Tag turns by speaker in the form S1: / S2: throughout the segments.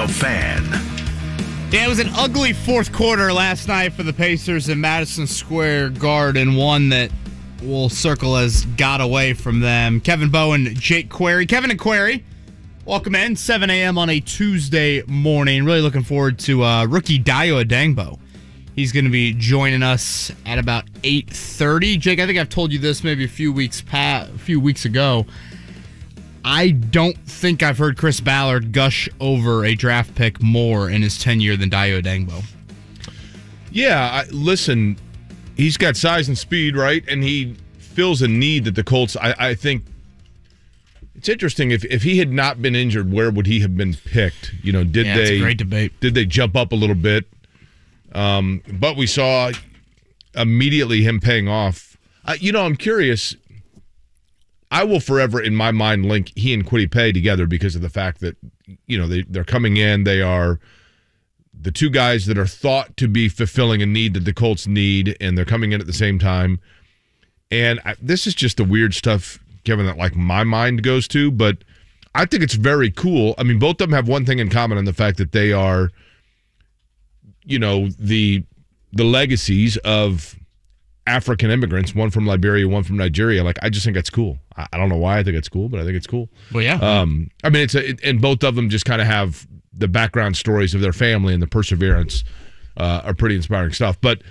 S1: The Fan.
S2: Yeah, it was an ugly fourth quarter last night for the Pacers in Madison Square Garden, one that will circle as got away from them. Kevin Bowen, Jake Query. Kevin and Query, welcome in. 7 a.m. on a Tuesday morning. Really looking forward to uh, rookie Dayo Odeyingbo. He's going to be joining us at about 8.30. Jake, I think I've told you this maybe a few weeks pa- a few weeks ago. I don't think I've heard Chris Ballard gush over a draft pick more in his tenure than Dayo Odeyingbo.
S3: Yeah, I, listen, he's got size and speed, right? And he fills a need that the Colts. I, I think it's interesting. If if he had not been injured, where would he have been picked? You know, did
S2: Yeah,
S3: they?
S2: great debate.
S3: Did they jump up a little bit? Um, but we saw immediately him paying off. Uh, you know, I'm curious. I will forever, in my mind, link he and Kwity Paye together because of the fact that you know they they're coming in. They are the two guys that are thought to be fulfilling a need that the Colts need, and they're coming in at the same time. And I, this is just the weird stuff, Kevin, that like my mind goes to. But I think it's very cool. I mean, both of them have one thing in common in the fact that they are, you know, the the legacies of African immigrants, one from Liberia, one from Nigeria. Like, I just think that's cool. I, I don't know why I think it's cool, but I think it's cool.
S2: Well, yeah.
S3: Um, I mean, it's a, it, and both of them just kind of have the background stories of their family and the perseverance uh, are pretty inspiring stuff. But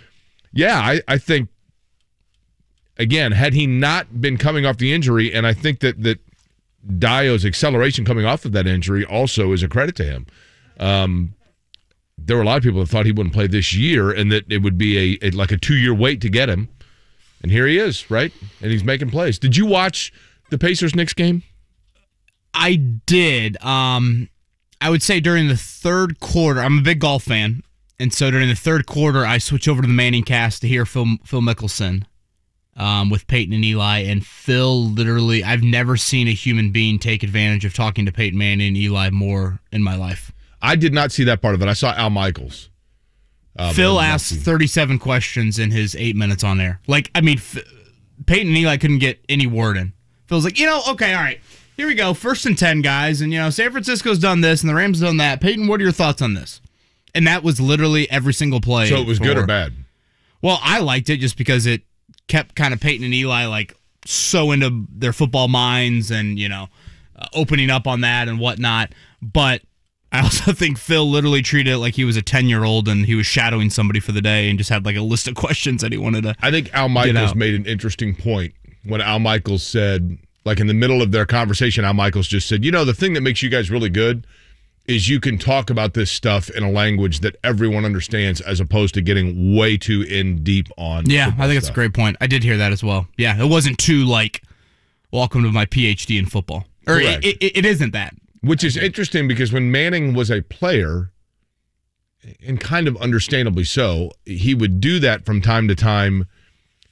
S3: yeah, I, I think again, had he not been coming off the injury, and I think that that Dayo's acceleration coming off of that injury also is a credit to him. Um, there were a lot of people that thought he wouldn't play this year, and that it would be a, a like a two year wait to get him. And here he is, right? And he's making plays. Did you watch the Pacers Knicks game?
S2: I did. Um, I would say during the third quarter, I'm a big golf fan, and so during the third quarter, I switch over to the Manning cast to hear Phil Phil Mickelson um, with Peyton and Eli. And Phil, literally, I've never seen a human being take advantage of talking to Peyton Manning and Eli more in my life.
S3: I did not see that part of it. I saw Al Michaels. Uh,
S2: Phil
S3: but I did not
S2: asked 37 questions in his eight minutes on there. Like, I mean, F- Peyton and Eli couldn't get any word in. Phil's like, you know, okay, all right, here we go. First and 10, guys. And, you know, San Francisco's done this and the Rams done that. Peyton, what are your thoughts on this? And that was literally every single play.
S3: So it was good or bad?
S2: Well, I liked it just because it kept kind of Peyton and Eli, like, so into their football minds and, you know, uh, opening up on that and whatnot. But I also think Phil literally treated it like he was a 10 year old and he was shadowing somebody for the day and just had like a list of questions that he wanted to.
S3: I think Al Michaels made an interesting point when Al Michaels said, like in the middle of their conversation, Al Michaels just said, "You know, the thing that makes you guys really good is you can talk about this stuff in a language that everyone understands, as opposed to getting way too in deep on."
S2: Yeah, I think that's a great point. I did hear that as well. Yeah, it wasn't too like, welcome to my PhD in football. Or it, it, it isn't that.
S3: Which is interesting because when Manning was a player, and kind of understandably so, he would do that from time to time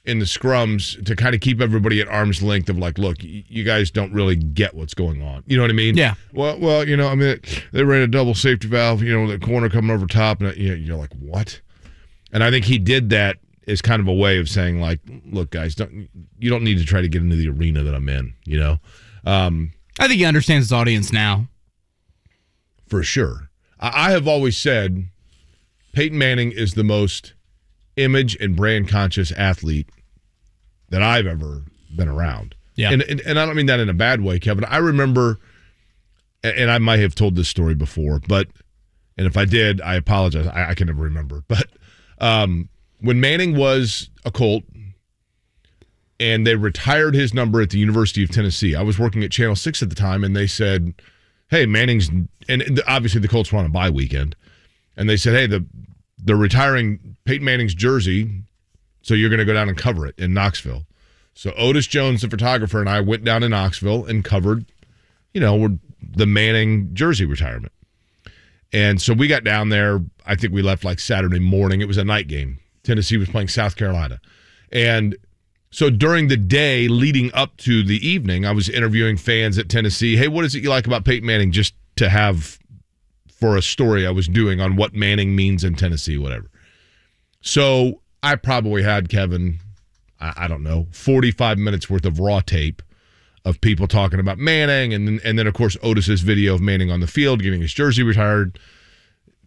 S3: in the scrums to kind of keep everybody at arm's length of like, look, you guys don't really get what's going on. You know what I mean?
S2: Yeah.
S3: Well, well, you know, I mean, they ran a double safety valve. You know, the corner coming over top, and you're like, what? And I think he did that as kind of a way of saying, like, look, guys, don't you don't need to try to get into the arena that I'm in. You know. Um,
S2: I think he understands his audience now.
S3: for sure. I have always said Peyton Manning is the most image and brand conscious athlete that I've ever been around.
S2: Yeah.
S3: And, and, and I don't mean that in a bad way, Kevin. I remember, and and I might have told this story before, but, and if I did, I apologize. I, I can never remember. But um, when Manning was a Colt, and they retired his number at the University of Tennessee. I was working at Channel 6 at the time, and they said, Hey, Manning's, and obviously the Colts were on a bye weekend. And they said, Hey, the they're retiring Peyton Manning's jersey, so you're going to go down and cover it in Knoxville. So Otis Jones, the photographer, and I went down to Knoxville and covered, you know, the Manning jersey retirement. And so we got down there. I think we left like Saturday morning. It was a night game. Tennessee was playing South Carolina. And so during the day leading up to the evening, I was interviewing fans at Tennessee. Hey, what is it you like about Peyton Manning? Just to have for a story I was doing on what Manning means in Tennessee, whatever. So I probably had Kevin, I, I don't know, 45 minutes worth of raw tape of people talking about Manning, and then, and then of course Otis's video of Manning on the field getting his jersey retired,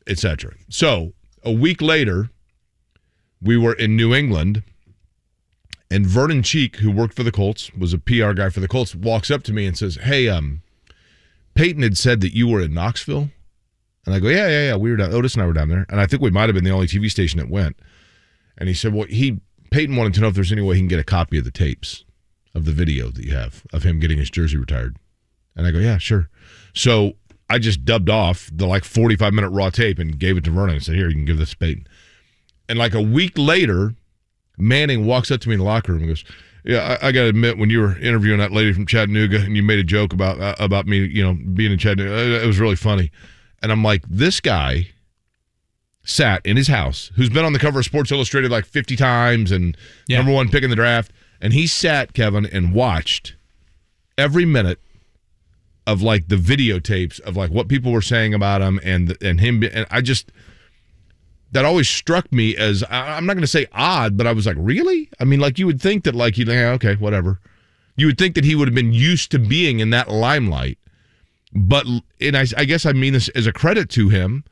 S3: etc. So a week later, we were in New England, and Vernon Cheek, who worked for the Colts, was a PR guy for the Colts, walks up to me and says, "Hey, um, Peyton had said that you were in Knoxville." And I go, yeah, yeah, yeah. We were down. Otis and I were down there, and I think we might have been the only TV station that went. And he said, well, he Peyton wanted to know if there's any way he can get a copy of the tapes of the video that you have of him getting his jersey retired. And I go, yeah, sure. So I just dubbed off the like 45 minute raw tape and gave it to Vernon and said, here, you can give this to Peyton. And like a week later, Manning walks up to me in the locker room and goes, yeah, I, I got to admit, when you were interviewing that lady from Chattanooga and you made a joke about uh, about me, you know, being in Chattanooga, uh, it was really funny. And I'm like, this guy sat in his house, who's been on the cover of Sports Illustrated like 50 times and
S2: Yeah.
S3: number one pick in the draft. And he sat, Kevin, and watched every minute of like the videotapes of like what people were saying about him and and him. And I just, that always struck me as, I'm not going to say odd, but I was like, really? I mean, like you would think that like, yeah, okay, whatever. You would think that he would have been used to being in that limelight but and I, I guess I mean this as a credit to him.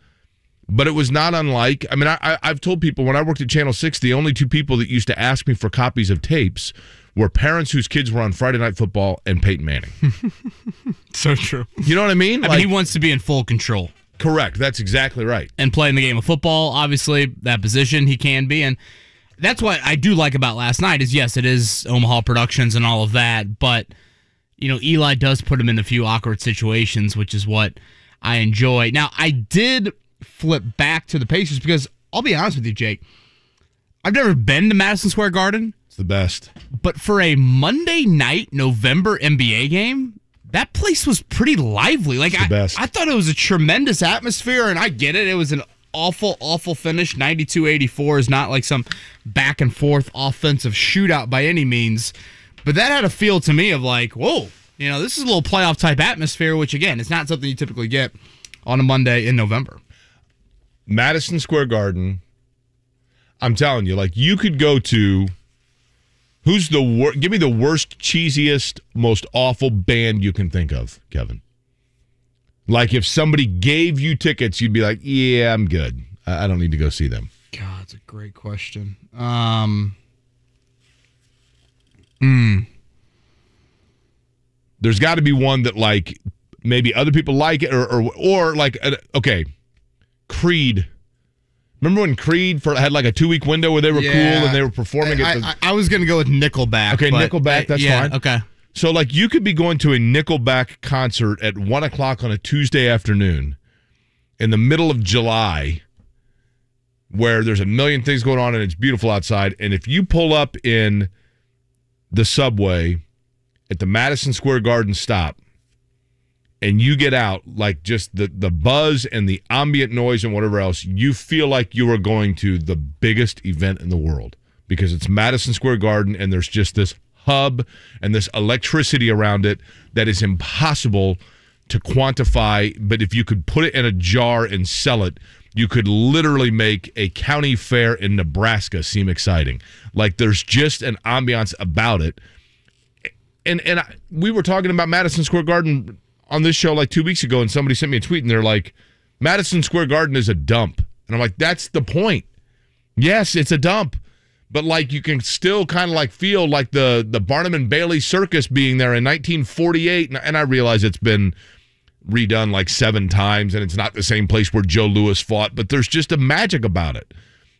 S3: But it was not unlike. I mean, I, I, I've told people when I worked at Channel Six, the only two people that used to ask me for copies of tapes were parents whose kids were on Friday Night Football and Peyton Manning.
S2: So true.
S3: You know what I mean?
S2: I
S3: Like,
S2: mean, he wants to be in full control
S3: correct. That's exactly right.
S2: and playing the game of football. Obviously, that position he can be, and that's what I do like about last night. Is yes, it is Omaha Productions and all of that, but you know, Eli does put him in a few awkward situations, which is what I enjoy. Now, I did flip back to the Pacers because I'll be honest with you, Jake. I've never been to Madison Square Garden,
S3: It's the best.
S2: but for a Monday night November NBA game, that place was pretty lively. Like
S3: the
S2: I,
S3: best.
S2: I thought it was a tremendous atmosphere, and I get it. It was an awful, awful finish. 92-84 is not like some back and forth offensive shootout by any means, but that had a feel to me of like, whoa, you know, this is a little playoff type atmosphere, which again, it's not something you typically get on a Monday in November.
S3: Madison Square Garden. I'm telling you, like you could go to. Who's the worst? Give me the worst, cheesiest, most awful band you can think of, Kevin. Like if somebody gave you tickets, you'd be like, "Yeah, I'm good. I I don't need to go see them."
S2: God, it's a great question. Um,
S3: There's got to be one that like maybe other people like it, or or, or like uh, okay, Creed. Remember when Creed for, had like a two week window where they were cool and they were performing
S2: I,
S3: at the
S2: I, I was going to go with Nickelback.
S3: Okay, Nickelback, that's
S2: yeah,
S3: fine.
S2: Okay.
S3: So, like, you could be going to a Nickelback concert at one o'clock on a Tuesday afternoon in the middle of July, where there's a million things going on and it's beautiful outside. And if you pull up in the subway at the Madison Square Garden stop and you get out, like just the, the buzz and the ambient noise and whatever else, you feel like you are going to the biggest event in the world because it's Madison Square Garden and there's just this hub and this electricity around it that is impossible to quantify. But if you could put it in a jar and sell it, you could literally make a county fair in Nebraska seem exciting. Like there's just an ambiance about it and and I, we were talking about Madison Square Garden on this show like two weeks ago, and somebody sent me a tweet, and they're like, "Madison Square Garden is a dump," and I'm like, "That's the point. Yes, it's a dump." But like you can still kind of like feel like the the Barnum and Bailey circus being there in 1948, and, I realize it's been redone like seven times, and it's not the same place where Joe Louis fought, but there's just a magic about it.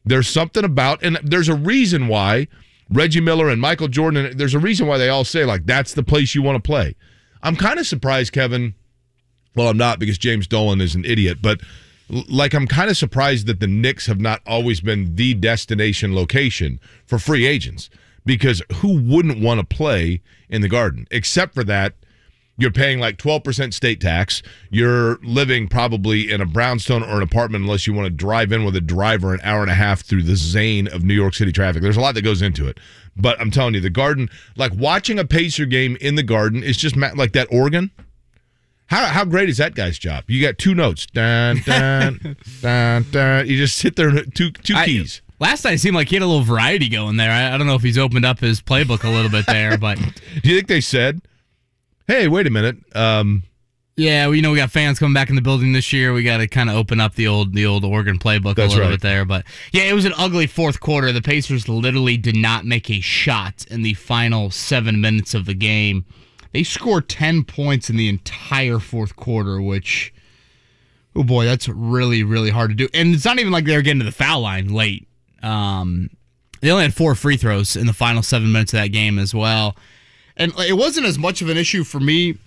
S3: There's something about, and there's a reason why Reggie Miller and Michael Jordan. There's a reason why they all say like that's the place you want to play. I'm kind of surprised, Kevin. Well, I'm not because James Dolan is an idiot, but like I'm kind of surprised that the Knicks have not always been the destination location for free agents because who wouldn't want to play in the Garden? Except for that, you're paying like 12% state tax. You're living probably in a brownstone or an apartment unless you want to drive in with a driver an hour and a half through the zane of New York City traffic. There's a lot that goes into it. But I'm telling you, the Garden, like watching a Pacer game in the Garden is just ma- like that organ. How, how great is that guy's job? You got two notes. Dun, dun, dun, dun. You just sit there, two, two
S2: I-
S3: keys.
S2: Last night it seemed like he had a little variety going there. I, I don't know if he's opened up his playbook a little bit there, but
S3: Do you think they said hey, wait a minute. Um,
S2: Yeah, well, you know we got fans coming back in the building this year. We got to kind of open up the old the old Oregon playbook a little
S3: right.
S2: bit there. But yeah, it was an ugly fourth quarter. The Pacers literally did not make a shot in the final seven minutes of the game. They scored ten points in the entire fourth quarter, which oh boy, that's really really hard to do. And it's not even like they were getting to the foul line late. Um, they only had four free throws in the final seven minutes of that game as well. And it wasn't as much of an issue for me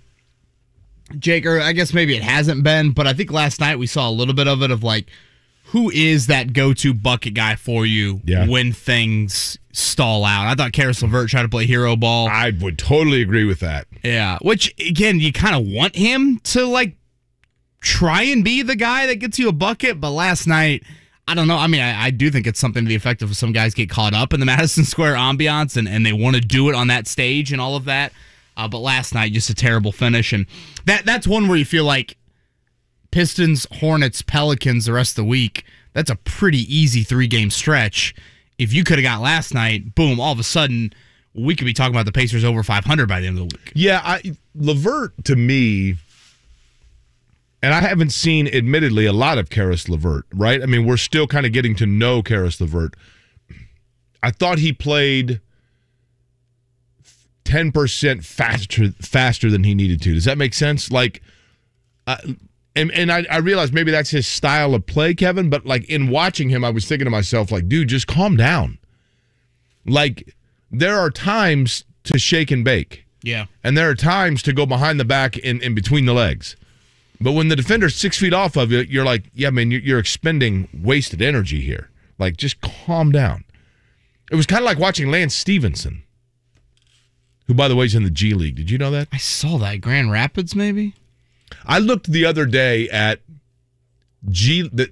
S2: Jake, or I guess maybe it hasn't been, but I think last night we saw a little bit of it of like, who is that go-to bucket guy for you
S3: Yeah.
S2: when things stall out? I thought Karis LeVert tried to play hero ball.
S3: I would totally agree with that.
S2: Yeah, which again, you kind of want him to like try and be the guy that gets you a bucket, but last night, I don't know. I mean, I, I do think it's something to the effect of some guys get caught up in the Madison Square ambiance and, and they want to do it on that stage and all of that. Uh, but last night, just a terrible finish, and that that's one where you feel like Pistons, Hornets, Pelicans the rest of the week. That's a pretty easy three game stretch. If you could have got last night, boom, all of a sudden we could be talking about the Pacers over 500 by the end of the week.
S3: Yeah, I, Levert to me, and I haven't seen, admittedly, a lot of Karis Levert. Right? I mean, we're still kind of getting to know Karis Levert. I thought he played ten percent faster faster than he needed to. Does that make sense? Like, uh, and and I, I realize maybe that's his style of play, Kevin. But like in watching him, I was thinking to myself, like, dude, just calm down. Like, there are times to shake and bake.
S2: Yeah.
S3: And there are times to go behind the back and in between the legs. But when the defender's six feet off of you, you're like, yeah, man, you're, you're expending wasted energy here. Like, just calm down. It was kind of like watching Lance Stephenson, who, by the way, is in the G League. Did you know that?
S2: I saw that. Grand Rapids, maybe?
S3: I looked the other day at G. The,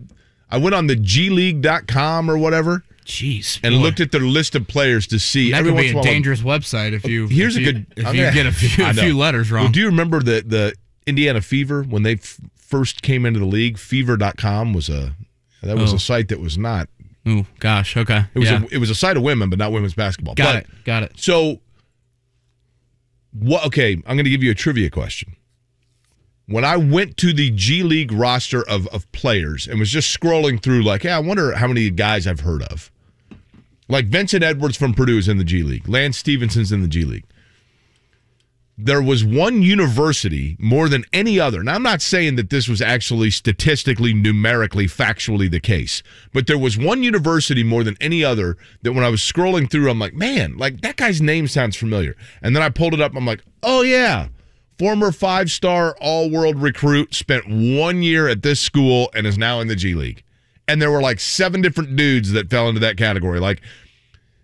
S3: I went on the GLeague.com or whatever
S2: Jeez.
S3: and
S2: boy.
S3: looked at their list of players to see.
S2: That
S3: every
S2: be a dangerous website if you
S3: Here's
S2: if
S3: a
S2: you-
S3: good.
S2: if
S3: I'm
S2: you
S3: gonna-
S2: get a few, a few letters wrong.
S3: Well, do you remember the the Indiana Fever when they f- first came into the league? Fever.com was a that was
S2: Oh.
S3: a site that was not.
S2: Oh gosh. Okay.
S3: It was
S2: yeah.
S3: a, it was a site of women, but not women's basketball.
S2: got
S3: But-
S2: it. Got it.
S3: So, what? Okay, I'm going to give you a trivia question. When I went to the G League roster of of players and was just scrolling through, like, yeah, I wonder how many guys I've heard of. Like Vincent Edwards from Purdue is in the G League. Lance Stephenson's in the G League. There was one university more than any other. Now, I'm not saying that this was actually statistically, numerically, factually the case, but there was one university more than any other that when I was scrolling through, I'm like, man, like that guy's name sounds familiar. And then I pulled it up. I'm like, oh, yeah. Former five star all world recruit, spent one year at this school and is now in the G League. And there were like seven different dudes that fell into that category. Like,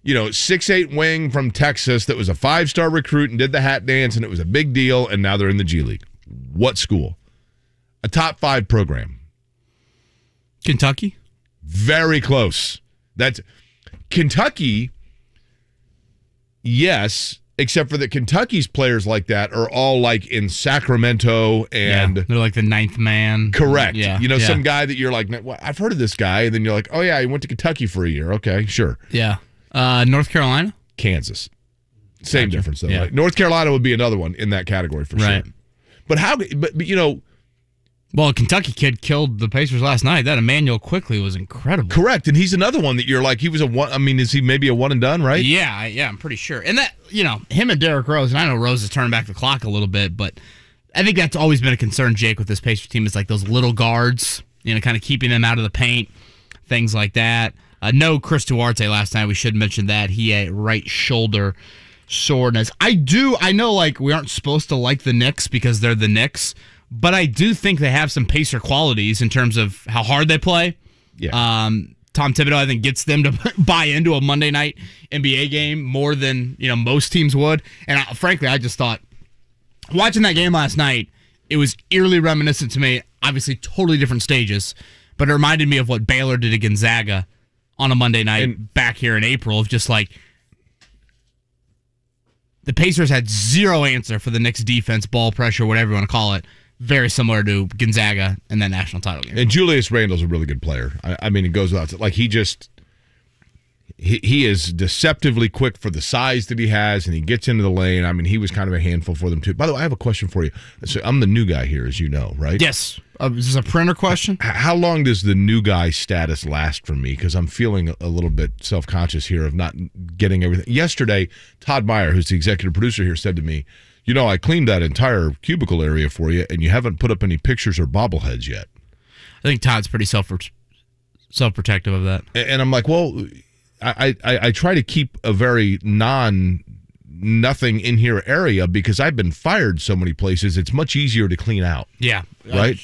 S3: you know, six eight wing from Texas that was a five star recruit and did the hat dance and it was a big deal, and now they're in the G League. What school? A top five program.
S2: Kentucky?
S3: Very close. That's Kentucky. Yes, except for that Kentucky's players like that are all like in Sacramento and
S2: yeah. They're like the ninth man.
S3: correct.
S2: Yeah.
S3: You know,
S2: yeah.
S3: some guy that you're like, well, I've heard of this guy, and then you're like, oh yeah, he went to Kentucky for a year. Okay, sure.
S2: Yeah. Uh, North Carolina?
S3: Kansas. Same
S2: Gotcha.
S3: difference though.
S2: Yeah.
S3: Right? North Carolina would be another one in that category for
S2: Right.
S3: sure. But how? But, but you know,
S2: Well, a Kentucky kid killed the Pacers last night. That Immanuel Quickley was incredible.
S3: correct. And he's another one that you're like, he was a one. I mean, is he maybe a one and done? Right?
S2: Yeah, yeah, I'm pretty sure. And that, you know, him and Derrick Rose, and I know Rose is turning back the clock a little bit, but I think that's always been a concern, Jake, with this Pacers team is like those little guards, you know, kind of keeping them out of the paint, things like that. Uh, no Chris Duarte last night. We should mention that. He had right shoulder soreness. I do, I know, like, we aren't supposed to like the Knicks because they're the Knicks, but I do think they have some Pacer qualities in terms of how hard they play.
S3: Yeah.
S2: Um, Tom Thibodeau, I think, gets them to buy into a Monday night NBA game more than you know most teams would. And I, frankly, I just thought watching that game last night, it was eerily reminiscent to me. Obviously, totally different stages, but it reminded me of what Baylor did to Gonzaga on a Monday night
S3: And-
S2: back here in April. Of just like the Pacers had zero answer for the Knicks defense, ball pressure, whatever you want to call it. Very similar to Gonzaga in that national title game.
S3: And Julius Randle's a really good player. I, I mean, it goes without like he just he, he is deceptively quick for the size that he has, and he gets into the lane. I mean, he was kind of a handful for them too. By the way, I have a question for you. So I'm the new guy here, as you know, right?
S2: Yes. Uh, is this a printer question?
S3: How long does the new guy status last for me? Because I'm feeling a- a little bit self conscious here of not getting everything. Yesterday, Todd Meyer, who's the executive producer here, said to me, "You know, I cleaned that entire cubicle area for you, and you haven't put up any pictures or bobbleheads yet."
S2: I think Todd's pretty self self protective of that.
S3: And I'm like, well, I, I, I try to keep a very non nothing in here area because I've been fired so many places. It's much easier to clean out.
S2: Yeah.
S3: Right?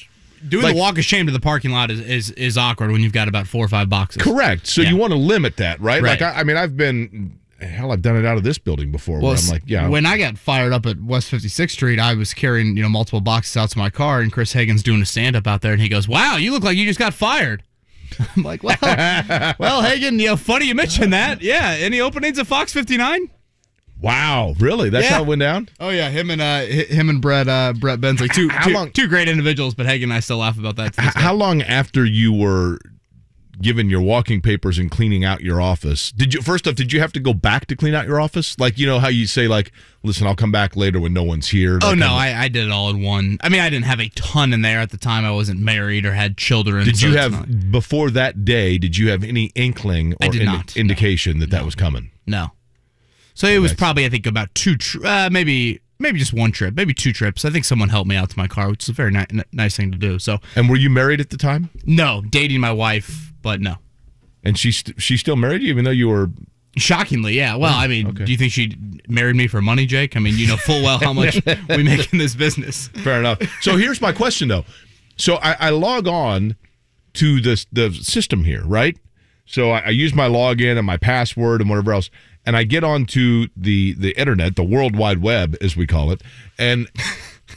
S2: Doing
S3: Like-
S2: the walk of shame to the parking lot is, is, is awkward when you've got about four or five boxes.
S3: Correct. So
S2: Yeah.
S3: you want to limit that, right?
S2: Right.
S3: Like, I, I mean, I've been, hell, I've done it out of this building before
S2: Well,
S3: where I'm like, yeah.
S2: When I got fired up at West 56th Street, I was carrying you know multiple boxes out to my car, and Chris Hagen's doing a stand up out there, and he goes, "Wow, you look like you just got fired." I'm like, "Well, well, Hagen, you know, funny you mentioned that. Yeah, any openings at Fox 59?"
S3: wow, really? That's
S2: Yeah.
S3: how it went down?
S2: Oh yeah, him and uh, him and Brett uh, Brett Bensley, two two,
S3: long-
S2: two great individuals, but Hagen and I still laugh about that. To this day.
S3: how long after you were given your walking papers and cleaning out your office did you first off did you have to go back to clean out your office like you know how you say like listen i'll come back later when no one's here
S2: Oh no, I, I did it all in one. I mean, I didn't have a ton in there at the time. I wasn't married or had children.
S3: did
S2: so
S3: you have
S2: not-
S3: before that day did you have any inkling
S2: I
S3: or
S2: did
S3: indi-
S2: not, no.
S3: indication that that was coming
S2: No. So it was probably I think about two, tri- uh, maybe maybe just one trip, maybe two trips. I think someone helped me out to my car, which is a very ni- nice thing to do. So
S3: and were you married at the time
S2: no, dating my wife, but no.
S3: and she st- she still married you even though you were
S2: Shockingly, yeah. Well, I mean,
S3: okay.
S2: do you think she married me for money, Jake? I mean, you know full well how much we make in this business.
S3: Fair enough. So here's my question though. So I, I log on to the the system here, right? So I, I use my login and my password and whatever else, and I get onto the the internet, the World Wide Web as we call it, and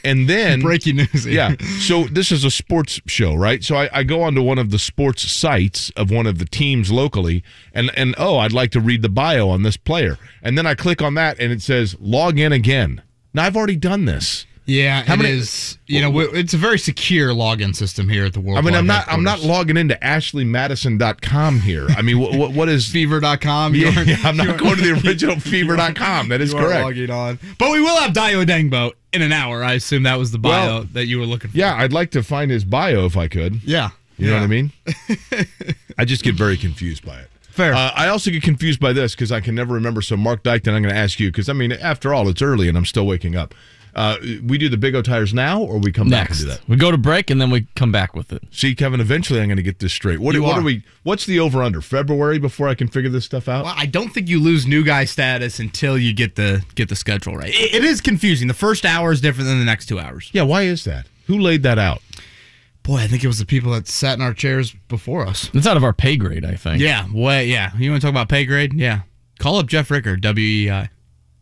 S3: and then
S2: Breaking news. Here.
S3: yeah. So this is a sports show, right? So I, I go onto one of the sports sites of one of the teams locally, and and oh, I'd like to read the bio on this player, and then I click on that, and it says log in again. Now I've already done this.
S2: Yeah,
S3: How
S2: it
S3: many-
S2: is. You know, it's a very secure login system here at the World.
S3: I mean, I'm not. I'm not logging into AshleyMadison.com here. I mean, what what, is?
S2: Fever.com.
S3: Yeah,
S2: are-
S3: yeah, I'm not going to the original Fever.com. That is correct.
S2: logging on. But we will have Dayo Odeyingbo in an hour. I assume that was the bio
S3: Well,
S2: that you were looking for.
S3: Yeah, I'd like to find his bio if I could.
S2: Yeah.
S3: You know what I mean? I just get very confused by it.
S2: Fair.
S3: Uh, I also get confused by this because I can never remember. So, Mark Dykton, I'm going to ask you because I mean, after all, it's early and I'm still waking up. Uh, we do the Big O tires now, or we come back and do that.
S1: we go to break and then we come back with it.
S3: See, Kevin, eventually I'm going to get this straight. What,
S2: You
S3: what
S2: are.
S3: are we? What's the over under February before I can figure this stuff out?
S2: Well, I don't think you lose new guy status until you get the get the schedule right. It- it is confusing. The first hour is different than the next two hours.
S3: Yeah, why is that? Who laid that out?
S2: Boy, I think it was the people that sat in our chairs before us.
S1: It's out of our pay grade, I think.
S2: Yeah, way yeah. You want to talk about pay grade? Yeah. Call up Jeff Rickard, E WEI.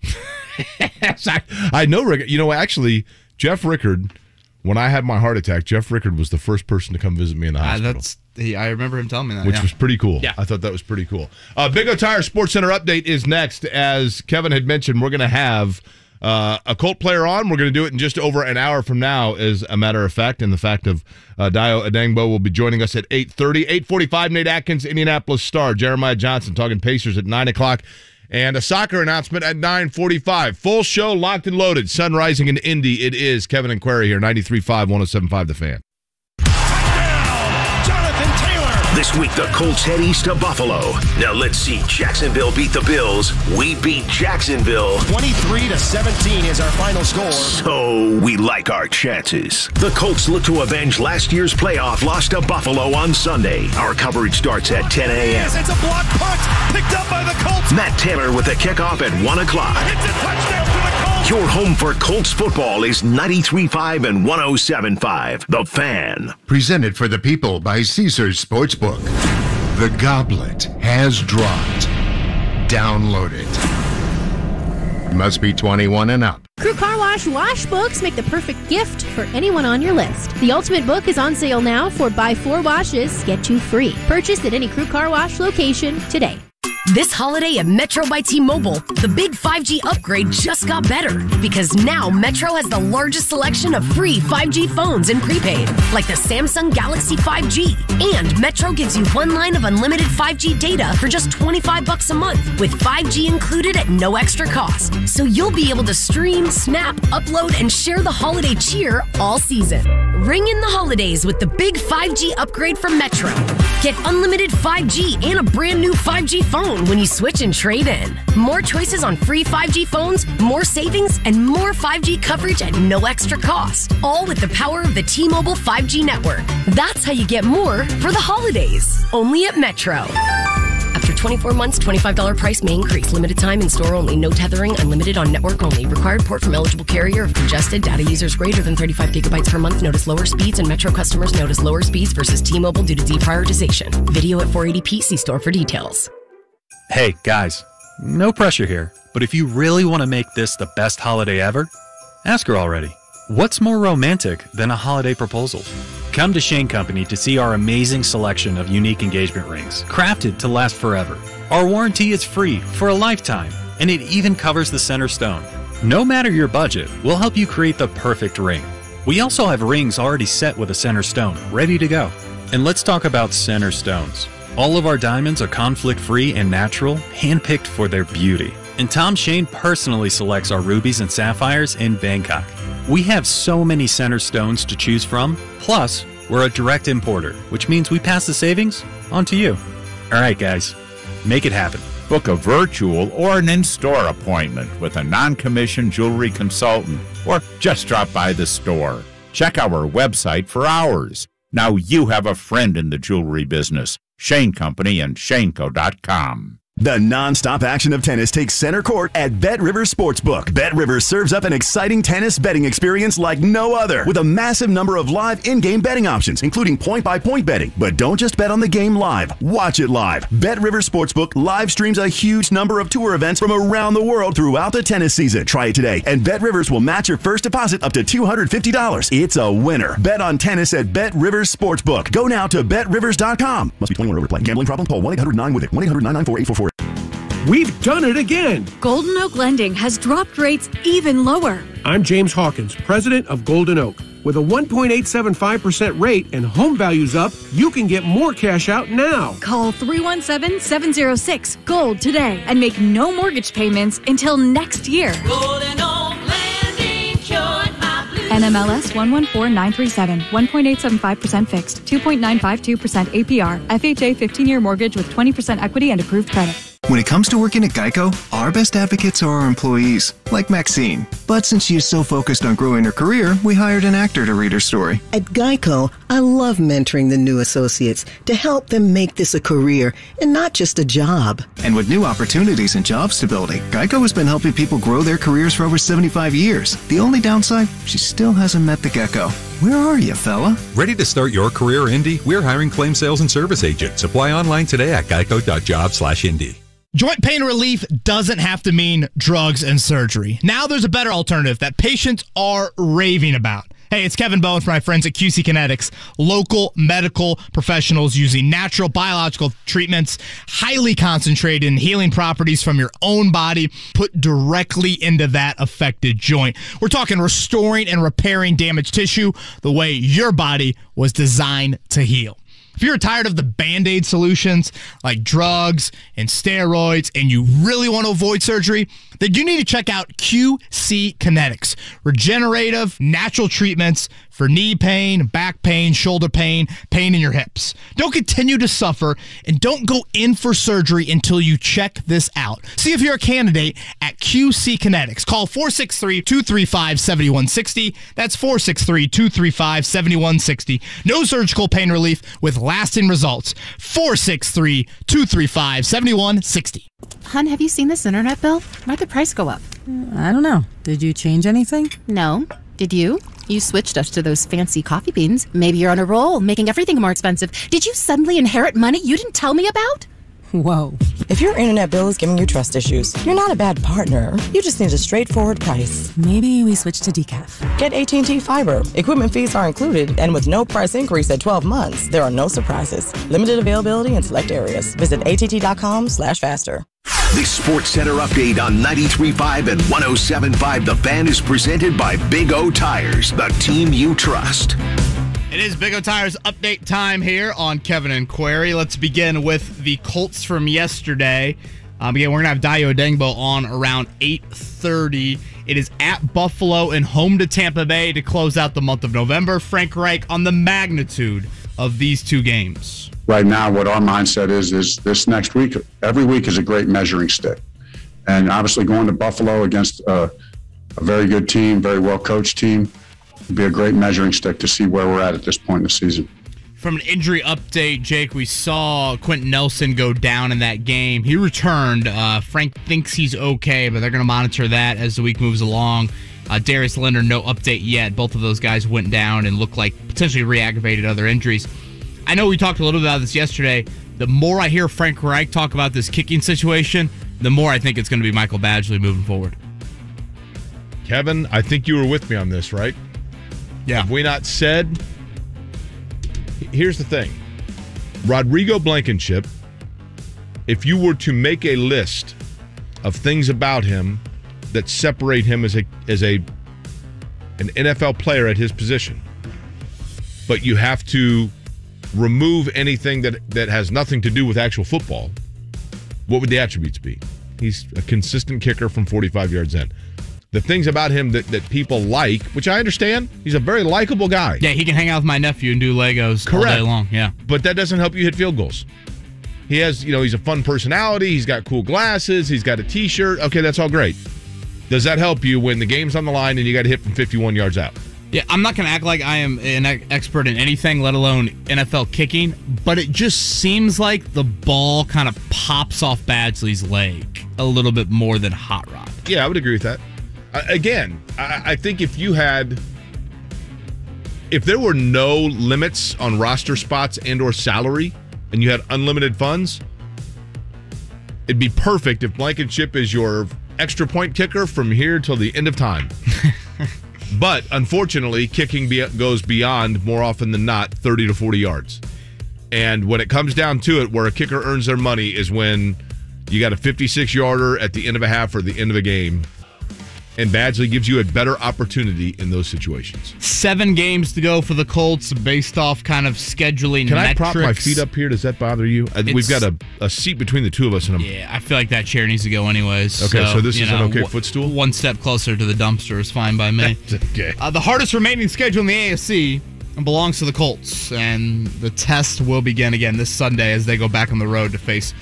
S3: Yes, I, I know Rickard. You know, actually, Jeff Rickard. When I had my heart attack, Jeff Rickard was the first person to come visit me in the
S2: Uh,
S3: hospital.
S2: that's he, I remember him telling me that.
S3: which
S2: yeah.
S3: was pretty cool.
S2: Yeah.
S3: I thought that was pretty cool. Uh, Big O Tire Sports Center update is next. As Kevin had mentioned, we're going to have uh, a Colt player on. We're going to do it in just over an hour from now, as a matter of fact. And the fact of uh, Dayo Odeyingbo will be joining us at 8.30. 8.45, Nate Atkins, Indianapolis Star. Jeremiah Johnson talking Pacers at 9 o'clock. And a soccer announcement at 9.45. Full show, locked and loaded. Sun rising in Indy. It is Kevin and Query here, 93.5, 107.5 The Fan.
S4: This week, the Colts head east to Buffalo. Now let's see Jacksonville beat the Bills. We beat Jacksonville.
S5: 23 to 17 is our final score.
S4: So we like our chances. The Colts look to avenge last year's playoff loss to Buffalo on Sunday. Our coverage starts at 10 a.m.
S5: It's a block punt picked up by the Colts.
S4: Matt Taylor with the kickoff at 1 o'clock.
S5: It's a touchdown for the Colts.
S4: Your home for Colts football is 93.5 and 107.5. The Fan.
S6: Presented for the people by Caesars Sportsbook. The Goblet has dropped. Download it. Must be 21 and up.
S7: Crew Car Wash Wash Books make the perfect gift for anyone on your list. The Ultimate Book is on sale now for buy four washes, get two free. Purchased at any Crew Car Wash location today.
S8: This holiday at Metro by T-Mobile, the big 5G upgrade just got better because now Metro has the largest selection of free 5G phones in prepaid, like the Samsung Galaxy 5G. And Metro gives you one line of unlimited 5G data for just 25 bucks a month with 5G included at no extra cost. So you'll be able to stream, snap, upload, and share the holiday cheer all season. Ring in the holidays with the big 5G upgrade from Metro. Get unlimited 5G and a brand new 5G phone when you switch and trade in. More choices on free 5G phones, more savings, and more 5G coverage at no extra cost. All with the power of the T Mobile 5G network. That's how you get more for the holidays. Only at Metro. After 24 months, $25 price may increase. Limited time in store only. No tethering, unlimited on network only. Required port from eligible carrier of congested. Data users greater than 35 gigabytes per month notice lower speeds, and Metro customers notice lower speeds versus T Mobile due to deprioritization. Video at 480p. See store for details.
S9: Hey, guys, no pressure here, but if you really want to make this the best holiday ever, ask her already. What's more romantic than a holiday proposal? Come to Shane Company to see our amazing selection of unique engagement rings, crafted to last forever. Our warranty is free for a lifetime, and it even covers the center stone. No matter your budget, we'll help you create the perfect ring. We also have rings already set with a center stone, ready to go. And let's talk about center stones. All of our diamonds are conflict free and natural, handpicked for their beauty. And Tom Shane personally selects our rubies and sapphires in Bangkok. We have so many center stones to choose from, plus, we're a direct importer, which means we pass the savings on to you. All right, guys, make it happen.
S10: Book a virtual or an in store appointment with a non commissioned jewelry consultant or just drop by the store. Check our website for hours. Now you have a friend in the jewelry business. Shane Company and Shaneco.com.
S11: The non-stop action of tennis takes center court at Bet Rivers Sportsbook. Bet Rivers serves up an exciting tennis betting experience like no other with a massive number of live in-game betting options, including point-by-point betting. But don't just bet on the game live. Watch it live. Bet Rivers Sportsbook live streams a huge number of tour events from around the world throughout the tennis season. Try it today, and Bet Rivers will match your first deposit up to $250. It's a winner. Bet on tennis at Bet Rivers Sportsbook. Go now to betrivers.com. Must be 21 or over to play. Gambling problem? Call 1-800-9 with it. 1-800-994-844.
S12: We've done it again.
S13: Golden Oak Lending has dropped rates even lower.
S12: I'm James Hawkins, president of Golden Oak. With a 1.875% rate and home values up, you can get more cash out now.
S13: Call 317 706 Gold today and make no mortgage payments until next year.
S14: Golden Oak Lending, cured my blues.
S13: NMLS 114937, 1.875% fixed, 2.952% APR, FHA 15 year mortgage with 20% equity and approved credit.
S15: When it comes to working at Geico, our best advocates are our employees, like Maxine. But since she is so focused on growing her career, we hired an actor to read her story.
S16: At Geico, I love mentoring the new associates to help them make this a career and not just a job.
S15: And with new opportunities and job stability, Geico has been helping people grow their careers for over 75 years. The only downside, she still hasn't met the gecko. Where are you, fella?
S17: Ready to start your career, Indy? We're hiring claim sales and service agents. Apply online today at geico.job/indy.
S2: Joint pain relief doesn't have to mean drugs and surgery. Now there's a better alternative that patients are raving about. Hey, it's Kevin Bowen from my friends at QC Kinetics, local medical professionals using natural biological treatments, highly concentrated in healing properties from your own body, put directly into that affected joint. We're talking restoring and repairing damaged tissue the way your body was designed to heal. If you're tired of the band aid solutions like drugs and steroids and you really want to avoid surgery, then you need to check out QC Kinetics. Regenerative, natural treatments for knee pain, back pain, shoulder pain, pain in your hips. Don't continue to suffer and don't go in for surgery until you check this out. See if you're a candidate at QC Kinetics. Call 463 235 7160. That's 463 235 7160. No surgical pain relief with lasting results. 463 235 7160.
S7: Hun, have you seen this internet bill? Why'd the price go up?
S18: I don't know. Did you change anything?
S7: No. Did you? You switched us to those fancy coffee beans. Maybe you're on a roll, making everything more expensive. Did you suddenly inherit money you didn't tell me about?
S19: Whoa.
S20: If your internet bill is giving you trust issues, you're not a bad partner. You just need a straightforward price.
S19: Maybe we switch to decaf.
S20: Get AT&T Fiber. Equipment fees are included, and with no price increase at 12 months, there are no surprises. Limited availability in select areas. Visit att.com slash faster.
S4: The Sports Center update on 93.5 and 107.5 The Fan is presented by Big O Tires, the team you trust.
S2: It is Big O Tires update time here on Kevin and Query. Let's begin with the Colts from yesterday. Um, again, we're gonna have Dayo Odeyingbo on around 8:30. It is at Buffalo and home to Tampa Bay to close out the month of November. Frank Reich on the magnitude of these two games.
S21: right now what our mindset is is this next week every week is a great measuring stick and obviously going to buffalo against a, a very good team very well coached team would be a great measuring stick to see where we're at at this point in the season
S2: From an injury update, Jake, we saw Quenton Nelson go down in that game. He returned. Uh, Frank thinks he's okay, but they're going to monitor that as the week moves along. Uh, Darius Leonard, no update yet. Both of those guys went down and looked like potentially re-aggravated other injuries. I know we talked a little bit about this yesterday. The more I hear Frank Reich talk about this kicking situation, the more I think it's going to be Michael Badgley moving forward.
S3: Kevin, I think you were with me on this, right?
S2: Yeah.
S3: Have we not said? Here's the thing Rodrigo Blankenship, if you were to make a list of things about him that separate him as a as a an NFL player at his position, but you have to remove anything that that has nothing to do with actual football, what would the attributes be? He's a consistent kicker from 45 yards in. The things about him that, that people like, which I understand, he's a very likable guy.
S2: Yeah, he can hang out with my nephew and do Legos
S3: Correct.
S2: all day long. Yeah.
S3: But that doesn't help you hit field goals. He has, you know, he's a fun personality. He's got cool glasses. He's got a T-shirt. Okay, that's all great. Does that help you when the game's on the line and you got to hit from 51 yards out?
S2: Yeah, I'm not going to act like I am an expert in anything, let alone NFL kicking, but it just seems like the ball kind of pops off Badgley's leg a little bit more than Hot Rod.
S3: Yeah, I would agree with that. Again, I, I think if you had, if there were no limits on roster spots and or salary, and you had unlimited funds, it'd be perfect if Blankenship is your extra point kicker from here till the end of time. but unfortunately, kicking be- goes beyond more often than not 30 to 40 yards. And when it comes down to it, where a kicker earns their money is when you got a 56 yarder at the end of a half or the end of a game. And Badgley gives you a better opportunity in those situations.
S2: Seven games to go for the Colts based off kind of scheduling
S3: Can I prop my feet up here? Does that bother you? Uh, We've got a, a seat between the two of us, and I'm
S2: Yeah, I feel like that chair needs to go anyways.
S3: Okay, so this
S2: you
S3: is an okay footstool?
S2: One step closer to the dumpster is fine by me.
S3: okay.
S2: Uh, the hardest remaining schedule in the AFC belongs to the Colts, and the test will begin again this Sunday as they go back on the road to face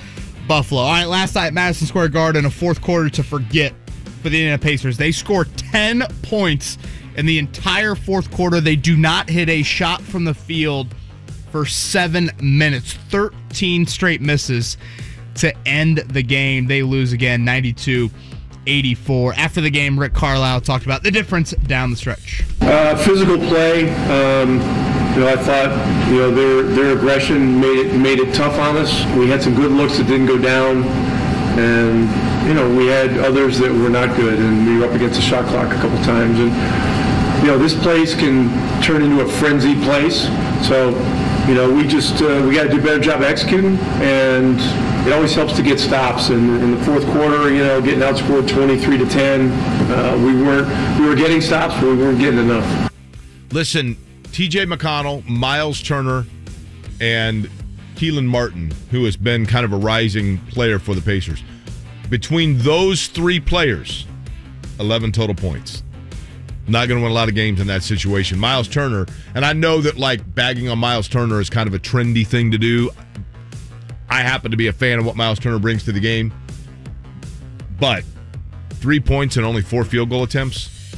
S2: Buffalo. All right, last night, Madison Square Garden, a fourth quarter to forget for the Indiana Pacers. They score 10 points in the entire fourth quarter. They do not hit a shot from the field for seven minutes, 13 straight misses to end the game. They lose again, 92 84. After the game, Rick Carlisle talked about the difference down the stretch.
S22: Uh, physical play. Um, you know, I thought you know their their aggression made it made it tough on us. We had some good looks that didn't go down, and you know we had others that were not good, and we were up against the shot clock a couple times. And you know this place can turn into a frenzied place. So you know we just uh, we got to do a better job executing, and it always helps to get stops. And in the fourth quarter, you know, getting outscored 23 to 10, uh, we weren't we were getting stops, but we weren't getting enough.
S3: Listen, TJ McConnell, Miles Turner, and Kelan Martin, who has been kind of a rising player for the Pacers. Between those three players, 11 total points. Not going to win a lot of games in that situation. Miles Turner, and I know that like bagging on Miles Turner is kind of a trendy thing to do. I happen to be a fan of what Miles Turner brings to the game. But three points and only four field goal attempts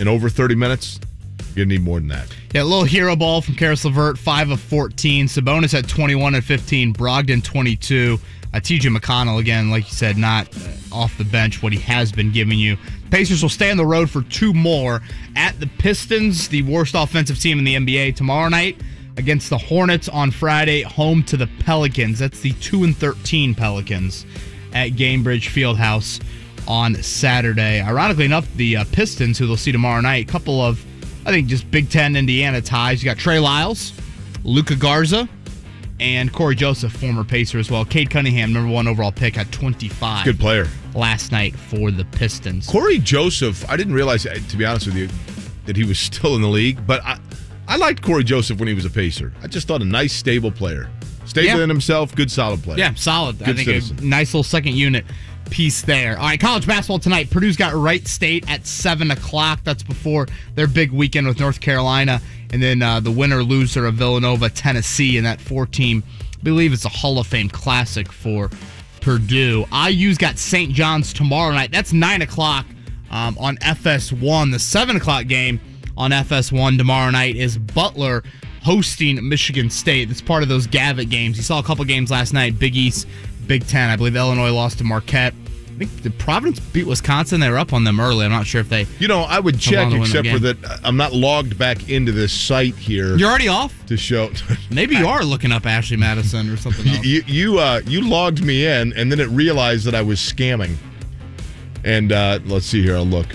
S3: in over 30 minutes, you need more than that.
S2: Yeah, a little hero ball from Karis LeVert, 5 of 14. Sabonis at 21 and 15. Brogdon 22. Uh, TJ McConnell, again, like you said, not uh, off the bench what he has been giving you. Pacers will stay on the road for two more at the Pistons, the worst offensive team in the NBA tomorrow night. against the Hornets on Friday, home to the Pelicans. That's the 2 and 13 Pelicans at Gainbridge Fieldhouse on Saturday. Ironically enough, the uh, Pistons, who they'll see tomorrow night, a couple of, I think, just Big Ten Indiana ties. You got Trey Lyles, Luka Garza, and Cory Joseph, former Pacer as well. Cade Cunningham, number one overall pick, at 25.
S3: Good player.
S2: Last night for the Pistons.
S3: Cory Joseph, I didn't realize, uh, to be honest with you, that he was still in the league, but I, I liked Cory Joseph when he was a Pacer. I just thought a nice, stable player. Stable
S2: Yeah.
S3: in himself, good, solid player.
S2: Yeah, solid. I
S3: Good
S2: think
S3: citizen.
S2: a nice little second unit piece there. All right, college basketball tonight. Purdue's got Wright State at 7 o'clock. That's before their big weekend with North Carolina. And then uh, the winner loser of Villanova, Tennessee, and that four team, I believe it's a Hall of Fame classic for Purdue. IU's got St. John's tomorrow night. That's 9 o'clock um, on FS1. The 7 o'clock game on FS1 tomorrow night is Butler hosting Michigan State. That's part of those Gavitt games. You saw a couple games last night. Big East, Big Ten. I believe Illinois lost to Marquette. I think the Providence beat Wisconsin. They were up on them early. I'm not sure if they.
S3: You know, I would check,
S2: gone to win
S3: except for that uh, I'm not logged back into this site here.
S2: You're already off.
S3: to show.
S2: Maybe you are looking up Ashley Madison or something else.
S3: you you uh, you logged me in, and then it realized that I was scamming. And uh, let's see here. I'll look.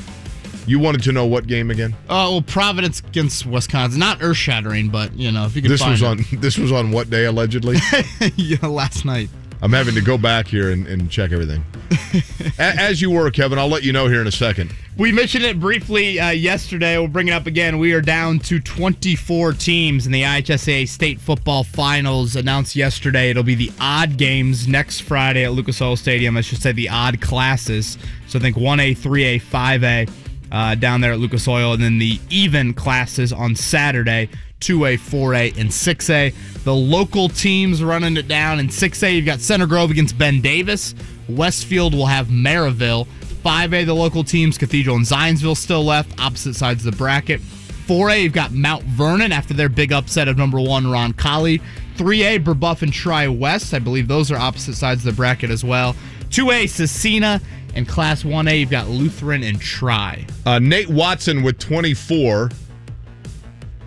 S3: You wanted to know what game again?
S2: Oh well, Providence against Wisconsin. Not earth shattering, but you know if you could.
S3: This was
S2: it.
S3: on. This was on what day allegedly?
S2: yeah, last night.
S3: I'm having to go back here and, and check everything. As you were, Kevin. I'll let you know here in a second.
S2: We mentioned it briefly uh, yesterday. We'll bring it up again. We are down to 24 teams in the IHSA State Football Finals. Announced yesterday, it'll be the odd games next Friday at Lucas Oil Stadium. I should say the odd classes. So I think 1A, 3A, 5A uh, down there at Lucas Oil, and then the even classes on Saturday. 2A, 4A, and 6A. The local teams running it down. In 6A, you've got Center Grove against Ben Davis. Westfield will have Merrillville. 5A, the local teams, Cathedral and Zionsville still left, opposite sides of the bracket. 4A, you've got Mount Vernon after their big upset of number one, Roncalli. 3A, Brebeuf and Tri West. I believe those are opposite sides of the bracket as well. 2A, Scecina. And Class 1A, you've got Lutheran and Tri.
S3: Uh, Nate Watson with 24,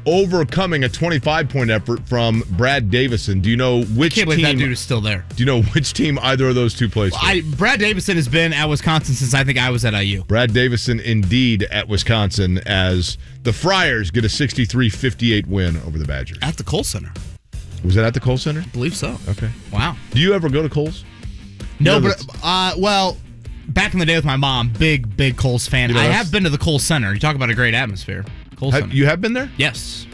S3: overcoming a 25 point effort from Brad Davison. Do you know which
S2: Can't believe
S3: team?
S2: that dude is still there.
S3: Do you know which team either of those two plays? for?
S2: I, Brad Davison has been at Wisconsin since I think I was at IU.
S3: Brad Davison indeed at Wisconsin as the Friars get a 63-58 win over the Badgers.
S2: At the Kohl Center.
S3: Was that at the Kohl Center?
S2: I believe so.
S3: Okay.
S2: Wow.
S3: Do you ever go to Kohl's?
S2: No,
S3: know,
S2: but uh, well, back in the day with my mom, big big Kohl's fan.
S3: You know,
S2: I have been to the Kohl's Center. You talk about a great atmosphere. Kohl's
S3: Have-
S2: Center.
S3: you have been there?
S2: Yes.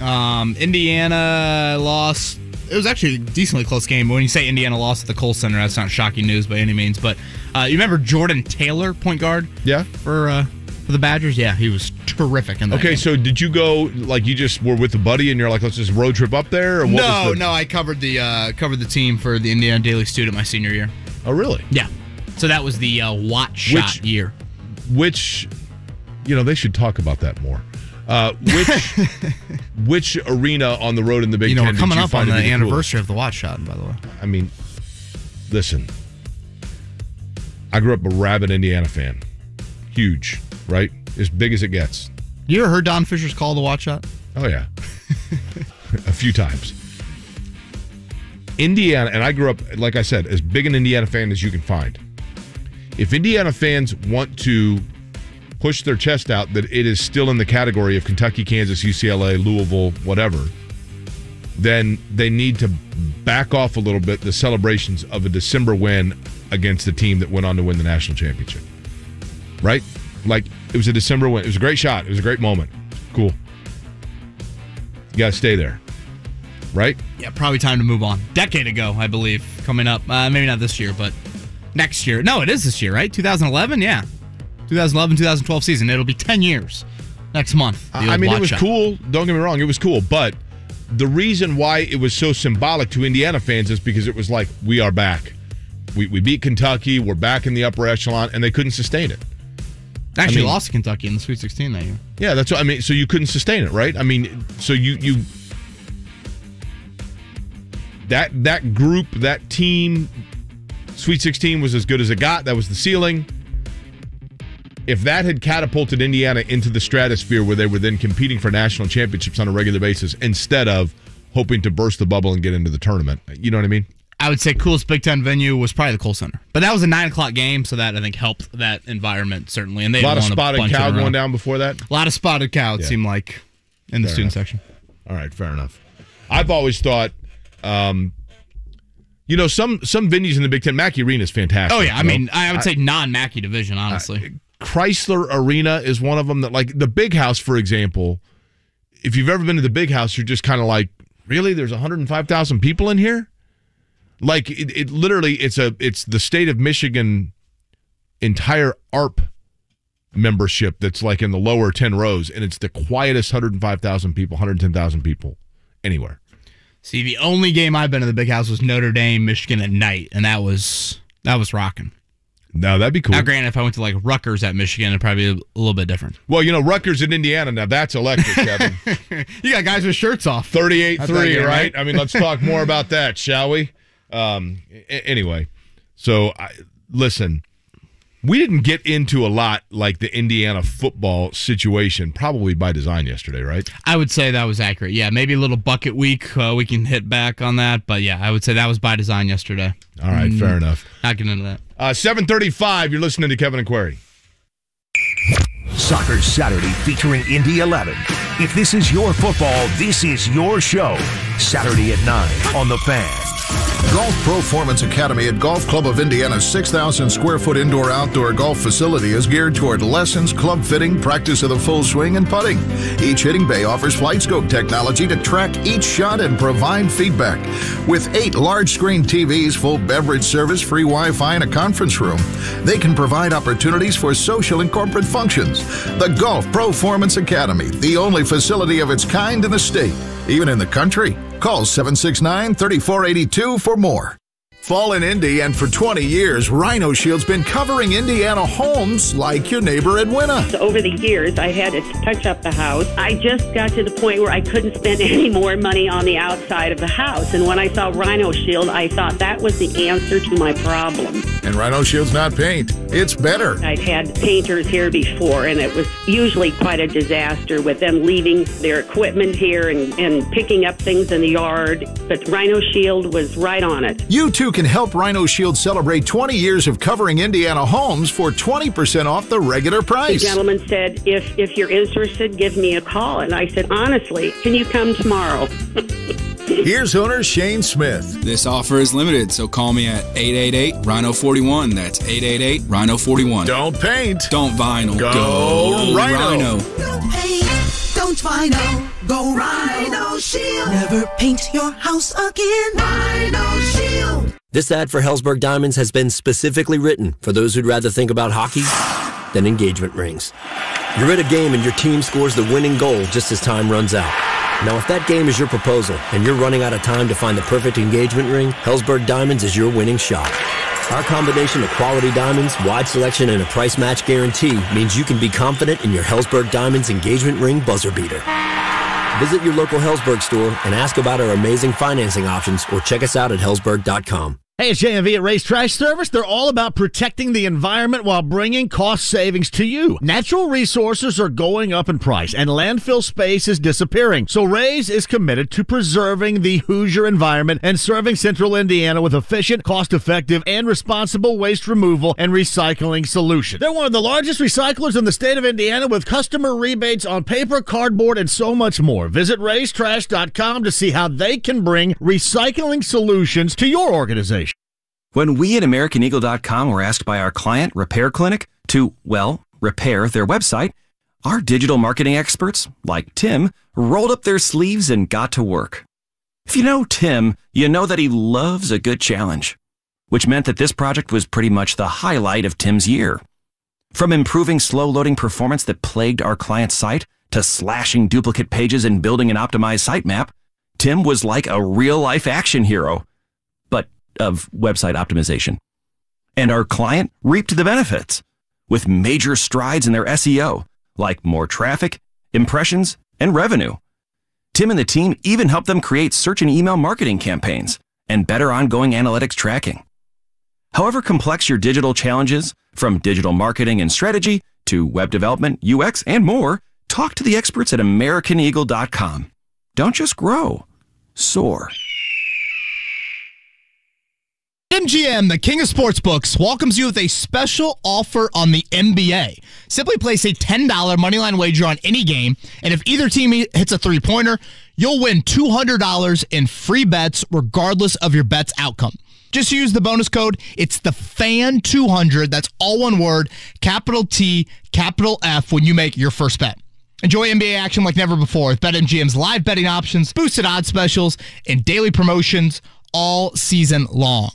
S2: Um, Indiana lost. It was actually a decently close game. But when you say Indiana lost at the Kohl's Center, that's not shocking news by any means. But uh, you remember Jordan Taylor, point guard?
S3: Yeah.
S2: For uh, for the Badgers, yeah, he was terrific in that.
S3: Okay,
S2: game.
S3: so did you go like you just were with a buddy and you're like, let's just road trip up there? Or what
S2: no,
S3: was the-
S2: no, I covered the uh, covered the team for the Indiana Daily Student my senior year.
S3: Oh, really?
S2: Yeah. So that was the uh, Watt shot
S3: Which-
S2: year.
S3: Which, you know, they should talk about that more. Uh, which which arena on the road in the Big
S2: You know,
S3: Ten
S2: we're coming up on
S3: to
S2: the
S3: be coolest?
S2: anniversary of the Watt shot, by the way.
S3: I mean, listen, I grew up a rabid Indiana fan, huge, right, as big as it gets.
S2: You ever heard Don Fischer's call the Watt shot?
S3: Oh yeah, a few times. Indiana, and I grew up, like I said, as big an Indiana fan as you can find. If Indiana fans want to push their chest out that it is still in the category of Kentucky, Kansas, UCLA, Louisville, whatever, then they need to back off a little bit the celebrations of a December win against the team that went on to win the national championship. Right? Like it was a December win. It was a great shot. It was a great moment. Cool. You got to stay there. Right?
S2: Yeah, probably time to move on. Decade ago, I believe, coming up. Uh, maybe not this year, but next year. No, it is this year, right? 2011, yeah. 2011, 2012 season. It'll be 10 years next month.
S3: I mean, it was cool. Don't get me wrong, it was cool. But the reason why it was so symbolic to Indiana fans is because it was like, we are back. We, we beat Kentucky. We're back in the upper echelon, and they couldn't sustain it.
S2: Actually,
S3: I mean-
S2: lost to Kentucky in the Sweet 16 that year.
S3: Yeah, that's what I mean. So you couldn't sustain it, right? I mean, so you you that that group, that team, Sweet 16 was as good as it got. That was the ceiling. If that had catapulted Indiana into the stratosphere where they were then competing for national championships on a regular basis instead of hoping to burst the bubble and get into the tournament. You know what I mean?
S2: I would say coolest Big Ten venue was probably the Kohl Center, but that was a nine o'clock game, so that I think helped that environment certainly. And they
S3: a lot of spotted cow going down before that.
S2: A lot of spotted cow. It
S3: Yeah.
S2: seemed like in the
S3: Fair
S2: student
S3: enough.
S2: section.
S3: All right, fair enough. I've always thought, um, you know, some some venues in the Big Ten, Mackey Arena is fantastic.
S2: Oh yeah, I
S3: know?
S2: mean, I would say non-Mackey division, honestly.
S3: Crisler Arena is one of them that, like the Big House, for example. If you've ever been to the Big House, you're just kind of like, really? There's 105,000 people in here. Like it, it literally, it's a it's the state of Michigan entire AARP membership that's like in the lower 10 rows, and it's the quietest 105,000 people, 110,000 people anywhere.
S2: See, the only game I've been to the Big House was Notre Dame, Michigan at night, and that was that was rocking.
S3: No, that'd be cool.
S2: Now, granted, if I went to like Rutgers at Michigan, it'd probably be a little bit different.
S3: Well, you know, Rutgers in Indiana, now that's electric, Kevin.
S2: you got guys with shirts off.
S3: 38 3, right?
S2: right?
S3: I mean, let's talk more about that, shall we? Um, anyway, so I, listen, we didn't get into a lot like the Indiana football situation, probably by design yesterday, right?
S2: I would say that was accurate. Yeah, maybe a little bucket week. Uh, we can hit back on that, but yeah, I would say that was by design yesterday.
S3: All right, fair
S2: Mm,
S3: enough.
S2: Not getting into that.
S3: Uh, 735, you're listening to Kevin and Query.
S4: Soccer Saturday featuring Indy 11. If this is your football, this is your show. Saturday at 9 on The Fan.
S23: Golf Performance Academy at Golf Club of Indiana's 6,000 square foot indoor outdoor golf facility is geared toward lessons, club fitting, practice of the full swing, and putting. Each hitting bay offers flight scope technology to track each shot and provide feedback. With eight large screen TVs, full beverage service, free Wi Fi, and a conference room, they can provide opportunities for social and corporate functions. The Golf Performance Academy, the only facility of its kind in the state, even in the country. Call 769 3482 for more. Fall in Indy, and for 20 years, Rhino Shield's been covering Indiana homes like your neighbor Edwina.
S24: So over the years, I had to touch up the house. I just got to the point where I couldn't spend any more money on the outside of the house. And when I saw Rhino Shield, I thought that was the answer to my problem.
S23: And Rhino Shield's not paint, it's better.
S24: I'd had painters here before, and it was usually quite a disaster with them leaving their equipment here and, and picking up things in the yard. But Rhino Shield was right on it.
S23: You too can help Rhino Shield celebrate 20 years of covering Indiana homes for 20% off the regular price.
S24: The gentleman said, if, if you're interested, give me a call. And I said, honestly, can you come tomorrow?
S23: Here's owner Shane Smith.
S25: This offer is limited, so call me at 888 Rhino 41. That's 888 Rhino 41.
S23: Don't paint.
S25: Don't vinyl.
S23: Go Rhino.
S25: Rhino.
S26: Don't vinyl, go Rhino Shield. Never paint your house again. Rhino Shield.
S27: This ad for Helzberg Diamonds has been specifically written for those who'd rather think about hockey than engagement rings. You're at a game and your team scores the winning goal just as time runs out. Now, if that game is your proposal and you're running out of time to find the perfect engagement ring, Helzberg Diamonds is your winning shot. Our combination of quality diamonds, wide selection, and a price match guarantee means you can be confident in your Helzberg Diamonds engagement ring buzzer beater. Visit your local Helzberg store and ask about our amazing financing options or check us out at helzberg.com.
S28: Hey, it's JMV at Ray's Trash Service. They're all about protecting the environment while bringing cost savings to you. Natural resources are going up in price and landfill space is disappearing. So Ray's is committed to preserving the Hoosier environment and serving central Indiana with efficient, cost-effective, and responsible waste removal and recycling solutions. They're one of the largest recyclers in the state of Indiana with customer rebates on paper, cardboard, and so much more. Visit raystrash.com to see how they can bring recycling solutions to your organization.
S29: When we at AmericanEagle.com were asked by our client, Repair Clinic, to, well, repair their website, our digital marketing experts, like Tim, rolled up their sleeves and got to work. If you know Tim, you know that he loves a good challenge, which meant that this project was pretty much the highlight of Tim's year. From improving slow loading performance that plagued our client's site to slashing duplicate pages and building an optimized sitemap, Tim was like a real life action hero, of website optimization. And our client reaped the benefits with major strides in their SEO, like more traffic, impressions, and revenue. Tim and the team even helped them create search and email marketing campaigns and better ongoing analytics tracking. However complex your digital challenges, from digital marketing and strategy to web development, UX, and more, talk to the experts at AmericanEagle.com. Don't just grow, soar.
S2: MGM, the king of sportsbooks, welcomes you with a special offer on the NBA. Simply place a $10 moneyline wager on any game, and if either team hits a three pointer, you'll win $200 in free bets regardless of your bet's outcome. Just use the bonus code. It's the FAN200. That's all one word, capital T, capital F when you make your first bet. Enjoy NBA action like never before with BetMGM's live betting options, boosted odds specials, and daily promotions all season long.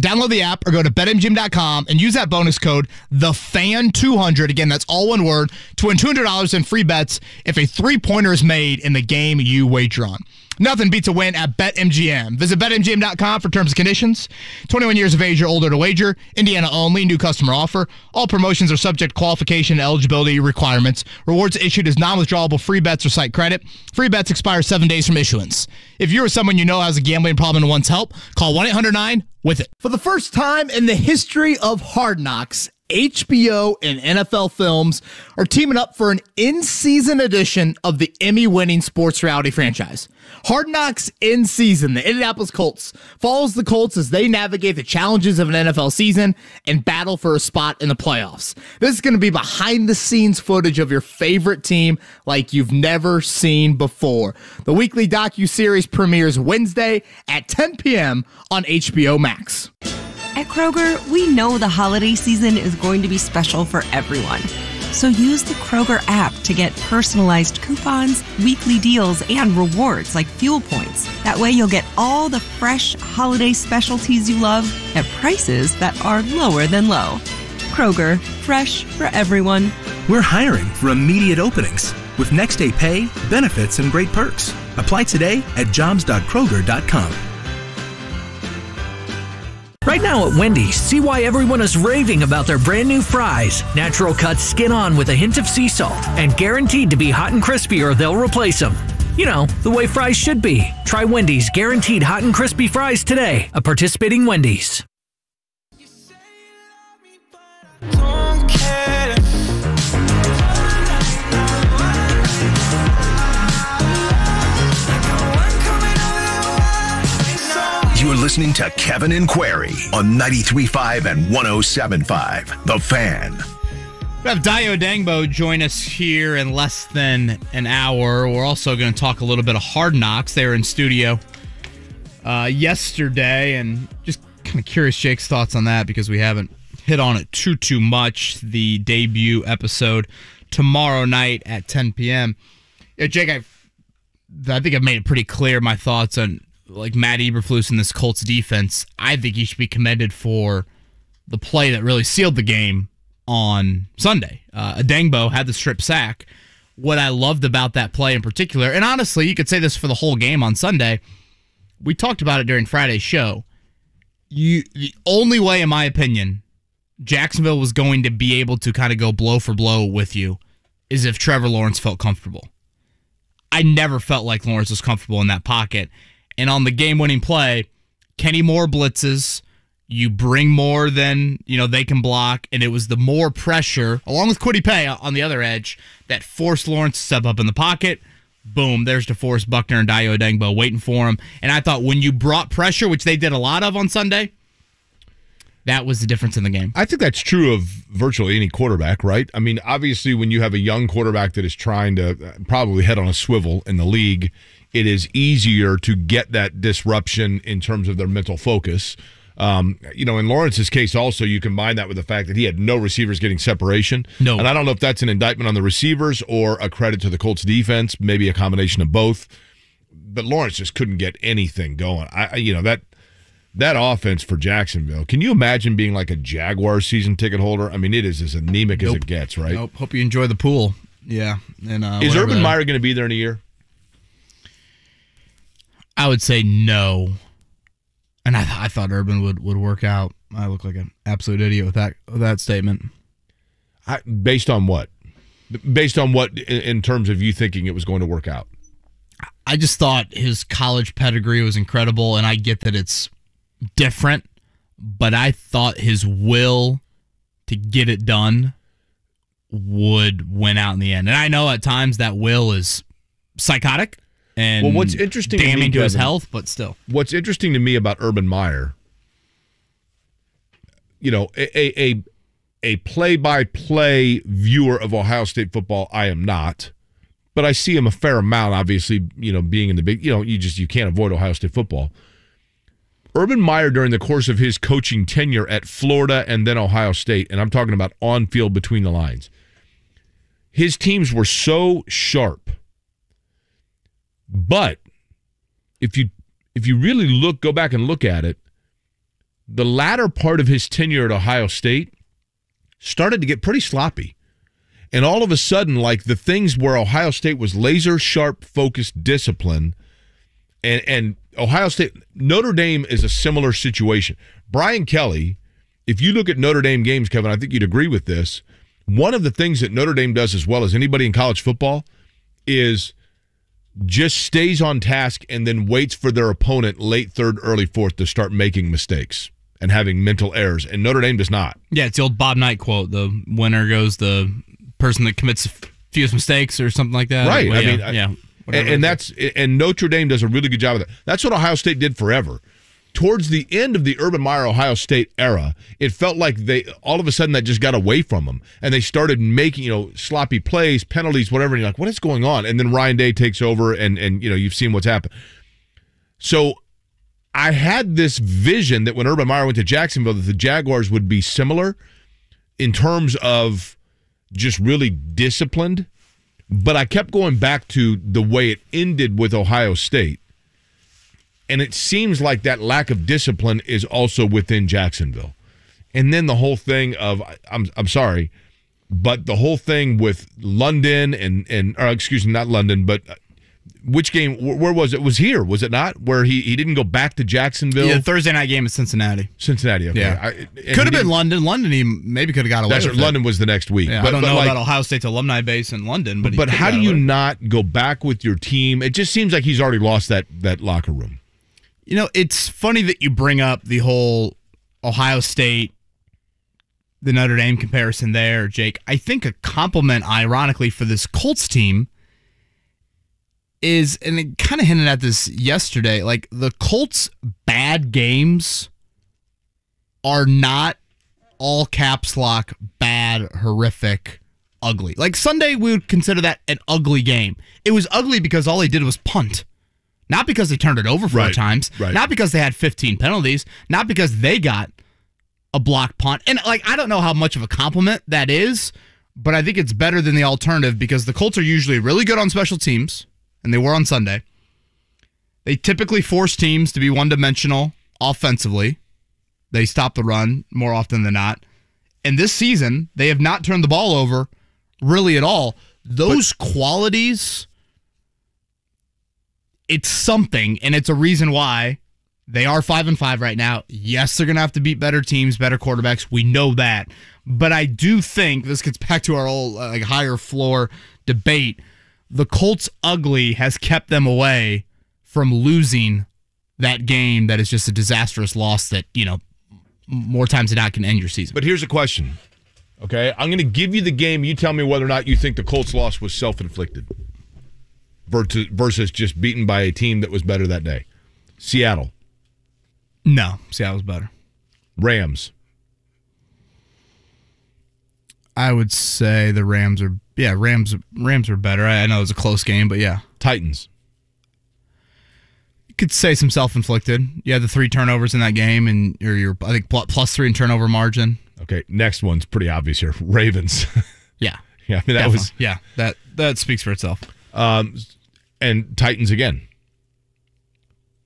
S2: Download the app or go to betmgm.com and use that bonus code THEFAN200. Again, that's all one word to win $200 in free bets if a three-pointer is made in the game you wager on. Nothing beats a win at BetMGM. Visit BetMGM.com for terms and conditions. 21 years of age or older to wager. Indiana only. New customer offer. All promotions are subject to qualification and eligibility requirements. Rewards issued as non-withdrawable free bets or site credit. Free bets expire seven days from issuance. If you or someone you know has a gambling problem and wants help, call 1-800-9 with it.
S30: For the first time in the history of Hard Knocks, HBO and NFL Films are teaming up for an in season edition of the Emmy winning sports reality franchise. Hard Knocks in season, the Indianapolis Colts follows the Colts as they navigate the challenges of an NFL season and battle for a spot in the playoffs. This is going to be behind the scenes footage of your favorite team like you've never seen before. The weekly docu series premieres Wednesday at 10 p.m. on HBO Max.
S31: At Kroger, we know the holiday season is going to be special for everyone. So use the Kroger app to get personalized coupons, weekly deals, and rewards like fuel points. That way you'll get all the fresh holiday specialties you love at prices that are lower than low. Kroger, fresh for everyone.
S32: We're hiring for immediate openings with next day pay, benefits, and great perks. Apply today at jobs.kroger.com.
S33: Right now at Wendy's, see why everyone is raving about their brand new fries. Natural cut skin on with a hint of sea salt and guaranteed to be hot and crispy or they'll replace them. You know, the way fries should be. Try Wendy's guaranteed hot and crispy fries today. A participating Wendy's.
S4: Listening to Kevin and Query on 93.5 and 107.5. The Fan.
S2: We have Dayo Odeyingbo join us here in less than an hour. We're also going to talk a little bit of Hard Knocks. They were in studio uh, yesterday, and just kind of curious Jake's thoughts on that because we haven't hit on it too too much. The debut episode tomorrow night at 10 p.m. Yeah, Jake, I I think I've made it pretty clear my thoughts on like Matt Eberflus and this Colts defense. I think he should be commended for the play that really sealed the game on Sunday. Uh, Odeyingbo had the strip sack. What I loved about that play in particular, and honestly, you could say this for the whole game on Sunday. We talked about it during Friday's show. You, the only way, in my opinion, Jacksonville was going to be able to kind of go blow for blow with you is if Trevor Lawrence felt comfortable. I never felt like Lawrence was comfortable in that pocket. And on the game winning play, Kenny Moore blitzes. You bring more than you know they can block, and it was the more pressure, along with Kwity Paye on the other edge, that forced Lawrence to step up in the pocket. Boom, there's DeForest Buckner and Dayo Odeyingbo waiting for him. And I thought when you brought pressure, which they did a lot of on Sunday, that was the difference in the game.
S3: I think that's true of virtually any quarterback, right? I mean, obviously, when you have a young quarterback that is trying to uh, probably head on a swivel in the league, it is easier to get that disruption in terms of their mental focus. Um, you know, in Lawrence's case, also you combine that with the fact that he had no receivers getting separation.
S2: No,
S3: and I don't know if that's an indictment on the receivers or a credit to the Colts defense, maybe a combination of both. But Lawrence just couldn't get anything going. I, you know that that offense for Jacksonville. Can you imagine being like a Jaguar season ticket holder? I mean, it is as anemic nope. as it gets, right?
S2: Nope. Hope you enjoy the pool. Yeah, and uh,
S3: is Urban Meyer going to be there in a year?
S2: I would say no. And I, I thought Urban would, would work out. I look like an absolute idiot with that with that statement.
S3: I, based on what? Based on what in, in terms of you thinking it was going to work out?
S2: I just thought his college pedigree was incredible, and I get that it's different, but I thought his will to get it done would win out in the end. And I know at times that will is psychotic and
S3: Well, what's interesting to me,
S2: damning to his health, but still.
S3: What's interesting to me about Urban Meyer, you know, a a a, a play-by-play viewer of Ohio State football, I am not, but I see him a fair amount. Obviously, you know, being in the big, you know, you just you can't avoid Ohio State football. Urban Meyer, during the course of his coaching tenure at Florida and then Ohio State, and I'm talking about on field between the lines, his teams were so sharp. But if you if you really look, go back and look at it, the latter part of his tenure at Ohio State started to get pretty sloppy. And all of a sudden, like the things where Ohio State was laser sharp focused discipline, and and Ohio State Notre Dame is a similar situation. Brian Kelly, if you look at Notre Dame games, Kevin, I think you'd agree with this. One of the things that Notre Dame does as well as anybody in college football is just stays on task and then waits for their opponent late third, early fourth to start making mistakes and having mental errors. And Notre Dame does not.
S2: Yeah, it's the old Bob Knight quote: "The winner goes the person that commits fewest mistakes," or something like that.
S3: Right.
S2: Well,
S3: I
S2: yeah,
S3: mean, I-
S2: yeah.
S3: and, and that's and Notre Dame does a really good job of that. That's what Ohio State did forever. Towards the end of the Urban Meyer Ohio State era, it felt like they all of a sudden that just got away from them, and they started making you know sloppy plays, penalties, whatever. And you're like, what is going on? And then Ryan Day takes over, and and you know you've seen what's happened. So I had this vision that when Urban Meyer went to Jacksonville, that the Jaguars would be similar in terms of just really disciplined. But I kept going back to the way it ended with Ohio State. And it seems like that lack of discipline is also within Jacksonville. And then the whole thing of I'm I'm sorry, but the whole thing with London and and or excuse me, not London, but uh, which game where was it? Was here, was it not? Where he he didn't go back to Jacksonville?
S2: yeah, Thursday night game at Cincinnati.
S3: Cincinnati, okay.
S2: Yeah,
S3: I-
S2: could have been London. London, he maybe could have got away.
S3: That's
S2: with
S3: right,
S2: it.
S3: London was the next week.
S2: Yeah,
S3: But-
S2: I don't
S3: but
S2: know
S3: like-
S2: about Ohio State's alumni base in London, but he
S3: But how do you not go back with your team? It just seems like he's already lost that that locker room.
S2: You know, it's funny that you bring up the whole Ohio State, the Notre Dame comparison there, Jake. I think a compliment, ironically, for this Colts team is, and it kind of hinted at this yesterday, like the Colts' bad games are not all caps lock bad, horrific, ugly. Like Sunday, we would consider that an ugly game. It was ugly because all they did was punt. Not because they turned it over four
S3: Right,
S2: times.
S3: right.
S2: Not because they had 15 penalties. Not because they got a block punt. And like I don't know how much of a compliment that is, but I think it's better than the alternative because the Colts are usually really good on special teams, and they were on Sunday. They typically force teams to be one dimensional offensively. They stop the run more often than not. And this season, they have not turned the ball over really at all. Those qualities, it's something, and it's a reason why they are five and five right now. Yes, they're gonna have to beat better teams, better quarterbacks. We know that, but I do think this gets back to our old uh, like higher floor debate. The Colts ugly has kept them away from losing that game. That is just a disastrous loss that you know more times than not can end your season.
S3: But here's a question. Okay, I'm going to give you the game. You tell me whether or not you think the Colts loss was self-inflicted versus versus just beaten by a team that was better that day. Seattle,
S2: No, Seattle's better.
S3: Rams,
S2: I would say the Rams are yeah Rams Rams are better. I I know it was a close game, but yeah,
S3: Titans.
S2: you could say some self inflicted. You had the three turnovers in that game, and you're, you're I think plus three in turnover margin.
S3: Okay, next one's pretty obvious here. Ravens.
S2: Yeah,
S3: yeah, I mean that was
S2: yeah that that speaks for itself.
S3: um, and Titans again.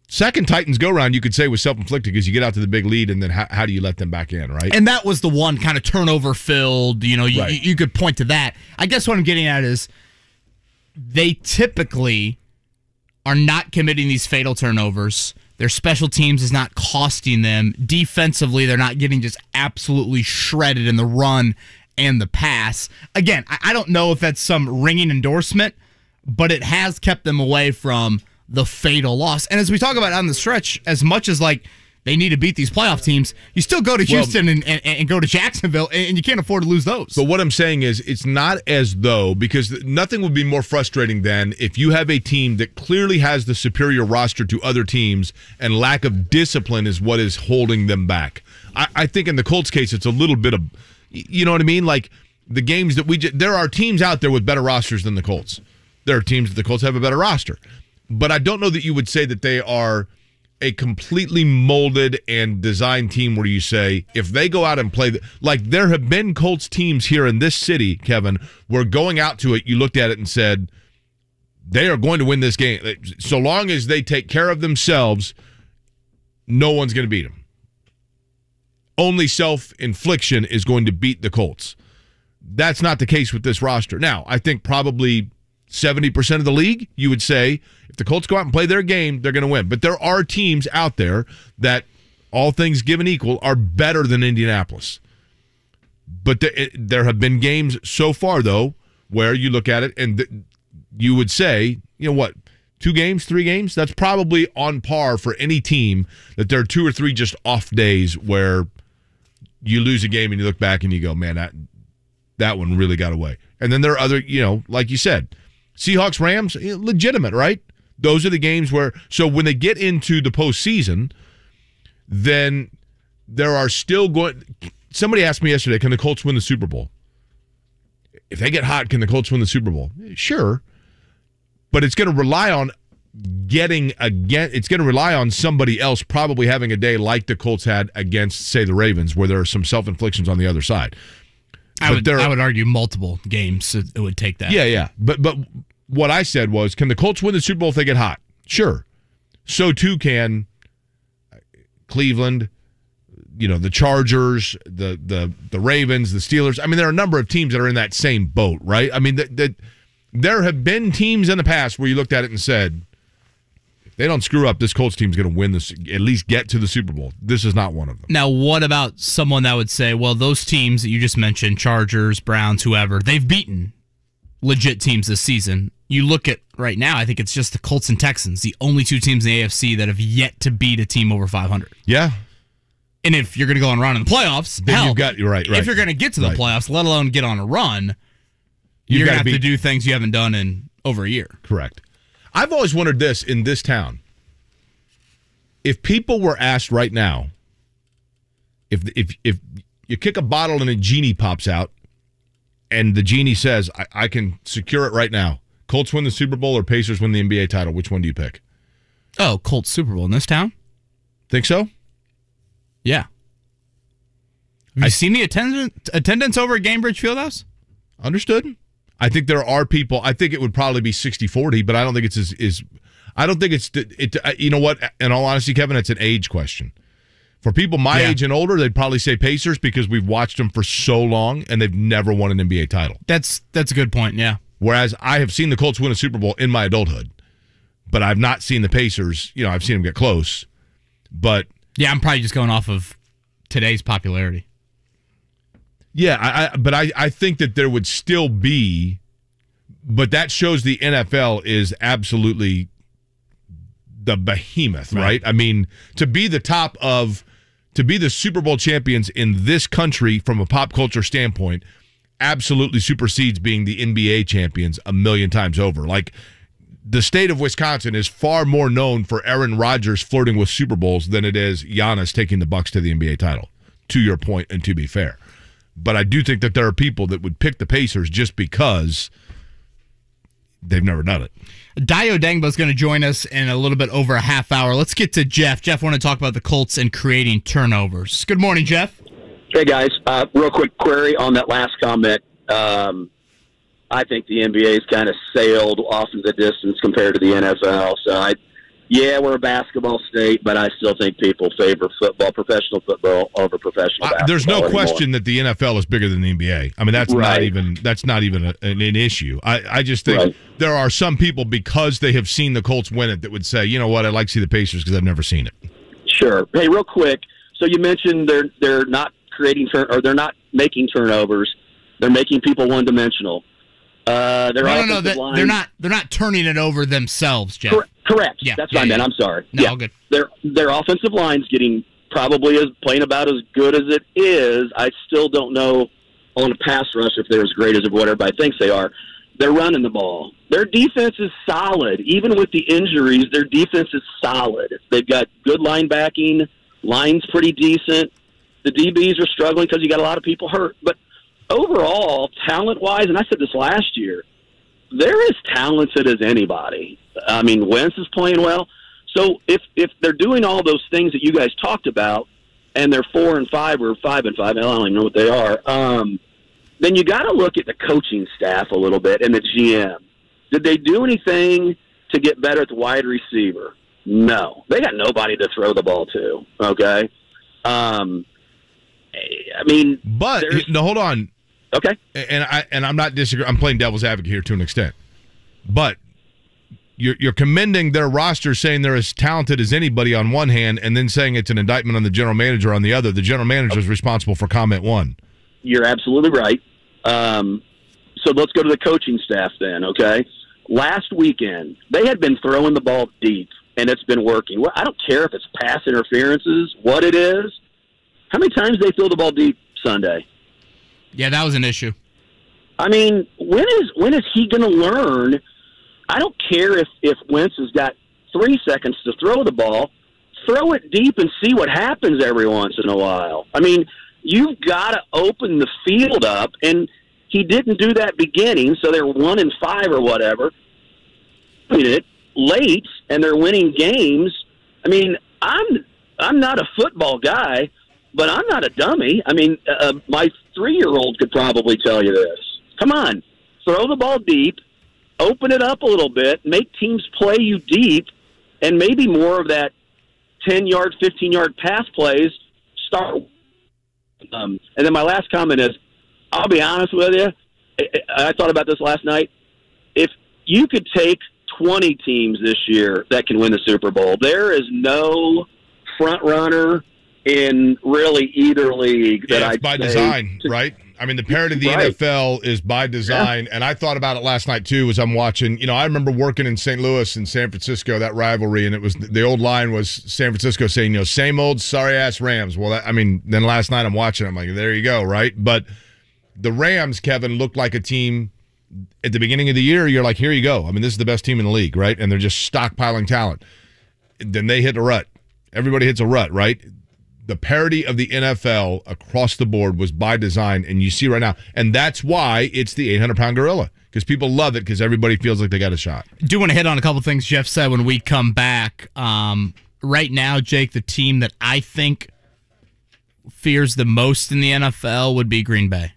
S3: Second Titans go round, you could say was self-inflicted because you get out to the big lead, and then how, how do you let them back in, right?
S2: And that was the one kind of turnover filled. You know, you,
S3: Right.
S2: you, you could point to that. I guess what I'm getting at is they typically are not committing these fatal turnovers. Their special teams is not costing them. Defensively, they're not getting just absolutely shredded in the run and the pass. Again, I, I don't know if that's some ringing endorsement, but it has kept them away from the fatal loss. And as we talk about on the stretch, as much as like they need to beat these playoff teams. You still go to
S3: Well-
S2: Houston and, and, and go to Jacksonville, and and you can't afford to lose those.
S3: But what I'm saying is, it's not as though because nothing would be more frustrating than if you have a team that clearly has the superior roster to other teams, and lack of discipline is what is holding them back. I, I think in the Colts case, it's a little bit of, you know what I mean? Like the games that we just, there are teams out there with better rosters than the Colts. There are teams that the Colts have a better roster, but I don't know that you would say that they are a completely molded and designed team where you say if they go out and play like there have been Colts teams here in this city, Kevin, where going out to it, you looked at it and said they are going to win this game so long as they take care of themselves. No one's going to beat them. Only self infliction is going to beat the Colts. That's not the case with this roster. Now, I think probably 70% of the league, you would say, if the Colts go out and play their game, they're going to win. But there are teams out there that, all things given equal, are better than Indianapolis. But there, it- there have been games so far, though, where you look at it and th- you would say, you know what, two games, three games, that's probably on par for any team that there are two or three just off days where you lose a game and you look back and you go, man, that that one really got away. And then there are other, you know, like you said, Seahawks, Rams, eh, legitimate, right? Those are the games where, so when they get into the postseason, then there are still going. Somebody asked me yesterday, can the Colts win the Super Bowl? If they get hot, can the Colts win the Super Bowl? Sure. But it's going to rely on getting again it's going to rely on somebody else probably having a day like the Colts had against say the Ravens where there are some self-inflictions on the other side.
S2: I
S3: But
S2: would I would argue multiple games it would take that.
S3: Yeah, yeah. But but what I said was, can the Colts win the Super Bowl if they get hot? Sure. So too can Cleveland, you know, the Chargers, the the the Ravens, the Steelers. I mean, there are a number of teams that are in that same boat, right? I mean, that, that there have been teams in the past where you looked at it and said, they don't screw up, this Colts team's going to win this, at least get to the Super Bowl. This is not one of them.
S2: Now, what about someone that would say, well, those teams that you just mentioned, Chargers, Browns, whoever, they've beaten legit teams this season. You look at right now, I think it's just the Colts and Texans, the only two teams in the AFC that have yet to beat a team over 500.
S3: Yeah.
S2: And if you're going to go on a run in the playoffs,
S3: Then
S2: hell,
S3: you've got- right, right.
S2: If you're going to get to the
S3: Right.
S2: playoffs, let alone get on a run,
S3: You've
S2: you're going to have to do things you haven't done in over a year.
S3: Correct. I've always wondered this in this town. If people were asked right now, if if if you kick a bottle and a genie pops out, and the genie says, "I, I can secure it right now," Colts win the Super Bowl or Pacers win the NBA title. Which one do you pick?
S2: Oh, Colts Super Bowl in this town?
S3: Think so?
S2: Yeah. Have you seen the attendance attendance over at Gainbridge Fieldhouse?
S3: Understood. I think there are people. I think it would probably be 60-40, but I don't think it's as is. I don't think it's it. Uh, you know what? In all honesty, Kevin, it's an age question. For people my
S2: Yeah.
S3: age and older, they'd probably say Pacers because we've watched them for so long and they've never won an NBA title.
S2: That's that's a good point. Yeah.
S3: Whereas I have seen the Colts win a Super Bowl in my adulthood, but I've not seen the Pacers. You know, I've seen them get close, but
S2: Yeah, I'm probably just going off of today's popularity.
S3: Yeah, I, I but I, I think that there would still be, but that shows the NFL is absolutely the behemoth, right? I mean, to be the top of, to be the Super Bowl champions in this country from a pop culture standpoint, absolutely supersedes being the NBA champions a million times over. Like the state of Wisconsin is far more known for Aaron Rodgers flirting with Super Bowls than it is Giannis taking the Bucks to the NBA title. To your point, and to be fair, but I do think that there are people that would pick the Pacers just because they've never done it.
S2: Dayo Odeyingbo is going to join us in a little bit over a half hour. Let's get to Jeff. Jeff, want to talk about the Colts and creating turnovers. Good morning, Jeff.
S34: Hey guys, uh, real quick query on that last comment. Um, I think the NBA's kind of sailed off in the distance compared to the NFL. So I, yeah, we're a basketball state, but I still think people favor football, professional football over professional.
S3: Uh, there's no
S34: anymore.
S3: question that the NFL is bigger than the NBA. I mean, that's not even that's not even a, an, an issue. I, I just think
S34: Right.
S3: there are some people because they have seen the Colts win it that would say, you know what, I'd like to see the Pacers because I've never seen it.
S34: Sure. Hey, real quick. So you mentioned they're they're not creating turn or they're not making turnovers. They're making people one dimensional. Uh, their
S2: no, no, no.
S34: offensive
S2: That, they're not. They're not turning it over themselves, Jeff.
S34: Cor- correct.
S2: Yeah,
S34: That's
S2: yeah,
S34: what I meant. I'm sorry.
S2: No,
S34: yeah.
S2: good.
S34: Their their offensive line's getting probably as playing about as good as it is. I still don't know on a pass rush if they're as great as what everybody thinks they are. They're running the ball. Their defense is solid. Even with the injuries, their defense is solid. They've got good line backing. Line's pretty decent. The DBs are struggling because you got a lot of people hurt. But overall, talent wise, and I said this last year, they're as talented as anybody. I mean, Wentz is playing well. So if if they're doing all those things that you guys talked about, and they're four and five or five and five, I don't even know what they are. Um, then you got to look at the coaching staff a little bit and the GM. Did they do anything to get better at the wide receiver? No, they got nobody to throw the ball to. Okay, um, I mean,
S3: but no, hold on.
S34: Okay,
S3: and I and I'm not disagreeing. I'm playing devil's advocate here to an extent, but you're, you're commending their roster, saying they're as talented as anybody on one hand, and then saying it's an indictment on the general manager on the other. The general manager is responsible for comment one.
S34: You're absolutely right. Um, so let's go to the coaching staff then. Okay, last weekend they had been throwing the ball deep, and it's been working. Well, I don't care if it's pass interferences, what it is. How many times they throw the ball deep Sunday?
S2: Yeah, that was an issue.
S34: I mean, when is when is he going to learn? I don't care if if Wentz has got three seconds to throw the ball. Throw it deep and see what happens every once in a while. I mean, you've got to open the field up, and he didn't do that beginning, so they're one and five or whatever. It late, and they're winning games. I mean, I'm I'm not a football guy, but I'm not a dummy. I mean, uh, my three year old could probably tell you this. Come on, throw the ball deep open it up a little bit, make teams play you deep, and maybe more of that 10 yard, 15 yard pass plays start. Um, and then my last comment is I'll be honest with you. I, I thought about this last night. If you could take 20 teams this year that can win the Super Bowl, there is no front runner in really either league that
S3: yeah,
S34: I
S3: by design, right? I mean, the parity of the
S34: Right.
S3: NFL is by design, and I thought about it last night too. As I'm watching, you know, I remember working in St. Louis and San Francisco that rivalry, and it was the old line was San Francisco saying, you know, same old sorry ass Rams. Well, that, I mean, then last night I'm watching, I'm like, there you go, right? But the Rams, Kevin, looked like a team at the beginning of the year. You're like, here you go. I mean, this is the best team in the league, right? And they're just stockpiling talent. Then they hit a rut. Everybody hits a rut, right? The parity of the NFL across the board was by design, and you see right now, and that's why it's the 800 pound gorilla because people love it because everybody feels like they got a shot.
S2: do want to hit on a couple things Jeff said when we come back. Um, right now, Jake, the team that I think fears the most in the NFL would be Green Bay.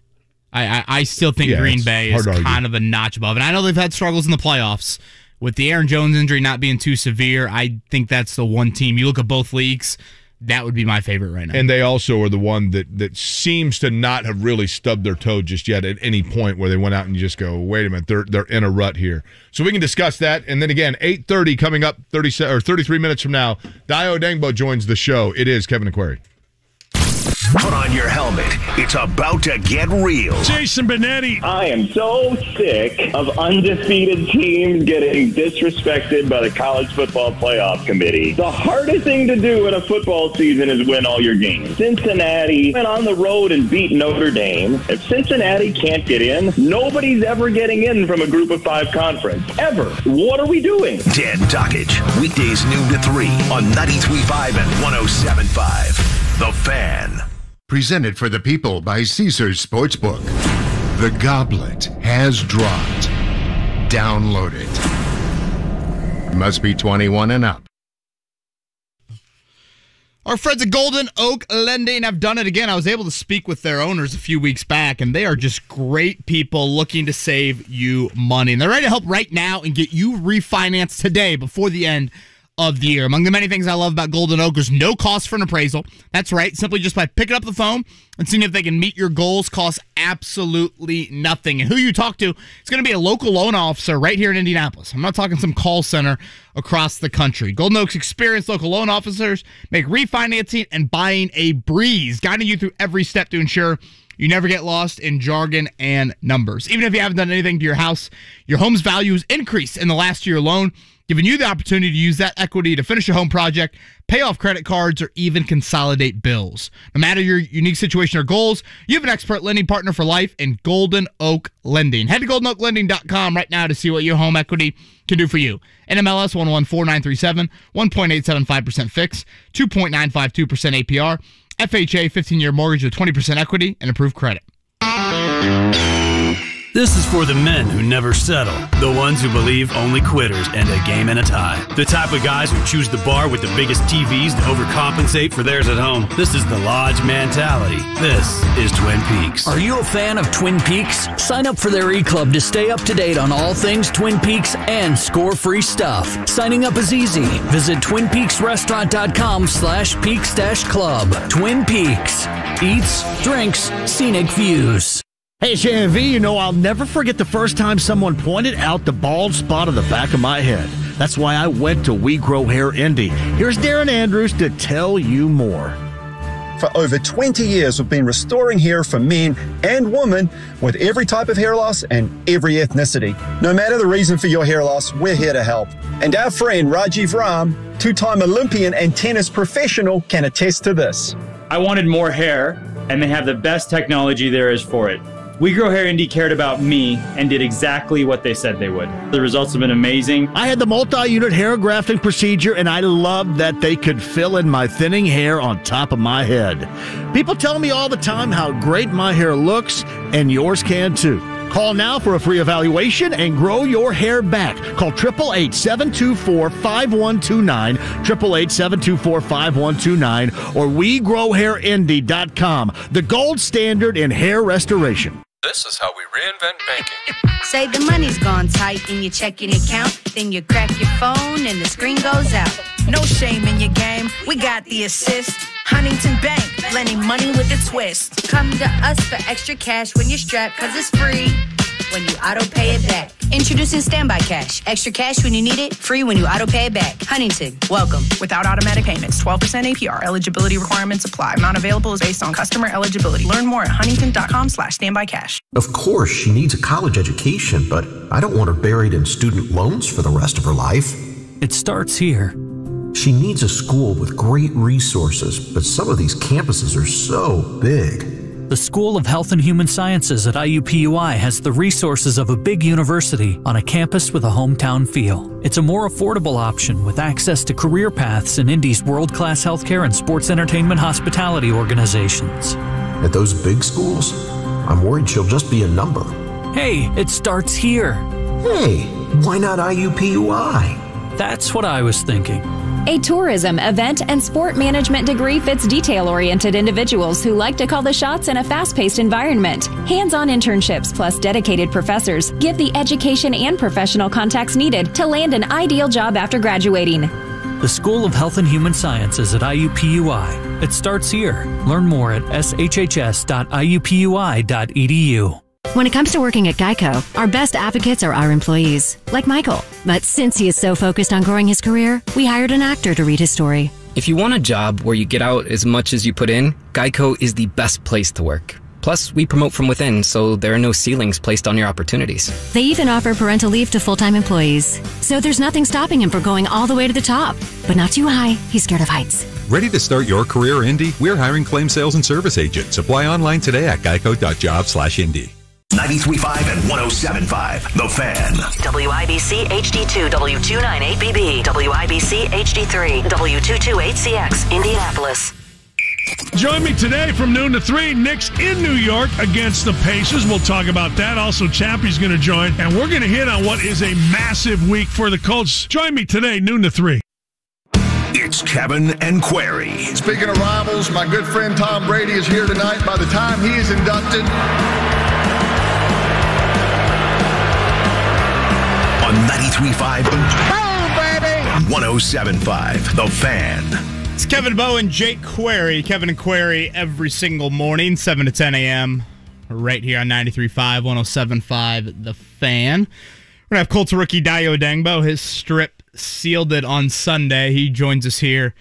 S2: I, I, I still think
S3: Yeah,
S2: Green Bay is kind of a notch above. And I know they've had struggles in the playoffs. With the Aaron Jones injury not being too severe, I think that's the one team. You look at both leagues, that would be my favorite right now.
S3: And they also are the one that that seems to not have really stubbed their toe just yet at any point where they went out and you just go, wait a minute, they're they're in a rut here. So we can discuss that. And then again, 8:30 coming up 30 or 33 minutes from now, Dayo Odeyingbo joins the show. It is Kevin Aquari.
S4: Put on your helmet. It's about to get real.
S35: Jason Benetti. I am so sick of undefeated teams getting disrespected by the college football playoff committee. The hardest thing to do in a football season is win all your games. Cincinnati went on the road and beat Notre Dame. If Cincinnati can't get in, nobody's ever getting in from a group of five conference. Ever. What are we doing?
S4: Dan Dakich, weekdays noon to 3 on 93.5 and 107.5. The Fan.
S36: Presented for the people by Caesars Sportsbook. The Goblet has dropped. Download it. Must be 21 and up.
S2: Our friends at Golden Oak Lending have done it again. I was able to speak with their owners a few weeks back, and they are just great people looking to save you money. And they're ready to help right now and get you refinanced today before the end of the year. Among the many things I love about Golden Oak is no cost for an appraisal. That's right. Simply just by picking up the phone and seeing if they can meet your goals costs absolutely nothing. And who you talk to, it's going to be a local loan officer right here in Indianapolis. I'm not talking some call center across the country. Golden Oak's experienced local loan officers make refinancing and buying a breeze, guiding you through every step to ensure you never get lost in jargon and numbers. Even if you haven't done anything to your house, your home's value has increased in the last year alone. Giving you the opportunity to use that equity to finish a home project, pay off credit cards, or even consolidate bills. No matter your unique situation or goals, you have an expert lending partner for life in Golden Oak Lending. Head to goldenoaklending.com right now to see what your home equity can do for you. NMLS 114937, 1.875% fix, 2.952% APR, FHA 15 year mortgage with 20% equity and approved credit.
S37: This is for the men who never settle, the ones who believe only quitters end a game and a tie, the type of guys who choose the bar with the biggest TVs to overcompensate for theirs at home. This is the Lodge mentality. This is Twin Peaks.
S33: Are you a fan of Twin Peaks? Sign up for their e-club to stay up to date on all things Twin Peaks and score free stuff. Signing up is easy. Visit twinpeaksrestaurant.com slash peaks dash club. Twin Peaks. Eats, drinks, scenic views.
S38: Hey, JMV, you know, I'll never forget the first time someone pointed out the bald spot on the back of my head. That's why I went to We Grow Hair Indy. Here's Darren Andrews to tell you more.
S39: For over 20 years, we've been restoring hair for men and women with every type of hair loss and every ethnicity. No matter the reason for your hair loss, we're here to help. And our friend Rajeev Ram, two time Olympian and tennis professional, can attest to this.
S40: I wanted more hair, and they have the best technology there is for it. We Grow Hair Indy cared about me and did exactly what they said they would. The results have been amazing.
S38: I had the multi unit hair grafting procedure, and I loved that they could fill in my thinning hair on top of my head. People tell me all the time how great my hair looks, and yours can too. Call now for a free evaluation and grow your hair back. Call 888 724 5129, 888 724 5129, or WeGrowHairIndy.com, the gold standard in hair restoration.
S41: This is how we reinvent banking.
S42: Say the money's gone tight in your checking account, then you crack your phone and the screen goes out. No shame in your game, we got the assist. Huntington Bank, lending money with a twist. Come to us for extra cash when you're strapped, cause it's free when you auto pay it back. Introducing Standby Cash. Extra cash when you need it, free when you auto pay it back. Huntington, welcome.
S43: Without automatic payments, 12% APR. Eligibility requirements apply. Amount available is based on customer eligibility. Learn more at huntington.com slash standbycash.
S44: Of course, she needs a college education, but I don't want her buried in student loans for the rest of her life.
S33: It starts here.
S44: She needs a school with great resources, but some of these campuses are so big.
S33: The School of Health and Human Sciences at IUPUI has the resources of a big university on a campus with a hometown feel. It's a more affordable option with access to career paths in Indy's world class healthcare and sports entertainment hospitality organizations.
S44: At those big schools, I'm worried she'll just be a number.
S33: Hey, it starts here.
S44: Hey, why not IUPUI?
S33: That's what I was thinking.
S45: A tourism, event, and sport management degree fits detail oriented individuals who like to call the shots in a fast paced environment. Hands on internships plus dedicated professors give the education and professional contacts needed to land an ideal job after graduating.
S33: The School of Health and Human Sciences at IUPUI. It starts here. Learn more at shhs.iupui.edu.
S46: When it comes to working at Geico, our best advocates are our employees, like Michael. But since he is so focused on growing his career, we hired an actor to read his story.
S47: If you want a job where you get out as much as you put in, Geico is the best place to work. Plus, we promote from within, so there are no ceilings placed on your opportunities.
S46: They even offer parental leave to full time employees. So there's nothing stopping him from going all the way to the top. But not too high, he's scared of heights.
S48: Ready to start your career, Indy? We're hiring claim sales and service agents. Apply online today at geico.job slash Indy.
S4: 93.5 and 107.5. The Fan.
S49: WIBC HD2, W298BB, WIBC HD3, W228CX, Indianapolis.
S50: Join me today from noon to 3. Knicks in New York against the Pacers. We'll talk about that. Also, Chappie's going to join, and we're going to hit on what is a massive week for the Colts. Join me today, noon to 3.
S4: It's Kevin and Query.
S23: Speaking of rivals, my good friend Tom Brady is here tonight. By the time he is inducted,
S4: on 93.5
S23: baby!
S4: 107.5 The Fan.
S2: It's Kevin Bowen, Jake Query. Kevin and Query every single morning, 7 to 10 a.m. Right here on 93.5, 107.5 The Fan. We're going to have Colts rookie Dayo Odeyingbo. His strip sealed it on Sunday. He joins us here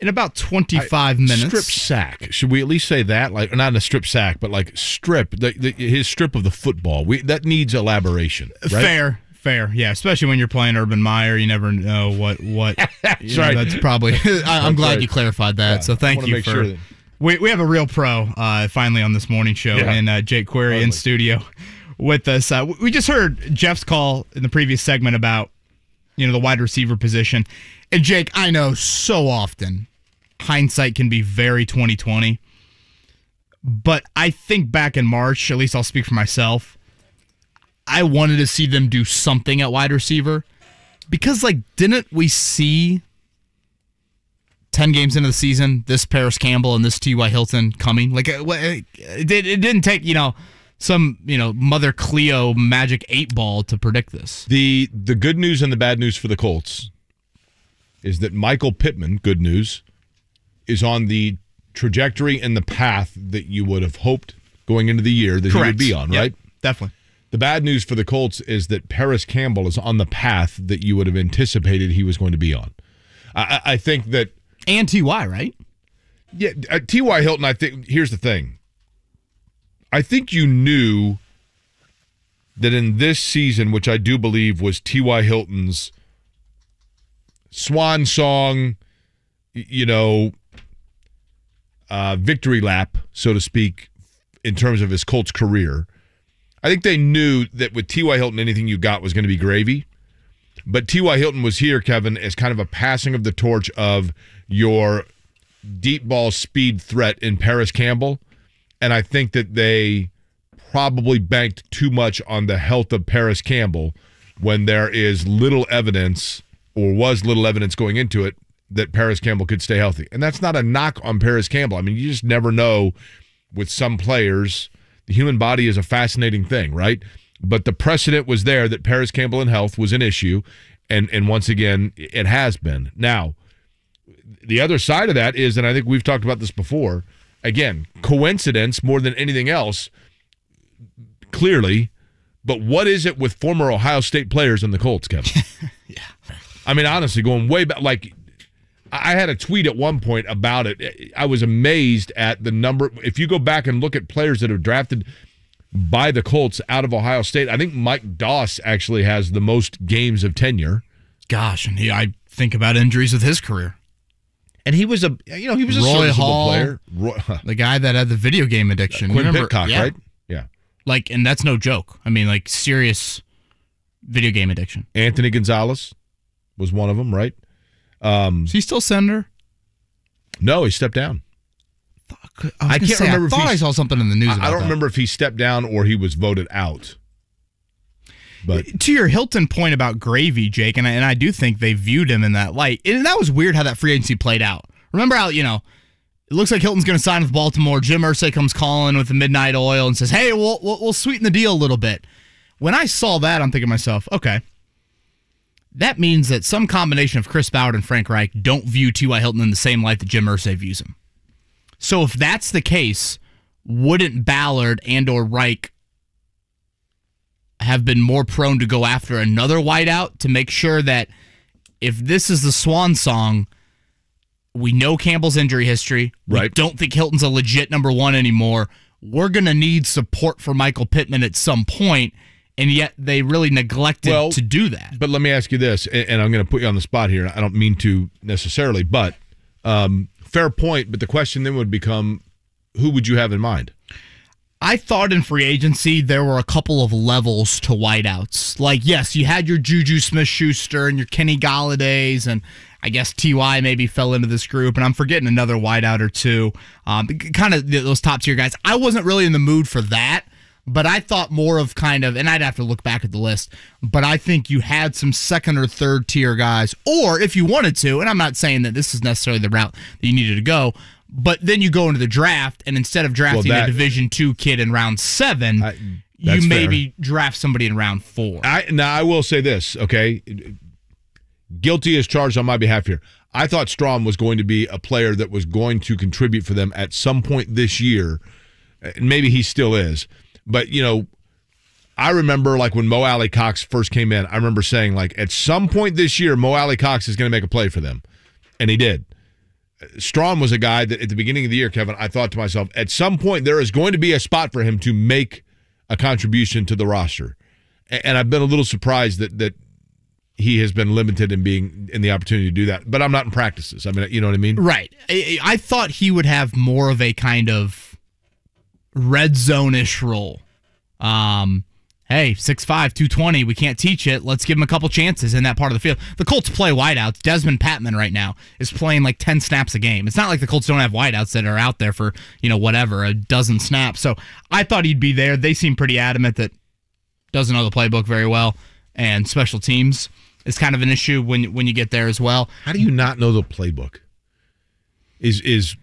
S2: in about 25
S3: I,
S2: minutes.
S3: Strip sack. Should we at least say that? Like not in a strip sack, but like strip the, the, his strip of the football. We that needs elaboration. Right?
S2: Fair, Fair, yeah. Especially when you're playing Urban Meyer, you never know what what.
S3: That's
S2: know,
S3: right.
S2: That's probably. I, I'm
S3: That's
S2: glad
S3: right.
S2: you clarified that.
S3: Yeah,
S2: so thank you for.
S3: sure that-
S2: we we have a real pro uh, finally on this morning show,
S3: Yeah.
S2: and uh, Jake Query in studio with us. Uh, we just heard Jeff's call in the previous segment about you know the wide receiver position, and Jake, I know so often hindsight can be very 2020, but I think back in March, at least I'll speak for myself. I wanted to see them do something at wide receiver because, like, didn't we see 10 games into the season this Parris Campbell and this T.Y. Hilton coming? Like, uh, it, it it didn't take, you know, some, you know, Mother Cleo magic eight ball to predict this.
S3: The the good news and the bad news for the Colts is that Michael Pittman, good news, is on the trajectory and the path that you would have hoped going into the year that he would be on,
S2: Yep,
S3: right?
S2: Definitely.
S3: The bad news for the Colts is that Parris Campbell is on the path that you would have anticipated he was going to be on. I, I think that
S2: And T.Y., right?
S3: yeah, uh, T.Y. Hilton, I think, here's the thing. I think you knew that in this season, which I do believe was T.Y. Hilton's swan song, you know, uh, victory lap, so to speak, in terms of his Colts career. I think they knew that with T.Y. Hilton, anything you got was going to be gravy. But T.Y. Hilton was here, Kevin, as kind of a passing of the torch of your deep ball speed threat in Parris Campbell. And I think that they probably banked too much on the health of Parris Campbell when there is little evidence or was little evidence going into it that Parris Campbell could stay healthy. And that's not a knock on Parris Campbell. I mean, you just never know with some players. The human body is a fascinating thing, right? But the precedent was there that Parris Campbell in health was an issue. And and once again, it has been. Now, the other side of that is, and I think we've talked about this before, again, coincidence more than anything else, clearly. But what is it with former Ohio State players in the Colts, Kevin? yeah. I mean, honestly, going way back, like I had a tweet at one point about it. I was amazed at the number. If you go back and look at players that are drafted by the Colts out of Ohio State, I think Mike Doss actually has the most games of tenure.
S2: Gosh, and he, I think about injuries with his career.
S3: And he was a, you know, he was a
S2: Roy Hall,
S3: player. Roy,
S2: the guy that had the video game addiction.
S3: Quinn
S2: Remember-
S3: Pitcock,
S2: yeah.
S3: right? Yeah.
S2: Like, and that's no joke. I mean, like serious video game addiction.
S3: Anthony Gonzalez was one of them, right? Um,
S2: Is he still senator?
S3: no, he stepped down.
S2: I,
S3: I can't
S2: say,
S3: remember
S2: I thought I saw something in the news.
S3: I, I don't
S2: that.
S3: remember if he stepped down or he was voted out. But
S2: to your Hilton point about gravy, Jake, and I, and I do think they viewed him in that light. And that was weird how that free agency played out. Remember how you know it looks like Hilton's going to sign with Baltimore. Jim Irsay comes calling with the midnight oil and says, "Hey, we'll, we'll we'll sweeten the deal a little bit." When I saw that, I'm thinking to myself, okay. That means that some combination of Chris Ballard and Frank Reich don't view T.Y. Hilton in the same light that Jim Irsay views him. So if that's the case, wouldn't Ballard and or Reich have been more prone to go after another wideout to make sure that if this is the swan song, we know Campbell's injury history. We
S3: Right.
S2: don't think Hilton's a legit number one anymore. We're gonna need support for Michael Pittman at some point, and yet they really neglected
S3: Well,
S2: to do that.
S3: But let me ask you this, and, I'm going to put you on the spot here. I don't mean to necessarily, but um, fair point. But the question then would become, who would you have in mind?
S2: I thought in free agency there were a couple of levels to wideouts. Like, yes, you had your Juju Smith Schuster and your Kenny Golladays, and I guess Ty maybe fell into this group, and I'm forgetting another wideout or two. Um, kind of those top tier guys. I wasn't really in the mood for that, but I thought more of kind of, and I'd have to look back at the list, but I think you had some second or third tier guys, or if you wanted to, and I'm not saying that this is necessarily the route that you needed to go. But then you go into the draft, and instead of drafting
S3: that-
S2: a Division two kid in round seven,
S3: that's
S2: you maybe
S3: fair.
S2: draft somebody in round four.
S3: I now I will say this, okay? Guilty as charged on my behalf here. I thought Strachan was going to be a player that was going to contribute for them at some point this year. And maybe he still is. But, you know, I remember like when Mo Alie-Cox first came in, I remember saying, like, at some point this year, Mo Alie-Cox is going to make a play for them. And he did. Strachan was a guy that at the beginning of the year, Kevin, I thought to myself, at some point there is going to be a spot for him to make a contribution to the roster. And I've been a little surprised that that he has been limited in being in the opportunity to do that. But I'm not in practices. I mean, you know what I mean?
S2: Right. I, I thought he would have more of a kind of red zone ish role. Um, hey, 6'5, 220, we can't teach it. Let's give him a couple chances in that part of the field. The Colts play wideouts. Dezmon Patmon right now is playing like 10 snaps a game. It's not like the Colts don't have wideouts that are out there for, you know, whatever, a dozen snaps. So I thought he'd be there. They seem pretty adamant that doesn't know the playbook very well, and special teams is kind of an issue when when you get there as well.
S3: How do you not know the playbook? Is is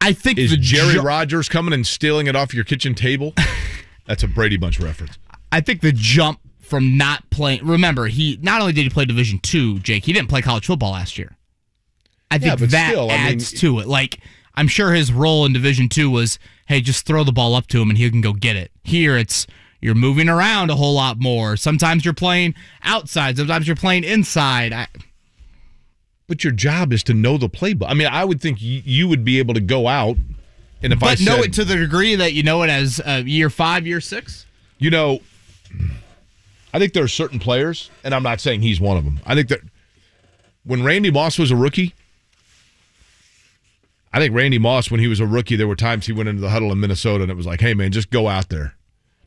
S2: I think
S3: is
S2: the
S3: Jerry
S2: ju-
S3: Rogers coming and stealing it off your kitchen table? That's a Brady Bunch reference.
S2: I think the jump from not playing. Remember, he not only did he play Division Two, Jake, he didn't play college football last year. I
S3: Yeah,
S2: think that
S3: still, I mean-
S2: adds to it. Like I'm sure his role in Division Two was, hey, just throw the ball up to him and he can go get it. Here, it's you're moving around a whole lot more. Sometimes you're playing outside. Sometimes you're playing inside. I,
S3: But your job is to know the playbook. I mean, I would think you, you would be able to go out and if I
S2: but know it to the degree that you know it as uh, year five, year six.
S3: You know, I think there are certain players, and I'm not saying he's one of them. I think that when Randy Moss was a rookie, I think Randy Moss, when he was a rookie, there were times he went into the huddle in Minnesota and it was like, hey, man, just go out there.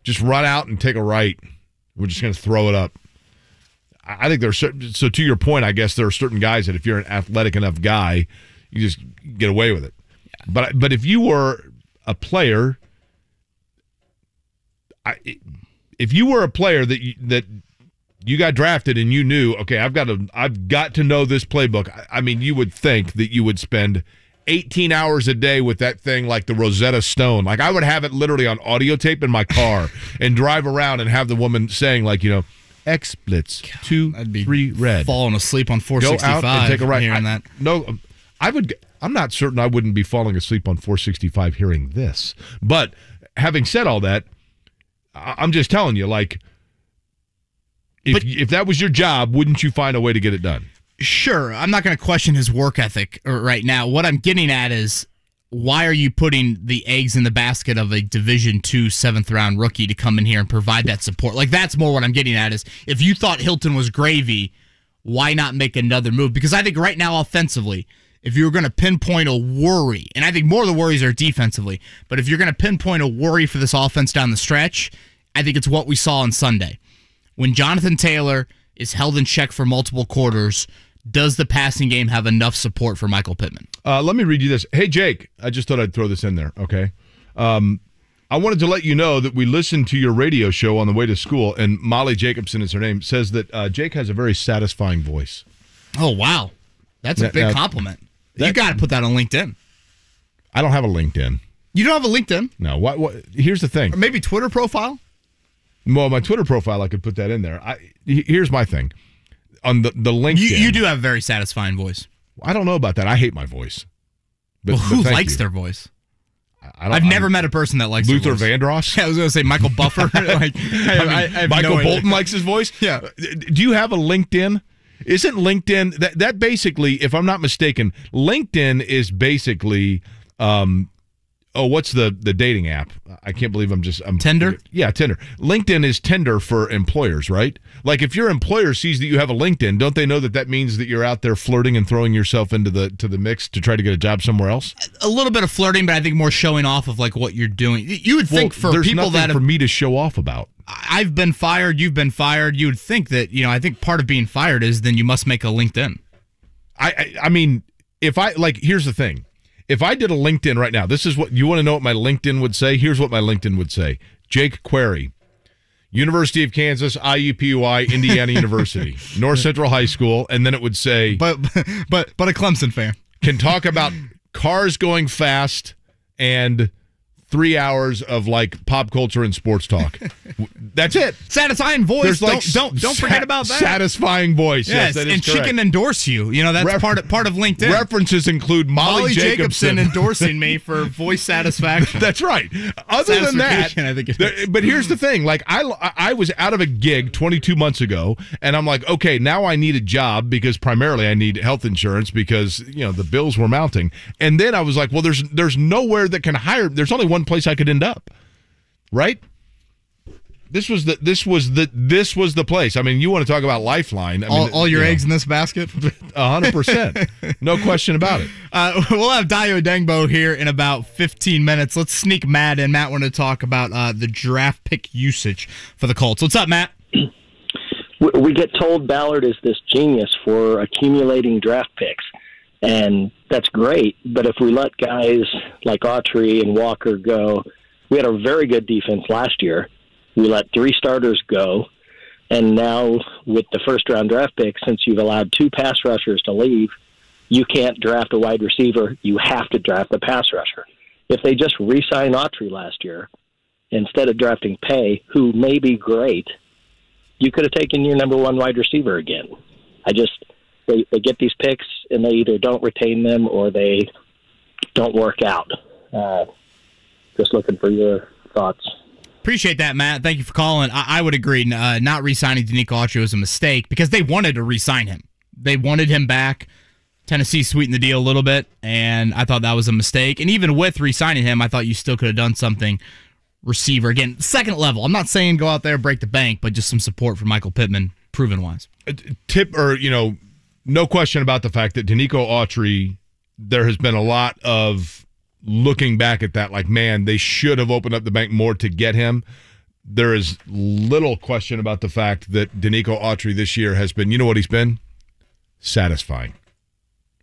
S3: Just run out and take a right. We're just going to throw it up. I think there's certain, so to your point, I guess there are certain guys that if you're an athletic enough guy, you just get away with it. But but if you were a player I, if you were a player that you, that you got drafted and you knew, okay, I've got to I've got to know this playbook. I, I mean, you would think that you would spend 18 hours a day with that thing like the Rosetta Stone. Like I would have it literally on audio tape in my car and drive around and have the woman saying like, you know, X splits two, I'd be three, red.
S2: Falling asleep on 465.
S3: Go
S2: 465.
S3: out and take a right.
S2: Hearing
S3: I-
S2: that.
S3: No, I would. I'm not certain I wouldn't be falling asleep on 465 hearing this. But having said all that, I'm just telling you, like, if if that was your job, wouldn't you find a way to get it done?
S2: Sure, I'm not going to question his work ethic uh, right now. What I'm getting at is why are you putting the eggs in the basket of a Division Two seventh round rookie to come in here and provide that support? Like that's more what I'm getting at is if you thought Hilton was gravy, why not make another move? Because I think right now offensively, if you were going to pinpoint a worry, and I think more of the worries are defensively, but if you're going to pinpoint a worry for this offense down the stretch, I think it's what we saw on Sunday when Jonathan Taylor is held in check for multiple quarters, does the passing game have enough support for Michael Pittman?
S3: Uh, let me read you this. Hey, Jake, I just thought I'd throw this in there. Okay. Um, I wanted to let you know that we listened to your radio show on the way to school, and Molly Jacobson is her name. Says that uh, Jake has a very satisfying voice.
S2: Oh wow, that's a
S3: Now-
S2: big
S3: now-
S2: compliment. you got to put that on LinkedIn.
S3: I don't have a LinkedIn.
S2: You don't have a LinkedIn
S3: No. What? What? Here's the thing.
S2: or maybe Twitter profile?
S3: Well, my Twitter profile, I could put that in there. I, here's my thing on the the LinkedIn.
S2: You, you do have a very satisfying voice.
S3: I don't know about that. I hate my voice. But,
S2: well, who
S3: thank
S2: likes
S3: you.
S2: their voice?
S3: I don't-
S2: I've never met a person that likes
S3: Luther. Vandross.
S2: Yeah, I was going to say Michael Buffer. like, I,
S3: I
S2: I-
S3: Michael
S2: no.
S3: Bolton likes his voice.
S2: Yeah.
S3: Do you have a LinkedIn? Isn't LinkedIn that that basically, if I'm not mistaken, LinkedIn is basically um oh, what's the the dating app? I can't believe I'm just I'm
S2: Tinder?
S3: Yeah, Tinder. LinkedIn is Tinder for employers, right? Like if your employer sees that you have a LinkedIn, don't they know that that means that you're out there flirting and throwing yourself into the to the mix to try to get a job somewhere else?
S2: A little bit of flirting, but I think more showing off of like what you're doing. You would think
S3: Well,
S2: for
S3: there's
S2: people
S3: nothing
S2: that
S3: for me to show off about.
S2: I've been fired, you've been fired. You would think that you know. I think part of being fired is then you must make a LinkedIn.
S3: I, I I mean, if I like, here's the thing: if I did a LinkedIn right now, this is what you want to know. What my LinkedIn would say? Here's what my LinkedIn would say: Jake Query, University of Kansas, IUPUI, Indiana University, North Central High School, and then it would say,
S2: but but but a Clemson fan
S3: can talk about cars going fast and three hours of like pop culture and sports talk. That's it.
S2: Satisfying voice.
S3: There's like
S2: don't don't, don't forget about that.
S3: Satisfying voice. Yes,
S2: Yes,
S3: that is
S2: and she
S3: correct.
S2: can endorse you. You know that's
S3: Ref-
S2: part of part of LinkedIn.
S3: References include Molly,
S2: Molly Jacobson.
S3: Jacobson
S2: endorsing me for voice satisfaction.
S3: That's right. Other than that,
S2: I think
S3: there- but here's the thing: like I, I was out of a gig 22 months ago, and I'm like, okay, now I need a job because primarily I need health insurance because you know the bills were mounting. And then I was like, well, there's there's nowhere that can hire. There's only one place I could end up, right? This was the this was the this was the place. I mean, you want to talk about lifeline? I
S2: all,
S3: mean,
S2: all your
S3: you know,
S2: eggs in this basket?
S3: A hundred percent, no question about it.
S2: Uh, we'll have Dayo Odeyingbo here in about 15 minutes. Let's sneak Matt in. Matt wanted to talk about uh, the draft pick usage for the Colts. What's up, Matt?
S51: we- we get told Ballard is this genius for accumulating draft picks, and that's great. But if we let guys like Autry and Walker go, we had a very good defense last year. We let three starters go, and now with the first round draft pick, since you've allowed two pass rushers to leave, you can't draft a wide receiver. You have to draft a pass rusher. If they just re-sign Autry last year instead of drafting Paye, who may be great, you could have taken your number one wide receiver again. I just they, they get these picks and they either don't retain them or they don't work out. Uh, just looking for your thoughts.
S2: Appreciate that, Matt. Thank you for calling. I, I would agree. Uh, not re-signing Denico Autry was a mistake because they wanted to re-sign him. They wanted him back. Tennessee sweetened the deal a little bit, and I thought that was a mistake. And even with re-signing him, I thought you still could have done something. Receiver again, second level. I'm not saying go out there break the bank, but just some support for Michael Pittman, proven wise.
S3: Tip or you know, no question about the fact that Denico Autry. There has been a lot of looking back at that, like man, they should have opened up the bank more to get him. There is little question about the fact that Denico Autry this year has been. You know what he's been? Satisfying.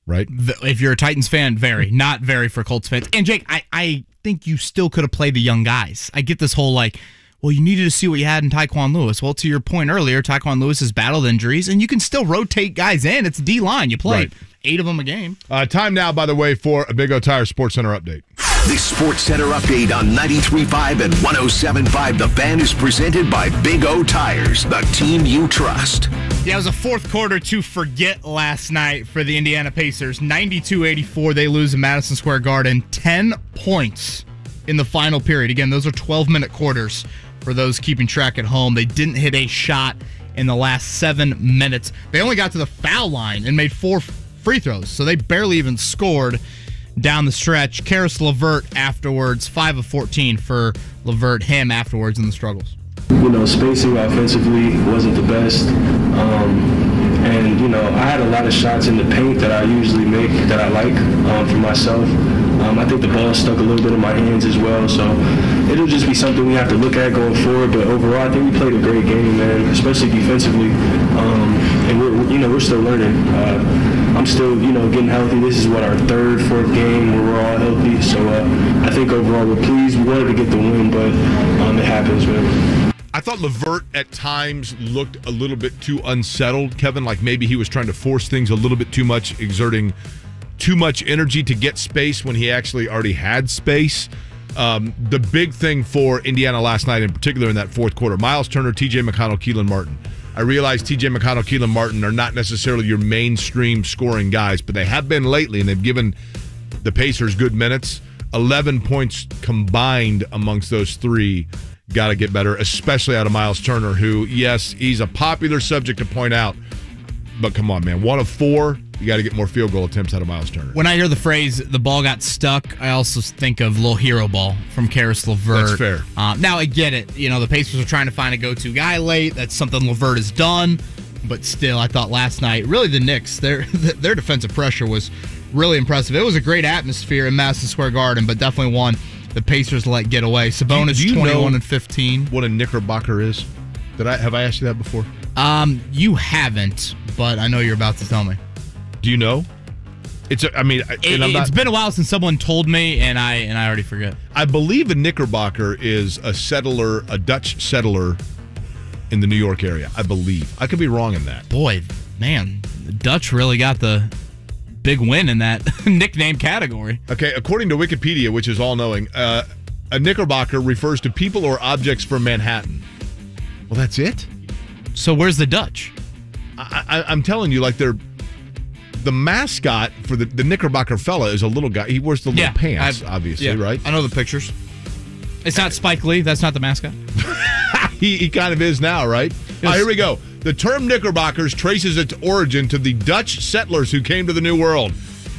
S3: Right.
S2: If you're a Titans fan, very not very for Colts fans. And Jake, I I think you still could have played the young guys. I get this whole like, well, you needed to see what you had in Tyquan Lewis. Well, to your point earlier, Tyquan Lewis has battled injuries, and you can still rotate guys in. It's D line. You play
S3: Right.
S2: eight of them a game.
S3: Uh, time now, by the way, for a Big O Tire Sports Center update.
S4: This Sports Center update on 93.5 and 107.5 The Fan is presented by Big O Tires, the team you trust.
S2: Yeah, it was a fourth quarter to forget last night for the Indiana Pacers. 92 84. They lose in Madison Square Garden. 10 points in the final period. Again, those are 12 minute quarters for those keeping track at home. They didn't hit a shot in the last seven minutes. They only got to the foul line and made four free throws, so they barely even scored down the stretch. Caris LeVert afterwards, 5 of 14 for Levert, him afterwards in the struggles.
S52: you know, spacing offensively wasn't the best. Um, you know, I had a lot of shots in the paint that I usually make that I like um, for myself. Um, I think the ball stuck a little bit in my hands as well. So it'll just be something we have to look at going forward. But overall, I think we played a great game, man, especially defensively. Um, and we're, you know, we're still learning. Uh, I'm still, you know, getting healthy. This is what our third, fourth game where we're all healthy. So uh, I think overall we're pleased. We wanted to get the win, but um, it happens, man.
S3: I thought Levert at times looked a little bit too unsettled, Kevin. Like maybe he was trying to force things a little bit too much, exerting too much energy to get space when he actually already had space. Um, the big thing for Indiana last night, in particular in that fourth quarter, Myles Turner, TJ McConnell, Kelan Martin. I realize TJ McConnell, Kelan Martin are not necessarily your mainstream scoring guys, but they have been lately, and they've given the Pacers good minutes. 11 points combined amongst those three. Got to get better, especially out of Myles Turner, who, yes, he's a popular subject to point out, but come on, man. One of four, you got to get more field goal attempts out of Myles Turner.
S2: When I hear the phrase "the ball got stuck," I also think of little hero ball from Caris LeVert.
S3: That's fair.
S2: Uh, now I get it. You know the Pacers are trying to find a go-to guy late. That's something Levert has done, but still, I thought last night, really, the Knicks their their defensive pressure was really impressive. It was a great atmosphere in Madison Square Garden, but definitely one the Pacers let get away. Sabonis
S3: Do you know
S2: twenty-one and fifteen.
S3: What a Knickerbocker is? Did I have I asked you that before?
S2: Um, you haven't, but I know you're about to tell me.
S3: Do you know? It's. A, I mean,
S2: It,
S3: and I'm
S2: has been a while since someone told me, and I and I already forget.
S3: I believe a Knickerbocker is a settler, a Dutch settler in the New York area. I believe. I could be wrong in that.
S2: Boy, man, the Dutch really got the big win in that nickname category.
S3: Okay, according to Wikipedia, which is all knowing, uh, a Knickerbocker refers to people or objects from Manhattan. Well, that's it.
S2: So where's the Dutch?
S3: I, I, I'm telling you, like they're the mascot for the the Knickerbocker fella is a little guy. He wears the little
S2: Yeah,
S3: pants,
S2: I've-
S3: obviously,
S2: yeah,
S3: right?
S2: I know the pictures. It's not Spike Lee. That's not the mascot.
S3: he, he kind of is now, right? Here we go. The term Knickerbockers traces its origin to the Dutch settlers who came to the New World.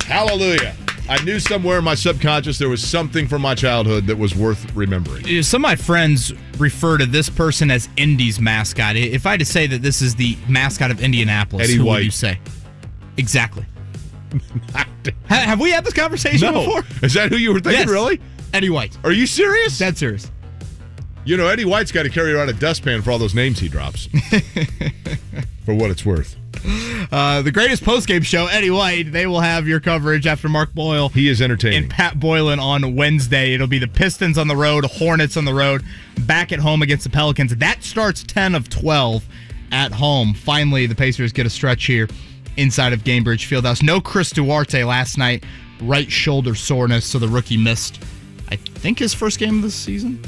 S3: Hallelujah. I knew somewhere in my subconscious there was something from my childhood that was worth remembering.
S2: Some of my friends refer to this person as Indy's mascot. If I had to say that this is the mascot of Indianapolis,
S3: Eddie
S2: who
S3: White.
S2: would you say? Exactly. Ha- have we had this conversation
S3: No.
S2: before?
S3: Is that who you were thinking,
S2: Yes.
S3: really?
S2: Eddie White.
S3: Are you serious?
S2: Dead serious.
S3: You know, Eddie White's got to carry around a dustpan for all those names he drops. for what it's worth.
S2: Uh, the greatest postgame show, Eddie White. They will have your coverage after Mark Boyle
S3: He is entertaining.
S2: and Pat Boylan on Wednesday. It'll be the Pistons on the road, Hornets on the road, back at home against the Pelicans. That starts 10 of 12 at home. Finally, the Pacers get a stretch here inside of Gainbridge Fieldhouse. No Chris Duarte last night, right shoulder soreness, so the rookie missed, I think, his first game of the season.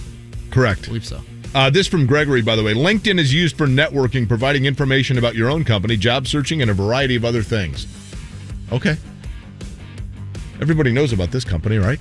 S3: Correct.
S2: I believe so.
S3: Uh, this from Gregory, by the way. LinkedIn is used for networking, providing information about your own company, job searching, and a variety of other things. Okay. Everybody knows about this company, right?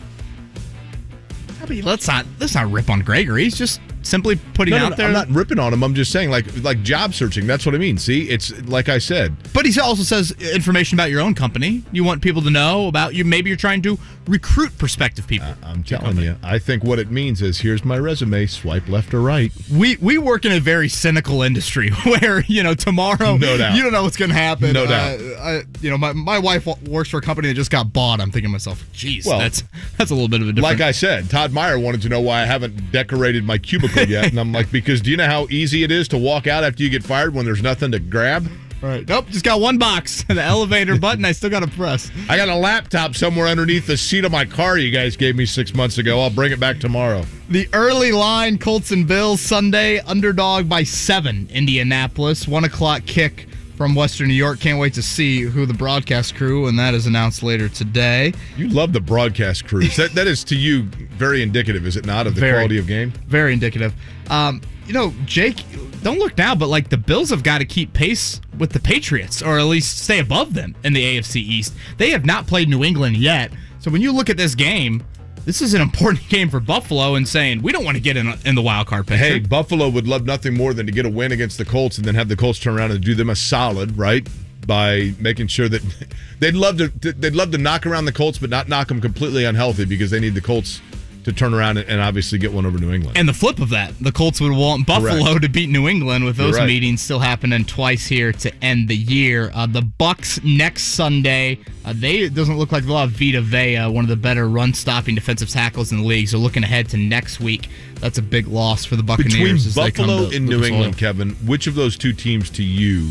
S2: I mean, let's not let's not rip on Gregory. He's just simply putting
S3: No, no,
S2: out
S3: no,
S2: there.
S3: I'm not ripping on him. I'm just saying, like, like job searching. That's what I mean. See, it's like I said.
S2: But he also says information about your own company. You want people to know about you. Maybe you're trying to recruit prospective people.
S3: I'm telling you, I think what it means is here's my resume. Swipe left or right.
S2: We we work in a very cynical industry where you know tomorrow
S3: No doubt.
S2: you don't know what's going to happen.
S3: No
S2: Uh,
S3: doubt.
S2: I, you know, my, my wife works for a company that just got bought. I'm thinking to myself, geez,
S3: Well,
S2: that's that's a little bit of a different.
S3: Like I said, Todd Meyer wanted to know why I haven't decorated my cubicle yet, and I'm like, because do you know how easy it is to walk out after you get fired when there's nothing to grab?
S2: Right. Nope. Just got one box, the elevator button. I still got to press.
S3: I got a laptop somewhere underneath the seat of my car you guys gave me six months ago. I'll bring it back tomorrow.
S2: The early line, Colts and Bills Sunday, underdog by seven, Indianapolis. One o'clock kick from Western New York. Can't wait to see who the broadcast crew, and that is announced later today.
S3: You love the broadcast crews. that that is to you very indicative, is it not, of the
S2: Very.
S3: quality of game?
S2: Very indicative. Um, you know, Jake, don't look now, but like the Bills have got to keep pace with the Patriots, or at least stay above them in the AFC East. They have not played New England yet. So when you look at this game, this is an important game for Buffalo and saying we don't want to get in, in the wild card picture.
S3: Hey, Buffalo would love nothing more than to get a win against the Colts and then have the Colts turn around and do them a solid, right? By making sure that they'd love to they'd love to knock around the Colts, but not knock them completely unhealthy because they need the Colts to turn around and, obviously get one over New England.
S2: And the flip of that, the Colts would want Buffalo
S3: Correct.
S2: to beat New England with those
S3: right.
S2: meetings still happening twice here to end the year. Uh, the Bucks next Sunday, uh, they it doesn't look like they'll have Vita Vea, one of the better run-stopping defensive tackles in the league. So looking ahead to next week, that's a big loss for the Buccaneers.
S3: Between
S2: as they come
S3: Buffalo and New
S2: Oil.
S3: England, Kevin, which of those two teams to you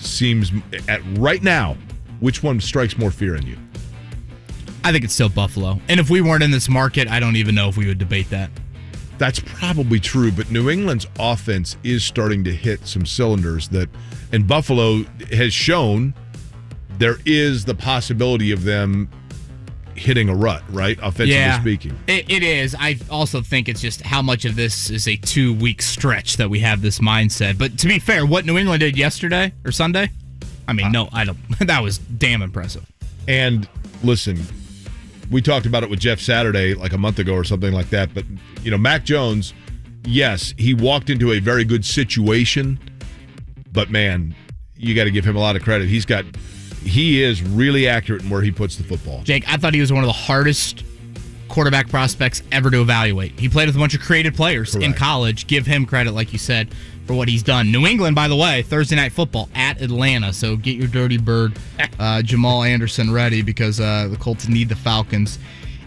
S3: seems at right now, which one strikes more fear in you?
S2: I think it's still Buffalo. And if we weren't in this market, I don't even know if we would debate that.
S3: That's probably true, but New England's offense is starting to hit some cylinders that, and Buffalo has shown there is the possibility of them hitting a rut, right? Offensively speaking.
S2: It, it is. I also think it's just how much of this is a two week stretch that we have this mindset. But to be fair, what New England did yesterday or Sunday, I mean, no, I don't. That was damn impressive.
S3: And listen, we talked about it with Jeff Saturday like a month ago or something like that. But, you know, Mac Jones, yes, he walked into a very good situation, but man, you got to give him a lot of credit. He's got, he is really accurate in where he puts the football.
S2: Jake, I thought he was one of the hardest quarterback prospects ever to evaluate. He played with a bunch of creative players in college. Give him credit, like you said, for what he's done. New England, by the way, Thursday night football at Atlanta. So get your dirty bird, uh, Jamal Anderson, ready because uh, the Colts need the Falcons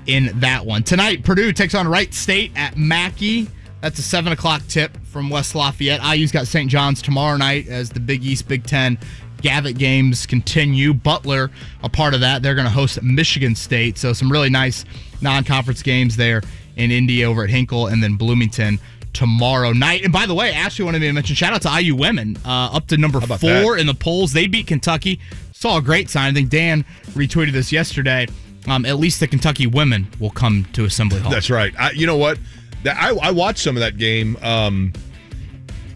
S2: in that one. Tonight, Purdue takes on Wright State at Mackey. That's a 7 o'clock tip from West Lafayette. IU's got St. John's tomorrow night as the Big East Big Ten Gavitt games continue. Butler, a part of that, they're going to host Michigan State. So some really nice non-conference games there in Indy over at Hinkle and then Bloomington tomorrow night. And by the way, Ashley wanted me to mention shout out to IU women uh, up to number four
S3: that?
S2: in the polls. They beat Kentucky. Saw a great sign. I think Dan retweeted this yesterday. Um, at least the Kentucky women will come to Assembly Hall.
S3: That's right. I, you know what? That, I, I watched some of that game. Um,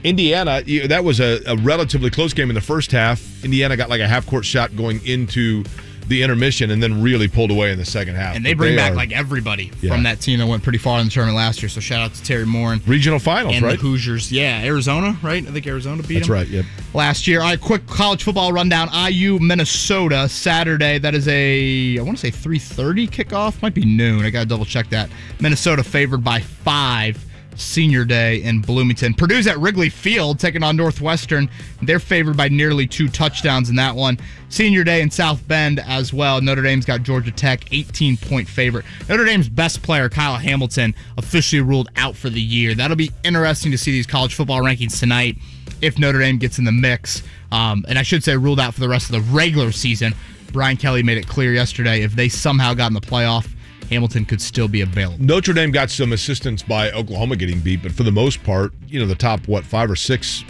S3: Indiana, that was a, a relatively close game in the first half. Indiana got like a half court shot going into the intermission and then really pulled away in the second half.
S2: And they
S3: But
S2: bring back
S3: are-
S2: like everybody
S3: Yeah.
S2: from that team that went pretty far in the tournament last year. So shout out to Teri Moren and
S3: regional finals,
S2: and
S3: right?
S2: the Hoosiers. Yeah, Arizona, right? I think Arizona beat
S3: That's
S2: them.
S3: right. Yep.
S2: last year. All right, quick college football rundown. IU Minnesota Saturday. That is a I want to say 3:30 kickoff. Might be noon. I got to double check that. Minnesota favored by 5 senior day in Bloomington. Purdue's at Wrigley Field taking on Northwestern. They're favored by nearly 2 touchdowns in that one. Senior day in South Bend as well. Notre Dame's got Georgia Tech 18 point favorite. Notre Dame's best player Kyle Hamilton officially ruled out for the year. That'll be interesting to see these college football rankings tonight if Notre Dame gets in the mix. Um, and I should say ruled out for the rest of the regular season. Brian Kelly made it clear yesterday if they somehow got in the playoff, Hamilton could still be available.
S3: Notre Dame got some assistance by Oklahoma getting beat, but for the most part, you know, the top what five or six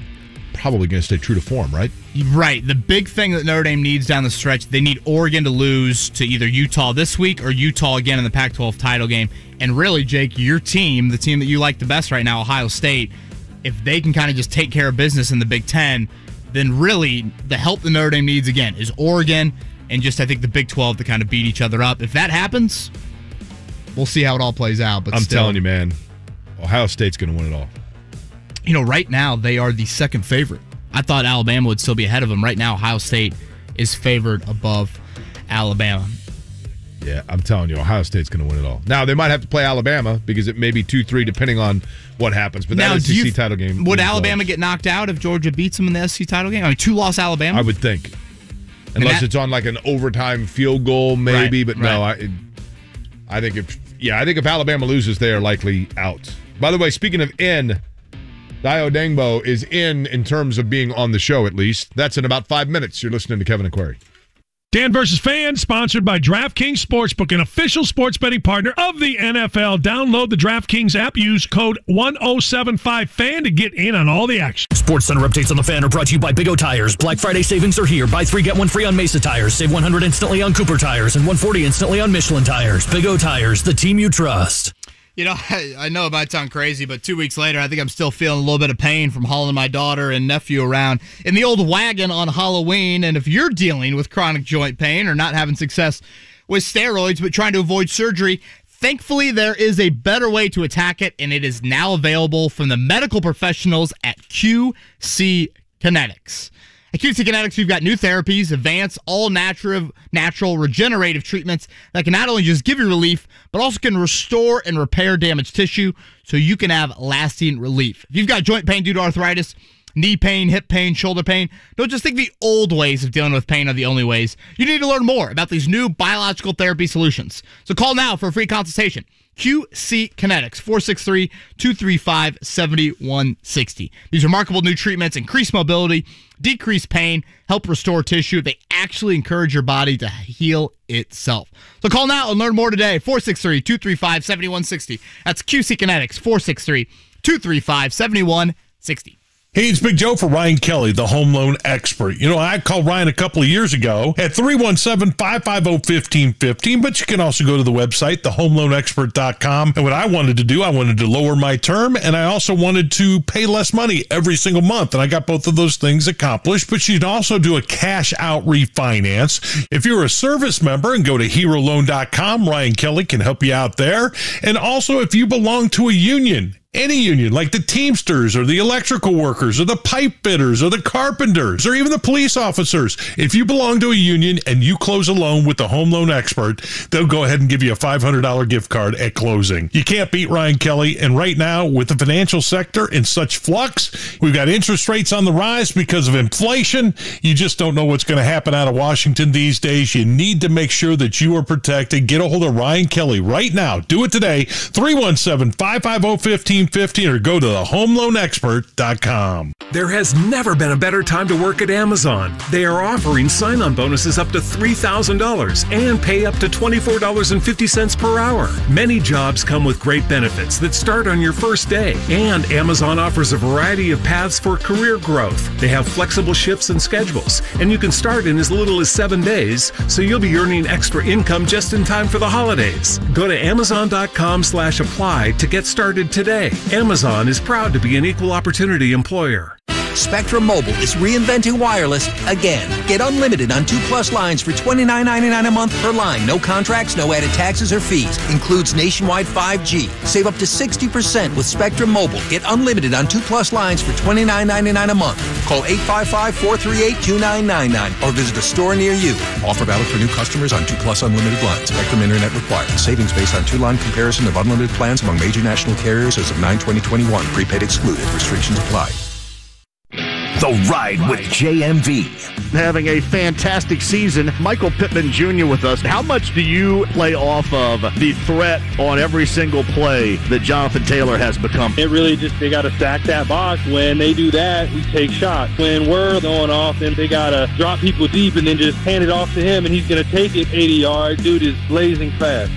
S3: probably going to stay true to form, right?
S2: Right. The big thing that Notre Dame needs down the stretch, they need Oregon to lose to either Utah this week or Utah again in the Pac 12 title game. And really, Jake, your team, the team that you like the best right now, Ohio State, if they can kind of just take care of business in the Big Ten, then really the help that Notre Dame needs again is Oregon and just I think the Big 12 to kind of beat each other up. If that happens, we'll see how it all plays out. But
S3: I'm
S2: still,
S3: telling you, man, Ohio State's going to win it all.
S2: you know, right now they are the second favorite. I thought Alabama would still be ahead of them. Right now, Ohio State is favored above Alabama.
S3: Yeah, I'm telling you, Ohio State's going to win it all. Now they might have to play Alabama because it may be two three depending on what happens. But
S2: now,
S3: that
S2: do you-
S3: SEC title game
S2: would Alabama
S3: close.
S2: get knocked out if Georgia beats them in the SEC title game? I mean, two loss Alabama.
S3: I would think, unless
S2: that-
S3: it's on like an overtime field goal, maybe.
S2: Right,
S3: but no, I, I think if yeah, I think if Alabama loses, they are likely out. By the way, speaking of in, Dayo Odeyingbo is in in terms of being on the show. At least that's in about five minutes. You're listening to Kevin and Query.
S53: Dan versus Fan, sponsored by DraftKings Sportsbook, an official sports betting partner of the NFL. Download the DraftKings app. Use code 1075FAN to get in on all the action.
S54: Sports Center updates on the fan are brought to you by Big O Tires. Black Friday savings are here. Buy three, get one free on Mesa Tires. Save 100 instantly on Cooper Tires and 140 instantly on Michelin Tires. Big O Tires, the team you trust.
S2: You know, I, I know it might sound crazy, but two weeks later, I think I'm still feeling a little bit of pain from hauling my daughter and nephew around in the old wagon on Halloween. And if you're dealing with chronic joint pain or not having success with steroids but trying to avoid surgery, thankfully there is a better way to attack it, and it is now available from the medical professionals at QC Kinetix. QC Kinetix, we've got new therapies, advanced, all natural, natural regenerative treatments that can not only just give you relief, but also can restore and repair damaged tissue so you can have lasting relief. If you've got joint pain due to arthritis, knee pain, hip pain, shoulder pain, don't just think the old ways of dealing with pain are the only ways. You need to learn more about these new biological therapy solutions. So call now for a free consultation. QC Kinetix, 463 235 7160. These remarkable new treatments increase mobility, decrease pain, help restore tissue. They actually encourage your body to heal itself. So call now and learn more today. 463 235 7160. That's QC Kinetix, 463 235 7160.
S50: Hey, it's Big Joe for Ryan Kelly, the home loan expert. You know, I called Ryan a couple of years ago at 317-550-1515, but you can also go to the website, thehomeloanexpert.com. And what I wanted to do, I wanted to lower my term, and I also wanted to pay less money every single month. And I got both of those things accomplished, but you can also do a cash out refinance. If you're a service member and go to heroloan.com, Ryan Kelly can help you out there. And also, if you belong to a union, any union, like the Teamsters or the electrical workers or the pipe fitters or the carpenters or even the police officers. If you belong to a union and you close a loan with the home loan expert, they'll go ahead and give you a $500 gift card at closing. You can't beat Ryan Kelly. And right now, with the financial sector in such flux, we've got interest rates on the rise because of inflation. You just don't know what's going to happen out of Washington these days. You need to make sure that you are protected. Get a hold of Ryan Kelly right now. Do it today. 317 550 1515 or go to thehomeloanexpert.com.
S55: There has never been a better time to work at Amazon. They are offering sign on bonuses up to $3,000 and pay up to $24.50 per hour. Many jobs come with great benefits that start on your first day, and Amazon offers a variety of paths for career growth. They have flexible shifts and schedules, and you can start in as little as seven days, so you'll be earning extra income just in time for the holidays. Go to Amazon.com slash apply to get started today. Amazon is proud to be an equal opportunity employer.
S56: Spectrum Mobile is reinventing wireless again. Get unlimited on two plus lines for $29.99 a month per line. No contracts, no added taxes or fees. Includes nationwide 5G. Save up to 60% with Spectrum Mobile. Get unlimited on two plus lines for $29.99 a month. Call 855-438-2999 or visit a store near you. Offer valid for new customers on two plus unlimited lines. Spectrum Internet required. Savings based on two-line comparison of unlimited plans among major national carriers as of 9-2021. Prepaid excluded. Restrictions apply.
S4: The Ride with JMV.
S38: Having a fantastic season. Michael Pittman Jr. with us. How much do you play off of the threat on every single play that Jonathan Taylor has become?
S57: It really just, they got to stack that box. When they do that, we take shots. When we're going off, then they got to drop people deep and then just hand it off to him, and he's going to take it 80 yards. Dude is blazing fast.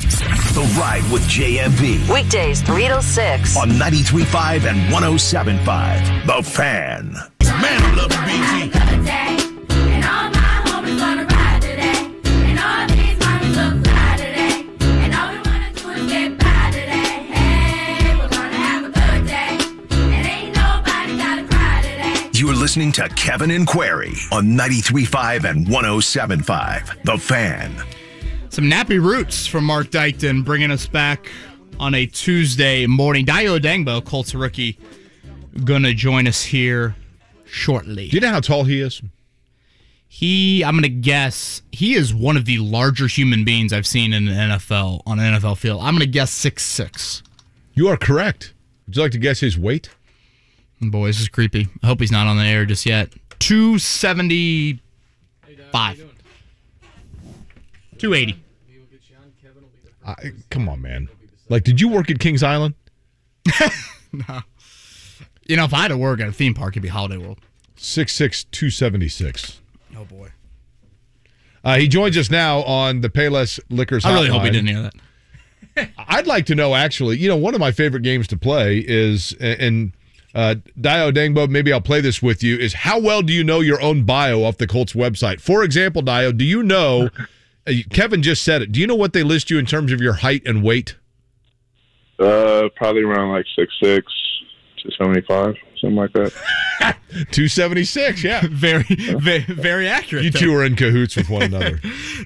S4: The Ride with JMV.
S46: Weekdays 3 to 6.
S4: On 93.5 and 107.5. The Fan.
S38: Man, I love BT.
S4: You're listening to Kevin and Query on 93.5 and 107.5. The Fan.
S2: Some nappy roots from Mark Dykton bringing us back on a Tuesday morning. Dayo Odeyingbo, Colts rookie, gonna join us here shortly.
S3: Do you know how tall he is?
S2: He, I'm gonna guess, he is one of the larger human beings I've seen in the NFL on an NFL field. I'm gonna guess six six.
S3: You are correct. Would you like to guess his weight?
S2: Boy, this is creepy. I hope he's not on the air just yet. Two seventy five. Two eighty.
S3: I, come on, man. Like, did you work at Kings Island?
S2: no. You know, if I had to work at a theme park, it'd be Holiday World.
S3: 66276.
S2: Oh boy.
S3: Uh, he joins us now on the Payless Liquors.
S2: I really hope he didn't hear that.
S3: I'd like to know actually. You know, one of my favorite games to play is and uh, Dayo Odeyingbo. Maybe I'll play this with you. Is how well do you know your own bio off the Colts website? For example, Dayo, do you know? uh, Kevin just said it. Do you know what they list you in terms of your height and weight?
S58: Uh, probably around like six six to seventy five, something like that.
S3: Two seventy six. Yeah,
S2: very, very, very accurate.
S3: You two are in cahoots with one another.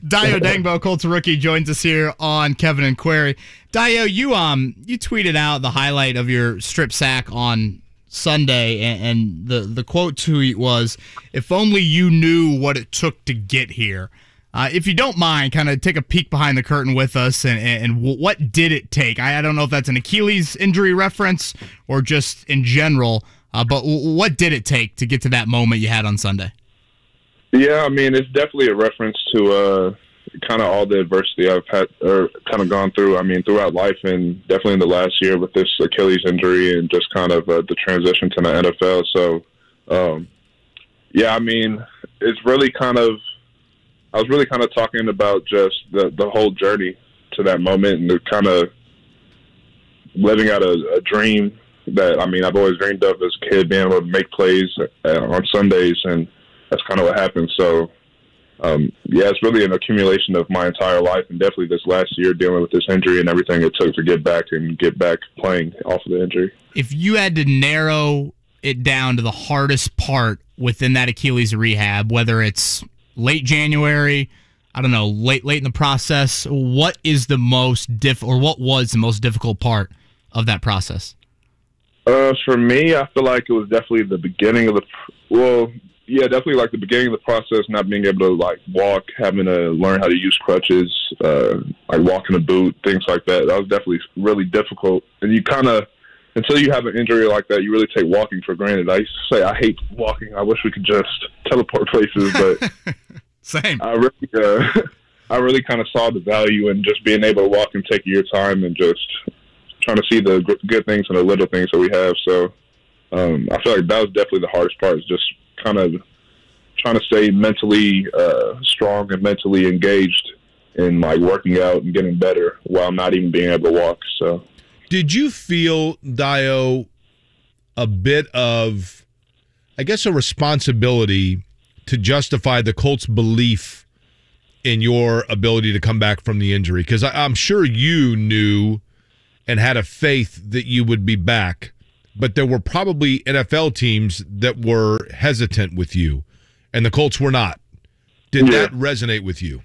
S2: Dayo Odeyingbo, Colts rookie, joins us here on Kevin and Query. Dayo, you um you tweeted out the highlight of your strip sack on Sunday, and, and the the quote tweet was, "If only you knew what it took to get here." Uh, if you don't mind, kind of take a peek behind the curtain with us, and, and, what did it take? I, I don't know if that's an Achilles injury reference or just in general, uh, but what did it take to get to that moment you had on Sunday?
S58: Yeah, I mean, it's definitely a reference to uh, kind of all the adversity I've had or kind of gone through. I mean, throughout life, and definitely in the last year with this Achilles injury and just kind of uh, the transition to the NFL. So, um, yeah, I mean, it's really kind of. I was really kind of talking about just the the whole journey to that moment and the kind of living out a, a dream that I mean I've always dreamed of as a kid, being able to make plays uh, on Sundays, and that's kind of what happened. So, um, yeah, it's really an accumulation of my entire life, and definitely this last year dealing with this injury and everything it took to get back and get back playing off of the injury.
S2: if you had to narrow it down to the hardest part within that Achilles rehab, whether it's late January, I don't know, late late in the process, what is the most diff or what was the most difficult part of that process?
S58: Uh, for me, I feel like it was definitely the beginning of the. Well, yeah, definitely like the beginning of the process, not being able to like walk, having to learn how to use crutches, uh, like walking a boot, things like that. That was definitely really difficult. And you kind of, until you have an injury like that, you really take walking for granted. I used to say I hate walking. I wish we could just teleport places, but
S2: same.
S58: I really, uh, I really kind of saw the value in just being able to walk and take your time and just trying to see the good things and the little things that we have. So um, I feel like that was definitely the hardest part is just kind of trying to stay mentally uh, strong and mentally engaged in like working out and getting better while not even being able to walk. So
S3: Did you feel, Dayo, a bit of, I guess, a responsibility to justify the Colts' belief in your ability to come back from the injury? Because I'm sure you knew and had a faith that you would be back. but there were probably NFL teams that were hesitant with you, and the Colts were not. Did
S58: Yeah.
S3: that resonate with you?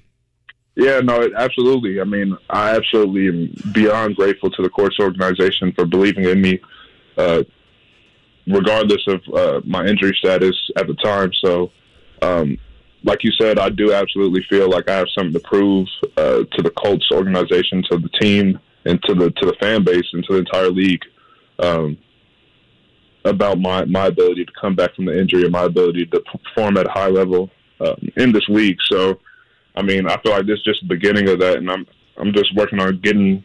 S58: Yeah, no, absolutely. I mean, I absolutely am beyond grateful to the Colts organization for believing in me, uh, regardless of uh, my injury status at the time. So, um, like you said, I do absolutely feel like I have something to prove uh, to the Colts organization, to the team, and to the to the fan base, and to the entire league. Um, about my, my ability to come back from the injury and my ability to perform at a high level um, in this league. So, I mean, I feel like this is just the beginning of that, and I'm I'm just working on getting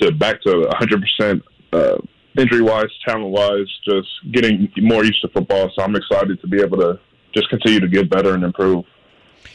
S58: to back to 100 percent uh, injury wise, talent wise, just getting more used to football. So I'm excited to be able to just continue to get better and improve.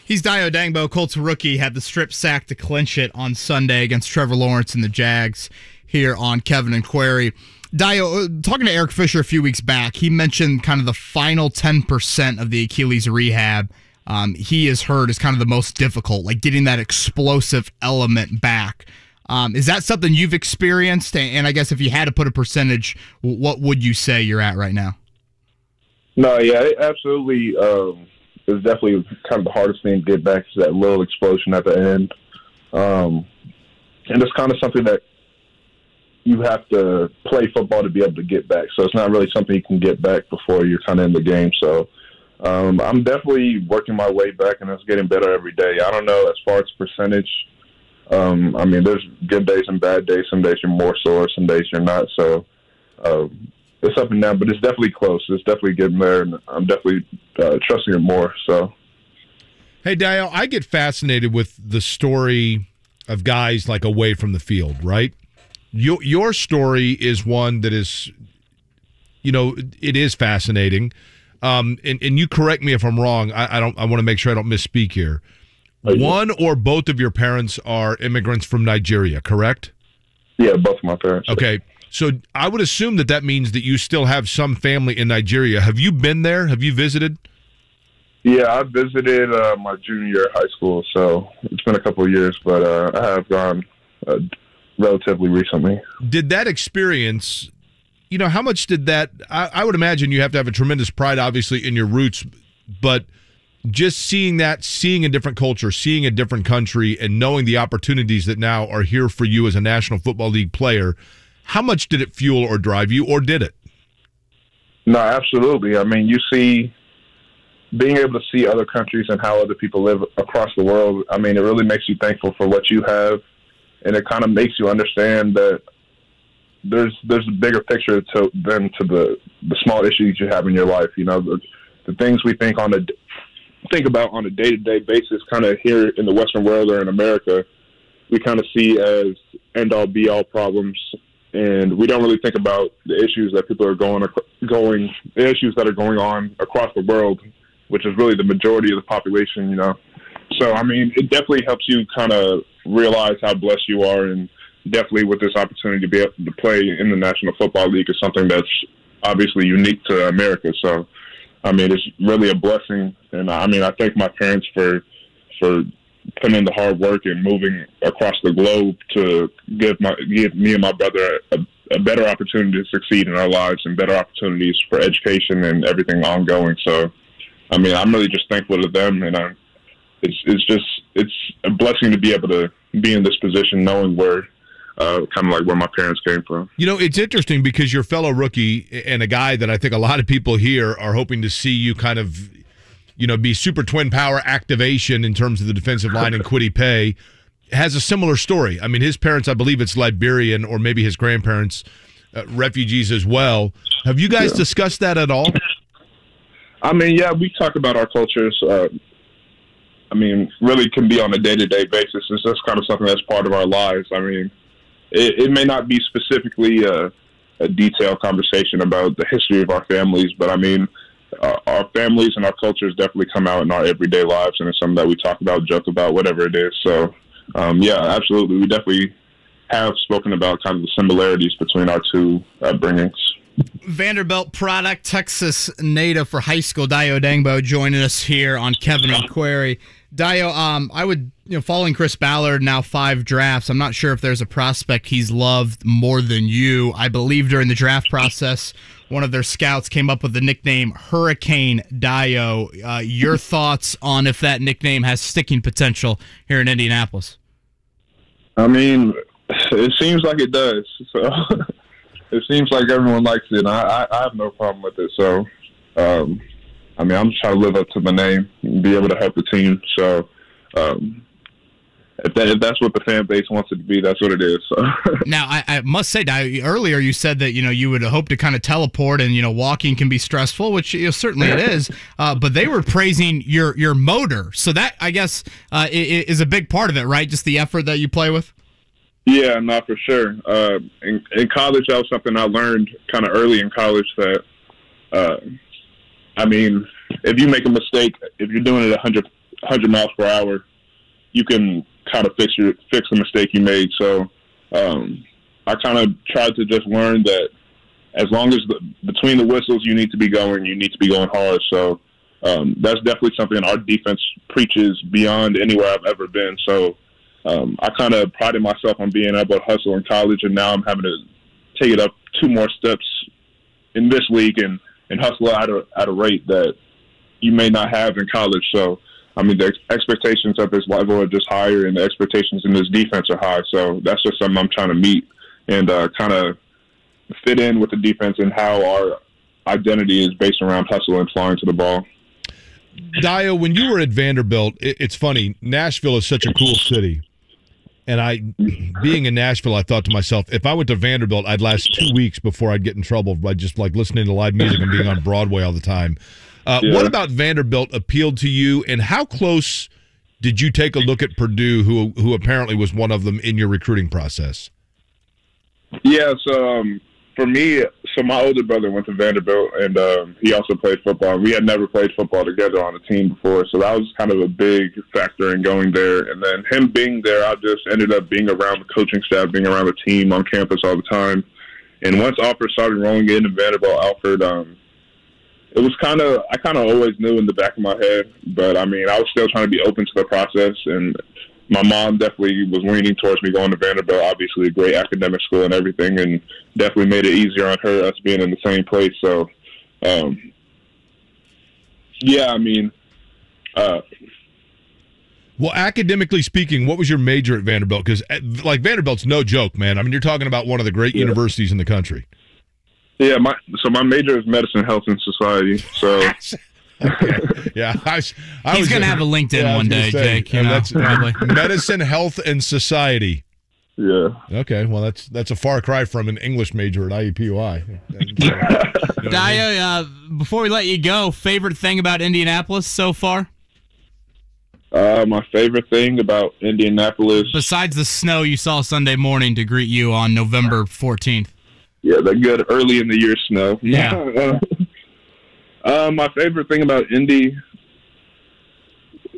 S2: He's Dayo Odeyingbo, Colts rookie, had the strip sack to clinch it on Sunday against Trevor Lawrence and the Jags here on Kevin and Query. Dayo, uh, talking to Eric Fisher a few weeks back, he mentioned kind of the final 10% of the Achilles rehab. Um, he has heard is kind of the most difficult, like getting that explosive element back. Um, is that something you've experienced? And I guess if you had to put a percentage, what would you say you're at right now?
S58: No, yeah, it absolutely. Um, it's definitely kind of the hardest thing to get back is that little explosion at the end, um, and it's kind of something that you have to play football to be able to get back. So it's not really something you can get back before you're kind of in the game. So um, I'm definitely working my way back, and it's getting better every day. I don't know as far as percentage. Um, I mean, there's good days and bad days. Some days you're more sore, some days you're not. So um, it's up and down, but it's definitely close. It's definitely getting there, and I'm definitely uh, trusting it more. So.
S3: Hey, Dayo, I get fascinated with the story of guys like away from the field, right? Your your story is one that is, you know, it is fascinating. Um, and, and you correct me if I'm wrong. I, I don't. I want to make sure I don't misspeak here. One or both of your parents are immigrants from Nigeria, correct?
S58: Yeah, both of my parents.
S3: Okay, so I would assume that that means that you still have some family in Nigeria. Have you been there? Have you visited?
S58: Yeah, I visited uh, my junior year of high school, so it's been a couple of years, but uh, I have gone uh, relatively recently.
S3: did that experience you know how much did that I, I would imagine you have to have a tremendous pride obviously in your roots but just seeing that seeing a different culture seeing a different country and knowing the opportunities that now are here for you as a national football league player how much did it fuel or drive you or did it
S58: No, absolutely. I mean, you see, being able to see other countries and how other people live across the world. I mean, it really makes you thankful for what you have, and it kind of makes you understand that there's there's a bigger picture to than to the the small issues you have in your life. You know, the, the things we think on a think about on a day to day basis, kind of here in the Western world or in America, we kind of see as end all be all problems, and we don't really think about the issues that people are going going the issues that are going on across the world, which is really the majority of the population. You know, so I mean, it definitely helps you kind of realize how blessed you are, and definitely with this opportunity to be able to play in the National Football League is something that's obviously unique to America. So. I mean, it's really a blessing, and I mean, I thank my parents for for putting in the hard work and moving across the globe to give my give me and my brother a, a better opportunity to succeed in our lives and better opportunities for education and everything ongoing. So, I mean, I'm really just thankful to them, and I'm it's it's just it's a blessing to be able to be in this position, knowing where. Uh, kind of like where my parents came from.
S3: You know, it's interesting because your fellow rookie and a guy that I think a lot of people here are hoping to see you kind of, you know, be super twin power activation in terms of the defensive line and Kwity Paye has a similar story. I mean, his parents, I believe it's Liberian or maybe his grandparents, uh, refugees as well. Have you guys
S58: Yeah.
S3: discussed that at all?
S58: I mean, yeah, we talk about our cultures. Uh, I mean, really can be on a day to day basis. It's just kind of something that's part of our lives. I mean, it, it may not be specifically a, a detailed conversation about the history of our families, but I mean, uh, our families and our cultures definitely come out in our everyday lives, and it's something that we talk about, joke about, whatever it is. So, um, yeah, absolutely, we definitely have spoken about kind of the similarities between our two upbringings.
S2: Vanderbilt product, Texas native for high school, Dayo Odeyingbo, joining us here on Kevin and Query. Dayo, um, I would, you know, following Chris Ballard now five drafts. I'm not sure if there's a prospect he's loved more than you. I believe during the draft process, one of their scouts came up with the nickname Hurricane Dayo. Uh, your thoughts on if that nickname has sticking potential here in Indianapolis?
S58: I mean, it seems like it does. So it seems like everyone likes it. And I, I, I have no problem with it. So, um, I mean, I'm just trying to live up to my name and be able to help the team. So, um, if, that, if that's what the fan base wants it to be, that's what it is. So.
S2: now, I, I must say, earlier you said that you know you would hope to kind of teleport, and you know walking can be stressful, which you know, certainly it is. Uh, but they were praising your your motor, so that I guess uh, is a big part of it, right? Just the effort that you play with.
S58: Yeah, not for sure. Uh, in, in college, that was something I learned kind of early in college. That, uh, I mean, if you make a mistake, if you're doing it 100, 100 miles per hour, you can kind of fix your fix the mistake you made. So, um, I kind of tried to just learn that as long as the, between the whistles you need to be going, you need to be going hard. So, um, that's definitely something our defense preaches beyond anywhere I've ever been. So um, I kind of prided myself on being able to hustle in college, and now I'm having to take it up two more steps in this league and, and hustle at a at a rate that you may not have in college. So, I mean, the expectations at this level are just higher, and the expectations in this defense are high. So that's just something I'm trying to meet and uh, kind of fit in with the defense and how our identity is based around hustle and flying to the ball.
S3: Dayo, when you were at Vanderbilt, it's funny. Nashville is such a cool city. And I, being in Nashville, I thought to myself, if I went to Vanderbilt, I'd last two weeks before I'd get in trouble by just like listening to live music and being on Broadway all the time. Uh, yeah. What about Vanderbilt appealed to you, and how close did you take a look at Purdue, who who apparently was one of them in your recruiting process?
S58: Yes, um, for me, so my older brother went to Vanderbilt, and um, he also played football. We had never played football together on a team before, so that was kind of a big factor in going there. And then him being there, I just ended up being around the coaching staff, being around the team on campus all the time. And once offers started rolling in to Vanderbilt, Alfred, um, it was kind of I kind of always knew in the back of my head, but I mean I was still trying to be open to the process, and my mom definitely was leaning towards me going to Vanderbilt. Obviously, a great academic school and everything, and definitely made it easier on her us being in the same place. So, um, yeah, I mean, uh,
S3: well, academically speaking, what was your major at Vanderbilt? Because eh, like Vanderbilt's no joke, man. I mean, you're talking about one of the great yeah. universities in the country.
S58: Yeah, my so my major is medicine, health, and society. So
S3: okay. Yeah, I,
S2: I he's going to have a LinkedIn yeah, one day, say, Jake. You know, that's probably
S3: medicine, health, and society.
S58: Yeah.
S3: Okay. Well, that's that's a far cry from an English major at IUPUI.
S2: you know Dayo, uh, before we let you go, favorite thing about Indianapolis so far?
S58: Uh, my favorite thing about Indianapolis,
S2: besides the snow you saw Sunday morning to greet you on November fourteenth.
S58: Yeah, the good early in the year snow.
S2: Yeah.
S58: Uh, my favorite thing about Indy,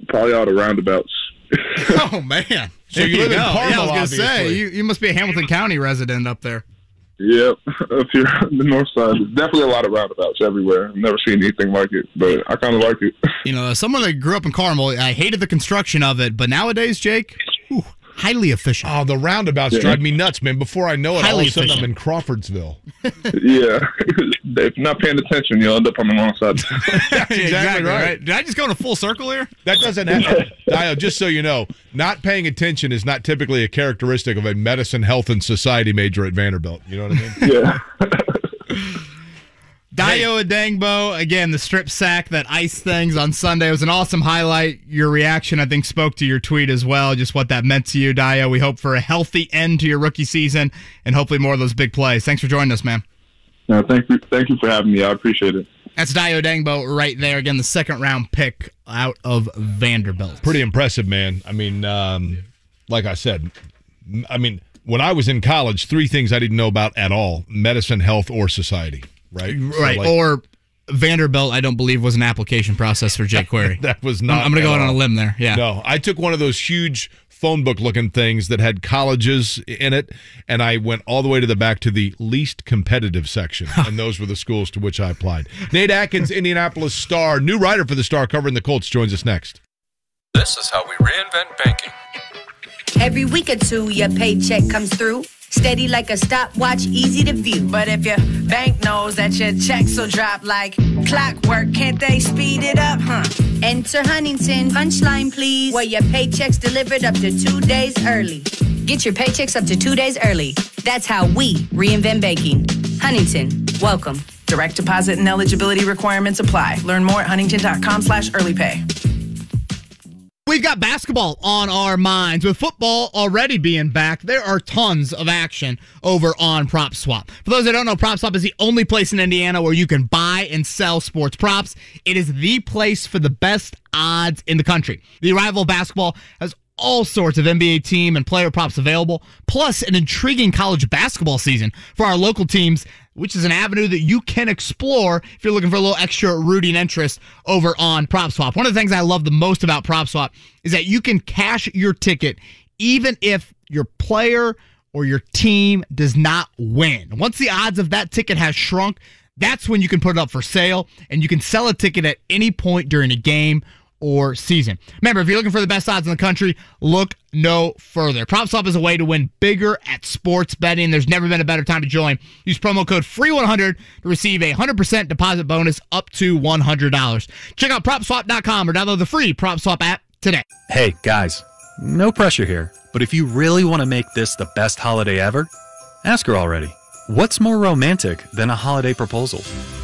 S58: probably all the roundabouts.
S2: oh man! So you live in Carmel, yeah, I was gonna say you, you must be a Hamilton County resident up there.
S58: Yep, up here on the north side, there's definitely a lot of roundabouts everywhere. I've never seen anything like it, but I kind of like it.
S2: You know, someone that grew up in Carmel, I hated the construction of it, but nowadays, Jake, whew, highly efficient.
S3: Oh, the roundabouts yeah. drive me nuts, man. Before I know it, highly all of a sudden efficient. I'm in Crawfordsville.
S58: yeah, if not paying attention, you'll end up on the wrong side.
S2: exactly, exactly right. right. Did I just go in a full circle here?
S3: That doesn't happen. Dayo, just so you know, not paying attention is not typically a characteristic of a medicine, health, and society major at Vanderbilt. You know what I
S58: mean? Yeah.
S2: Dayo Odeyingbo, again, the strip sack that ice things on Sunday was an awesome highlight. Your reaction, I think, spoke to your tweet as well, just what that meant to you, Dayo. We hope for a healthy end to your rookie season and hopefully more of those big plays. Thanks for joining us, man.
S58: No, thank you, thank you for having me. I appreciate it.
S2: That's Dayo Odeyingbo right there. Again, the second round pick out of Vanderbilt.
S3: Pretty impressive, man. I mean, um, like I said, I mean, when I was in college, three things I didn't know about at all medicine, health, or society right?
S2: Right. So like, or Vanderbilt, I don't believe was an application process for Jake Query.
S3: that was not.
S2: I'm going to go out on a limb there. Yeah.
S3: No, I took one of those huge phone book looking things that had colleges in it, and I went all the way to the back to the least competitive section, and those were the schools to which I applied. Nate Atkins, Indianapolis Star, new writer for the Star, covering the Colts, joins us next.
S59: This is how we reinvent banking.
S60: Every week or two, your paycheck comes through. Steady like a stopwatch, easy to view.
S61: But if your bank knows that your checks will drop like clockwork, can't they speed it up, huh?
S60: Enter Huntington. Punchline, please. Where your paycheck's delivered up to two days early. Get your paychecks up to two days early. That's how we reinvent banking. Huntington, welcome.
S61: Direct deposit and eligibility requirements apply. Learn more at huntington.com slash early pay.
S2: We've got basketball on our minds. With football already being back, there are tons of action over on Prop Swap. For those that don't know, Prop Swap is the only place in Indiana where you can buy and sell sports props. It is the place for the best odds in the country. The arrival of basketball has all sorts of NBA team and player props available, plus an intriguing college basketball season for our local teams, which is an avenue that you can explore if you're looking for a little extra rooting interest over on PropSwap. One of the things I love the most about PropSwap is that you can cash your ticket even if your player or your team does not win. Once the odds of that ticket has shrunk, that's when you can put it up for sale and you can sell a ticket at any point during a game or season. Remember, if you're looking for the best odds in the country, look no further. PropSwap is a way to win bigger at sports betting. There's never been a better time to join. Use promo code FREE100 to receive a 100% deposit bonus up to $100. Check out PropSwap.com or download the free PropSwap app today.
S9: Hey, guys, no pressure here, but if you really want to make this the best holiday ever, ask her already. What's more romantic than a holiday proposal?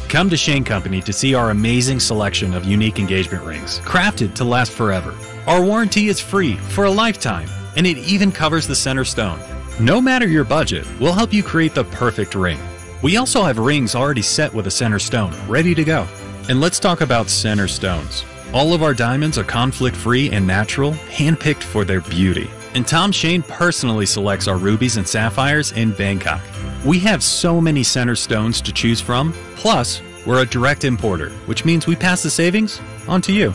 S9: Come to Shane Company to see our amazing selection of unique engagement rings, crafted to last forever. Our warranty is free for a lifetime, and it even covers the center stone. No matter your budget, we'll help you create the perfect ring. We also have rings already set with a center stone, ready to go. And let's talk about center stones. All of our diamonds are conflict free and natural, handpicked for their beauty. And Tom Shane personally selects our rubies and sapphires in Bangkok. We have so many center stones to choose from. Plus, we're a direct importer, which means we pass the savings on to you.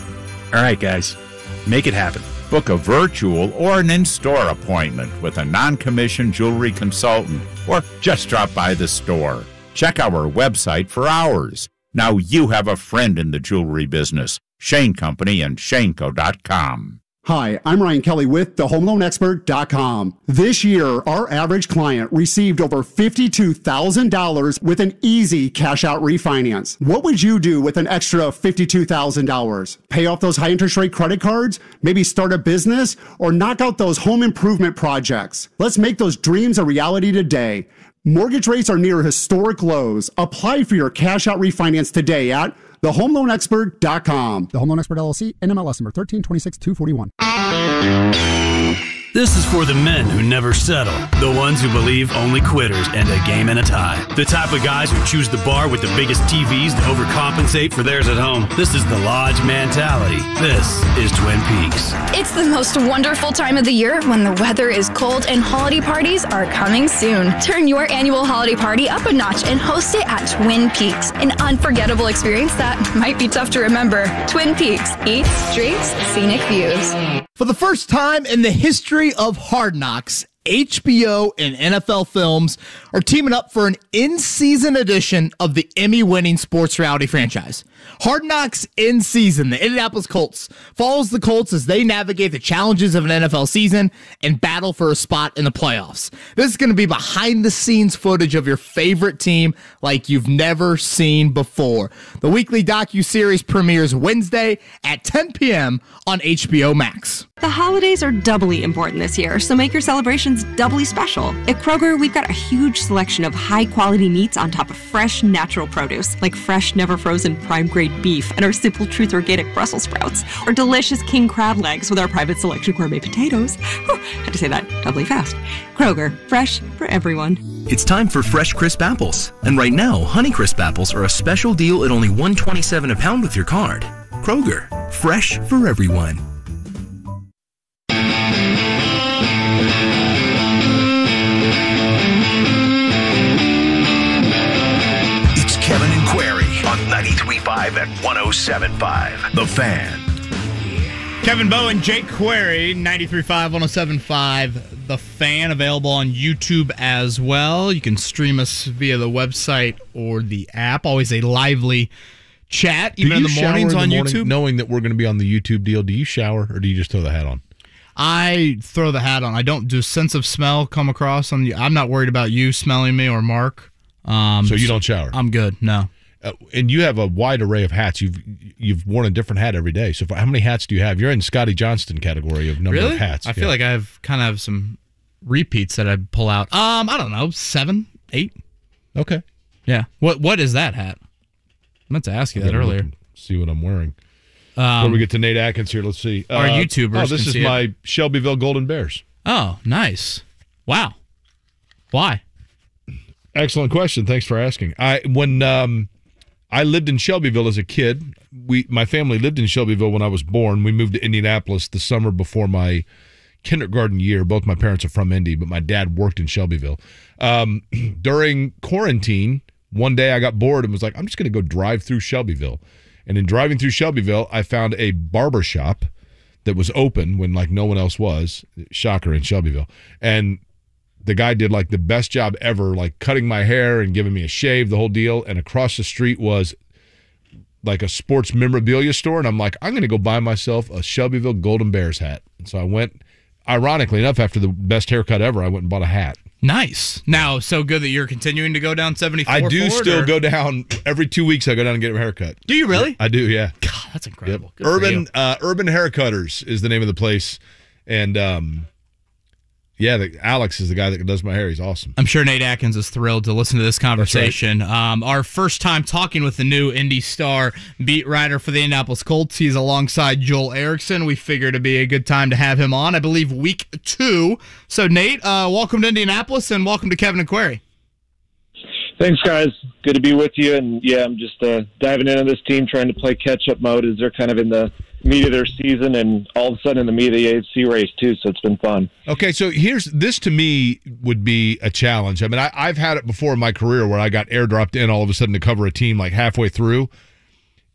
S9: All right, guys, make it happen.
S10: Book a virtual or an in store appointment with a non commissioned jewelry consultant or just drop by the store. Check our website for hours. Now you have a friend in the jewelry business. Shane Company and ShaneCo.com.
S62: Hi, I'm Ryan Kelly with thehomeloanexpert.com. This year, our average client received over $52,000 with an easy cash out refinance. What would you do with an extra $52,000? Pay off those high interest rate credit cards? Maybe start a business? Or knock out those home improvement projects? Let's make those dreams a reality today. Mortgage rates are near historic lows. Apply for your cash out refinance today at thehomeloanexpert.com.
S63: The Home Loan Expert LLC, NMLS number 1326241.
S64: This is for the men who never settle, the ones who believe only quitters end a game in a tie, the type of guys who choose the bar with the biggest TVs to overcompensate for theirs at home. This is the Lodge mentality. This is Twin Peaks.
S65: It's the most wonderful time of the year when the weather is cold and holiday parties are coming soon. Turn your annual holiday party up a notch and host it at Twin Peaks, an unforgettable experience that might be tough to remember. Twin Peaks, eats, drinks, scenic views.
S2: For the first time in the history of Hard Knocks, HBO and NFL Films are teaming up for an in season edition of the Emmy winning sports reality franchise. Hard Knocks in season, the Indianapolis Colts follows the Colts as they navigate the challenges of an NFL season and battle for a spot in the playoffs. This is going to be behind the scenes footage of your favorite team like you've never seen before. The weekly docu-series premieres Wednesday at 10 p.m. on HBO Max.
S66: The holidays are doubly important this year, so make your celebrations doubly special. At Kroger, we've got a huge selection of high quality meats on top of fresh, natural produce, like fresh, never frozen prime grade beef and our Simple Truth organic Brussels sprouts, or delicious king crab legs with our private selection gourmet potatoes. Whew, had to say that doubly fast. Kroger, fresh for everyone.
S67: It's time for fresh crisp apples. And right now, Honeycrisp apples are a special deal at only $1.27 a pound with your card. Kroger, fresh for everyone.
S4: 93.5 and 107.5. The Fan.
S2: Kevin Bowen, Jake Query, 93.5, 107.5. The fan available on YouTube as well. You can stream us via the website or the app. Always a lively chat even in the mornings
S3: in the
S2: on
S3: morning
S2: YouTube.
S3: knowing that we're going to be on the YouTube deal. Do you shower or do you just throw the hat on?
S2: I throw the hat on. I don't do sense of smell come across on you. I'm not worried about you smelling me or Mark. Um,
S3: So you don't shower?
S2: I'm good. No.
S3: Uh, and you have a wide array of hats. You've you've worn a different hat every day. So for, how many hats do you have? You're in Scotty Johnston category of number
S2: really?
S3: of hats.
S2: I feel like I have kind of some repeats that I pull out. Um, I don't know, seven, eight.
S3: Okay.
S2: Yeah. What What is that hat? I meant to ask you that earlier.
S3: See what I'm wearing.
S2: Um,
S3: Before we get to Nate Atkins here, let's see.
S2: Our YouTubers
S3: Oh, this is
S2: see it.
S3: my Shelbyville Golden Bears.
S2: Oh, nice. Wow. Why?
S3: Excellent question. Thanks for asking. I when um, I lived in Shelbyville as a kid. We my family lived in Shelbyville when I was born. We moved to Indianapolis the summer before my kindergarten year. Both my parents are from Indy, but my dad worked in Shelbyville. Um, during quarantine, one day I got bored and was like, I'm just going to go drive through Shelbyville. And in driving through Shelbyville, I found a barber shop that was open when like no one else was. Shocker in Shelbyville. And the guy did like the best job ever, like cutting my hair and giving me a shave, the whole deal. And across the street was like a sports memorabilia store. And I'm like, I'm going to go buy myself a Shelbyville Golden Bears hat. And so I went, ironically enough, after the best haircut ever, I went and bought a hat.
S2: Nice. Now, so good that you're continuing to go down 74.
S3: I do still
S2: or-
S3: go down every two weeks. I go down and get a haircut.
S2: Do you really?
S3: I do. Yeah.
S2: God, that's incredible. For
S3: Urban uh, Urban Haircutters is the name of the place, and um, yeah, the, Alex is the guy that does my hair. He's awesome.
S2: I'm sure Nate Atkins is thrilled to listen to this conversation. Um, our first time talking with the new Indy Star beat writer for the Indianapolis Colts. He's alongside Joel Erickson. We figured it'd be a good time to have him on. I believe week two. So Nate, uh, welcome to Indianapolis and welcome to Kevin and Query.
S68: Thanks, guys. Good to be with you. And yeah, I'm just uh, diving into this team, trying to play catch up mode as they're kind of in the meat of their season and all of a sudden in the meat of the AFC race, too. So it's been fun.
S3: Okay, so here's this to me would be a challenge. I mean, I, I've had it before in my career where I got airdropped in all of a sudden to cover a team like halfway through,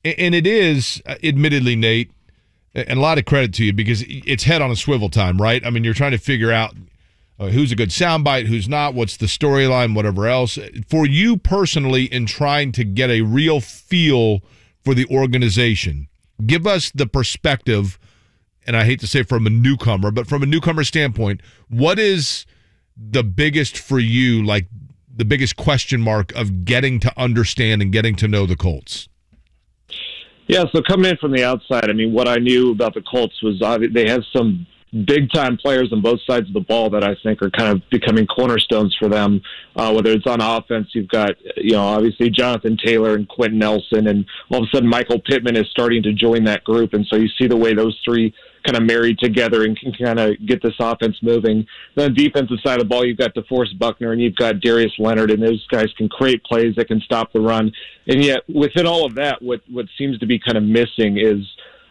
S3: and it is, uh, admittedly, Nate, and a lot of credit to you because it's head on a swivel time, right? I mean, you're trying to figure out uh, who's a good soundbite, who's not, what's the storyline, whatever else. For you personally, in trying to get a real feel for the organization, give us the perspective. And I hate to say from a newcomer, but from a newcomer standpoint, what is the biggest for you, like the biggest question mark of getting to understand and getting to know the Colts?
S68: Yeah, so coming in from the outside, I mean, what I knew about the Colts was they have some big time players on both sides of the ball that I think are kind of becoming cornerstones for them. Uh, whether it's on offense, you've got you know obviously Jonathan Taylor and Quenton Nelson, and all of a sudden Michael Pittman is starting to join that group, and so you see the way those three kind of married together and can kind of get this offense moving. Then the defensive side of the ball, you've got DeForest Buckner and you've got Darius Leonard, and those guys can create plays that can stop the run. And yet, within all of that, what what seems to be kind of missing is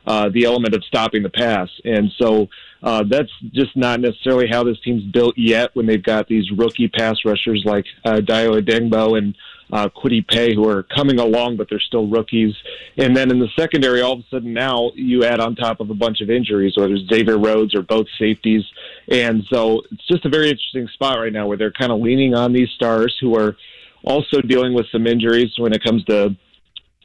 S68: uh, the element of stopping the pass. And so uh, that's just not necessarily how this team's built yet. When they've got these rookie pass rushers like uh, Dayo Odeyingbo and uh, Kwity Paye who are coming along, but they're still rookies. And then in the secondary, all of a sudden now you add on top of a bunch of injuries, whether it's Xavier Rhodes or both safeties. And so it's just a very interesting spot right now where they're kind of leaning on these stars who are also dealing with some injuries when it comes to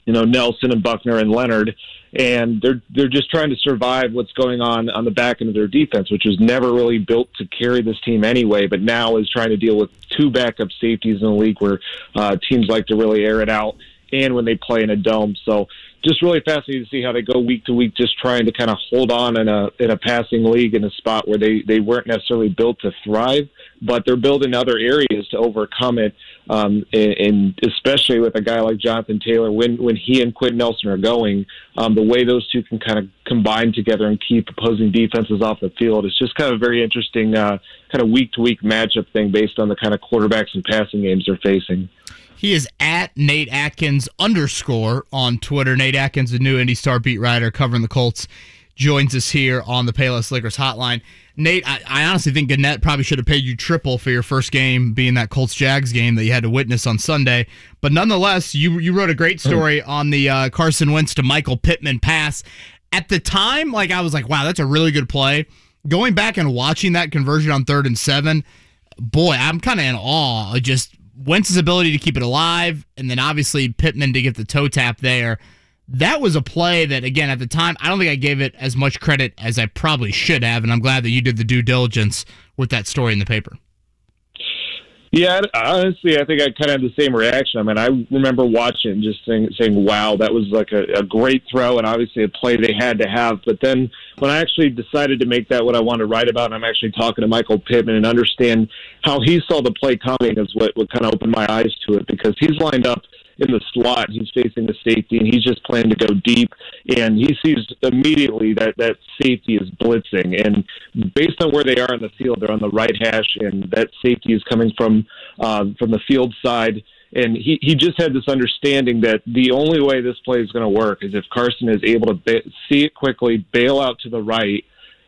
S68: you know Nelson and Buckner and Leonard, and they're they're just trying to survive what's going on on the back end of their defense, which was never really built to carry this team anyway, but now is trying to deal with two backup safeties in the league where uh, teams like to really air it out, and when they play in a dome. So just really fascinating to see how they go week to week, just trying to kind of hold on in a in a passing league in a spot where they they weren't necessarily built to thrive, but they're building other areas to overcome it. Um, and, and especially with a guy like Jonathan Taylor, when when he and Quenton Nelson are going, um, the way those two can kind of combine together and keep opposing defenses off the field, it's just kind of a very interesting uh, kind of week to week matchup thing based on the kind of quarterbacks and passing games they're facing.
S2: He is at Nate Atkins underscore on Twitter. Nate Atkins, the new Indy Star beat writer covering the Colts, joins us here on the Payless Liquors hotline. Nate, I, I honestly think Gannett probably should have paid you triple for your first game, being that Colts Jags game that you had to witness on Sunday. But nonetheless, you you wrote a great story on the uh, Carson Wentz to Michael Pittman pass. At the time, like I was like, wow, that's a really good play. Going back and watching that conversion on third and seven, boy, I'm kind of in awe of just Wentz's ability to keep it alive, and then obviously Pittman to get the toe tap there. That was a play that, again, at the time, I don't think I gave it as much credit as I probably should have, and I'm glad that you did the due diligence with that story in the paper.
S68: Yeah, honestly, I think I kind of had the same reaction. I mean, I remember watching just saying, saying, wow, that was like a, a great throw and obviously a play they had to have. But then when I actually decided to make that what I wanted to write about, and I'm actually talking to Michael Pittman and understand how he saw the play coming is what, what kind of opened my eyes to it because he's lined up – in the slot. He's facing the safety, and he's just planning to go deep. And he sees immediately that that safety is blitzing, and based on where they are in the field, they're on the right hash, and that safety is coming from uh, from the field side. And he, he just had this understanding that the only way this play is going to work is if Carson is able to ba- see it quickly, bail out to the right,